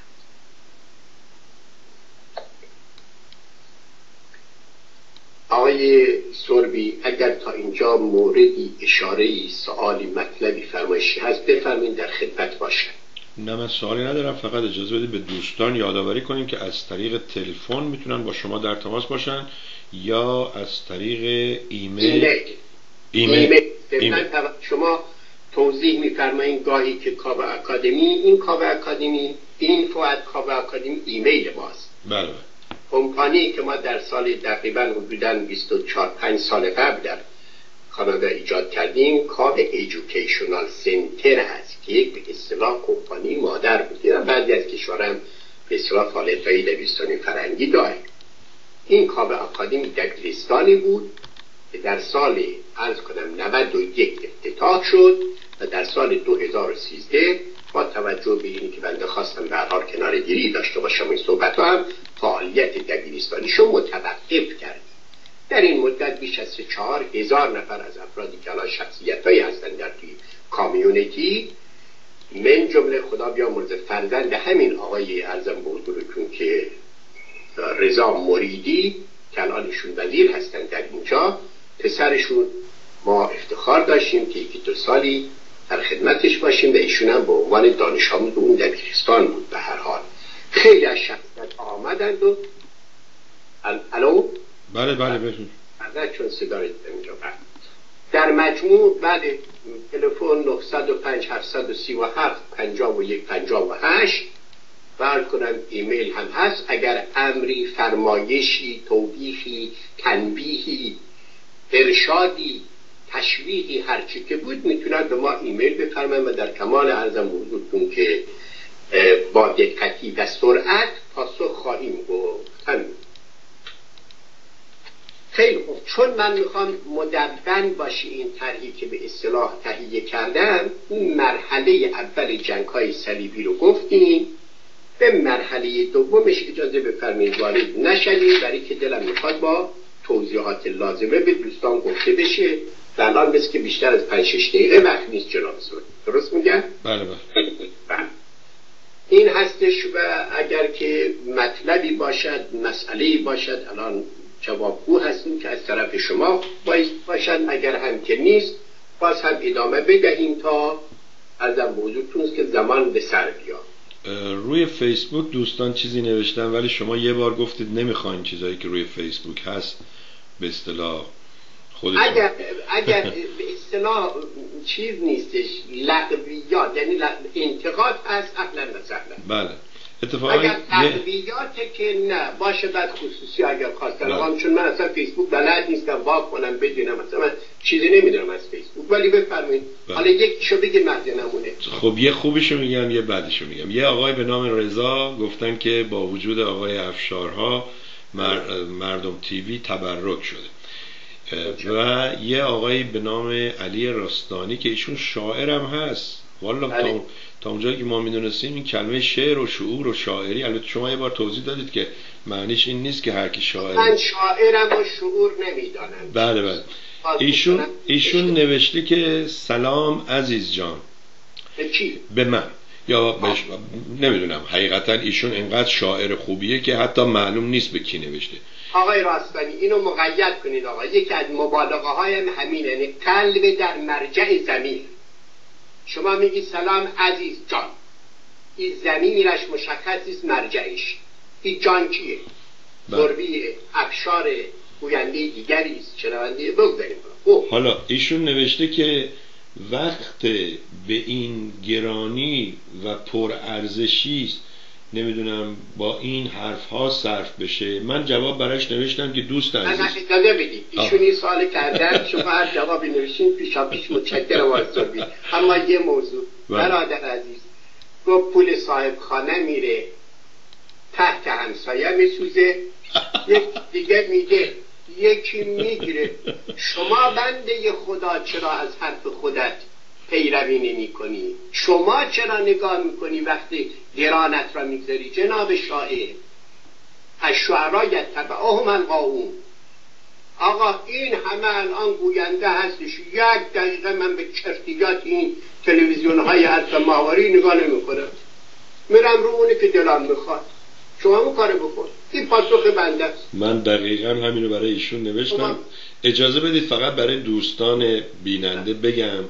Speaker 3: آقای سربی اگر تا اینجا موردی اشاره سوالی مطلبی فرمایشی هست بفرمین در خدمت باشد
Speaker 1: نه من سوالی ندارم فقط اجازه بدید به دوستان یادآوری کنیم که از طریق تلفن می‌تونن با شما در تماس باشن. یا از طریق ایمیل؟
Speaker 3: ایمیل, ایمیل. شما توضیح میفرمایید گاهی که کاو academy این کاو academy info at کاو academy ایمیل ماست.
Speaker 1: بله.
Speaker 3: کمپانی که ما در سال تقریبا حدودا 24 5 سال قبل در کانادا ایجاد کردیم کاو educational center هست که یک به اصطلاح کمپانی مادر بود و بعضی از کشورم به اصطلاح فعالیت‌های دویستانی فرنگی داره. این کاو اکادمی در کریستالی بود که در سال ارز کنم 91 افتتاح شد و در سال 2013 با توجه به اینکه که بنده خواستم به حال کنار گیری داشته باشم این صحبت هم فعالیت دبیرستانیشو متوقف کرد در این مدت بیش از چهار هزار نفر از افرادی که الان شخصیت هایی هستند در توی کامیونیتی من جمله خدا بیا مرز فرزند همین آقای ارزم بودرکون که رضا مریدی که الان ایشون وزیر هستند در اینجا. پسرشون ما افتخار داشتیم که یکی دو سالی در خدمتش باشیم و ایشون هم به عنوان دانش آموز اون دبیرستان بود به هر حال. خیلی از شخصیت آمدند و الو؟
Speaker 1: بله بله بشون
Speaker 3: چون صدا اینجا در مجموع بعد تلفن 905 737 51 58 برد کنم ایمیل هم هست. اگر امری فرمایشی توبیخی تنبیهی ارشادی تشویقی هرچی که بود می‌تونن به ما ایمیل بفرمایند و در کمال عرضم حضورتون که با دقتی و سرعت پاسخ خواهیم گفت. خیلی خوب. چون من می‌خوام مدون باشه این طرحی که به اصطلاح تهیه کردم این مرحله اول جنگ های صلیبی رو گفتیم. به مرحله دومش اجازه بفرمایید وارد نشدیم برای که دلم می‌خواد با توضیحات لازمه به دوستان گفته بشه. و الان مثل که بیشتر از 5 6 دقیقه وقت نیست جناب درست میگم؟
Speaker 1: بله بله.
Speaker 3: بله. این هستش و اگر که مطلبی باشد مسئله باشد الان جوابگو هستیم که از طرف شما باشد. اگر هم که نیست باز هم ادامه بدهیم تا ازم موضوعتون که زمان به سر بیاد.
Speaker 1: روی فیسبوک دوستان چیزی نوشتن ولی شما یه بار گفتید نمی‌خواین چیزایی که روی فیسبوک هست به اصطلاح خودتون.
Speaker 3: اگر اگر به اصطلاح چیز نیستش لغویات یعنی انتقاد هست اهلا و
Speaker 1: بله. اتفاقا
Speaker 3: اگر تقویاته که نه. باشه بعد خصوصی اگر خواستن. چون من اصلا فیسبوک بلد نیستم. واق کنم بدونم. مثلا من چیزی نمی‌دونم از فیسبوک. ولی بفرمایید. بله. حالا یکیشو بگید مهد نمونه.
Speaker 1: خب یه خوبیشو میگم یه بعدشو میگم. یه آقای به نام رضا گفتن که با وجود آقای افشارها مردم تیوی تبرک شده. و یه آقای به نام علی راستانی که ایشون شاعرم هست. والا تا, تا اونجایی که ما می‌دونستیم این کلمه شعر و شعور و شاعری البته شما یه بار توضیح دادید که معنیش این نیست که هر کی شاعر
Speaker 3: من شاعرم و شعور نمی‌دانم.
Speaker 1: بله بله. ایشون ایشون نوشته که سلام عزیز جان.
Speaker 3: به کی؟
Speaker 1: به من. یا بش... نمی‌دونم. حقیقتا ایشون انقدر شاعر خوبیه که حتی معلوم نیست به کی نوشته.
Speaker 3: آقای راستانی اینو مقید کنید آقا. یکی از مبالغه های همینه یعنی قلب در مرجع زمین. شما میگی سلام عزیز جان. این زمینیرش مشخص است مرجعش. این جان کیه؟ بله. افشار گوینده دیگری است. شنونده بگذاریم.
Speaker 1: حالا ایشون نوشته که وقت به این گرانی و پر ارزشی است. نمی‌دونم با این حرف ها صرف بشه. من جواب براش نوشتم که دوست عزیز
Speaker 3: نه اجازه بدید ایشون این سوال کردن شما هر جوابی نوشین پیشا پیش متشکر واسطه اما یه موضوع. برادر عزیز گفت پول صاحب خانه میره تحت همسایه میسوزه. یک دیگه میگه یکی می‌گیره. شما بنده خدا چرا از حرف خودت پیروی نمی کنی. شما چرا نگاه می‌کنی وقتی گرانت را می‌گذاری جناب شاعر. از شعرایت تبعه من قاوم آقا این همه الان گوینده هستش. یک دقیقه من به چرتیات این تلویزیون های حرف ماهواری نگاه نمی کنم. میرم رو اونی که دلم می‌خواد. شما اون کار بکن. این پاسخ بنده است.
Speaker 1: من دقیقا همینو برای ایشون نوشتم. اجازه بدید فقط برای دوستان بیننده بگم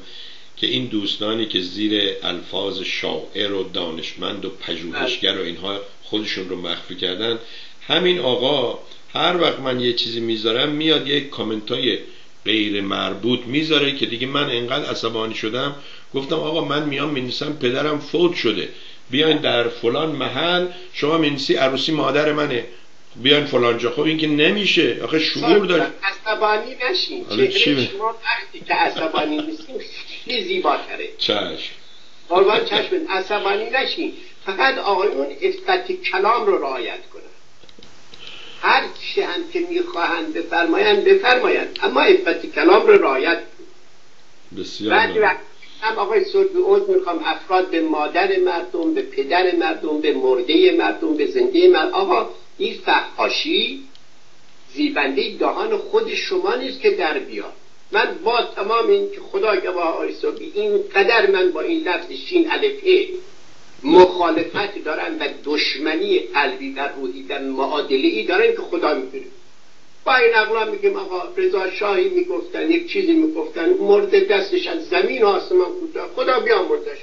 Speaker 1: که این دوستانی که زیر الفاظ شاعر و دانشمند و پژوهشگر و اینها خودشون رو مخفی کردن همین آقا هر وقت من یه چیزی می‌ذارم میاد یک کامنت های غیر مربوط می‌ذاره که دیگه من انقدر عصبانی شدم. گفتم آقا من میام مینیسم پدرم فوت شده. بیاین در فلان محل شما مینیسی عروسی مادر منه. بیاین فلان جا. خب این که نمیشه. آخه شعور داره
Speaker 3: عصبانی نشین. چهره شما وقتی که عصبانی نیستیم خیلی زیباتره.
Speaker 1: چشم.
Speaker 3: قربان چشم عصبانی نشین فقط آقایون افت کلام رو رعایت کنن. هر چی هم که می‌خواهند بفرمایند بفرمایند. اما افت کلام رو رعایت
Speaker 1: بسیار
Speaker 3: هم آقای سربی اوز می‌خوام. افراد به مادر مردم به پدر مردم به مرده مردم به زنده مردم. آقا این فحاشی زیبنده دهان خود شما نیست که در بیاد. من با تمام این که خدا گواه سربی این قدر من با این لفظ شین الفه مخالفت دارن و دشمنی قلبی و روحی و معادله ای دارن که خدا می‌دونه. با این اقلا میگیم آقا رضا شاهی می‌گفتن یک چیزی می‌گفتن مرد دستش از زمین و آسمان کوتاه خدا مردش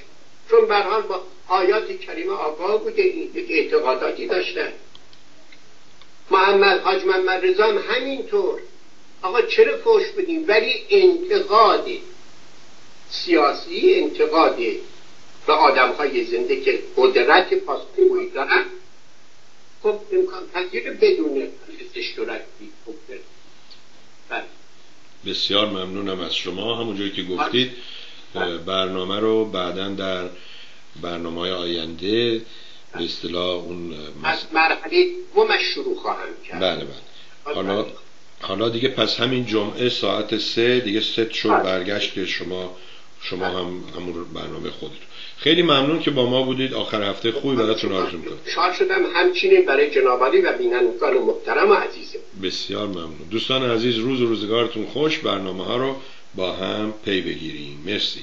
Speaker 3: چون برحال با آیات کریمه آقا بوده این یک اعتقاداتی داشتن. محمد حاج محمد رضا هم همینطور. آقا چرا فوش بدیم ولی انتقاد سیاسی انتقاد به آدم های زنده که قدرت پاسخگویی دارن. خب امکان پذیر بدون اشتراک
Speaker 1: بله. بسیار ممنونم از شما. همونجوری که گفتید برنامه رو بعدا در برنامه های آینده به اصطلاح اون
Speaker 3: از مرحله دومش شروع خواهم کرد.
Speaker 1: بله بله. حالا حالا دیگه پس همین جمعه ساعت سه دیگه ست شد بله. برگشت که شما شما هم همون برنامه خودتون. خیلی ممنون که با ما بودید. آخر هفته خوبی براتون آرزو می‌کنم.
Speaker 3: شاد شدم. همچنین برای جنابالی و بینندگان محترم و عزیزم.
Speaker 1: بسیار ممنون. دوستان عزیز روز و روزگارتون خوش. برنامه ها رو با هم پی بگیریم. مرسی.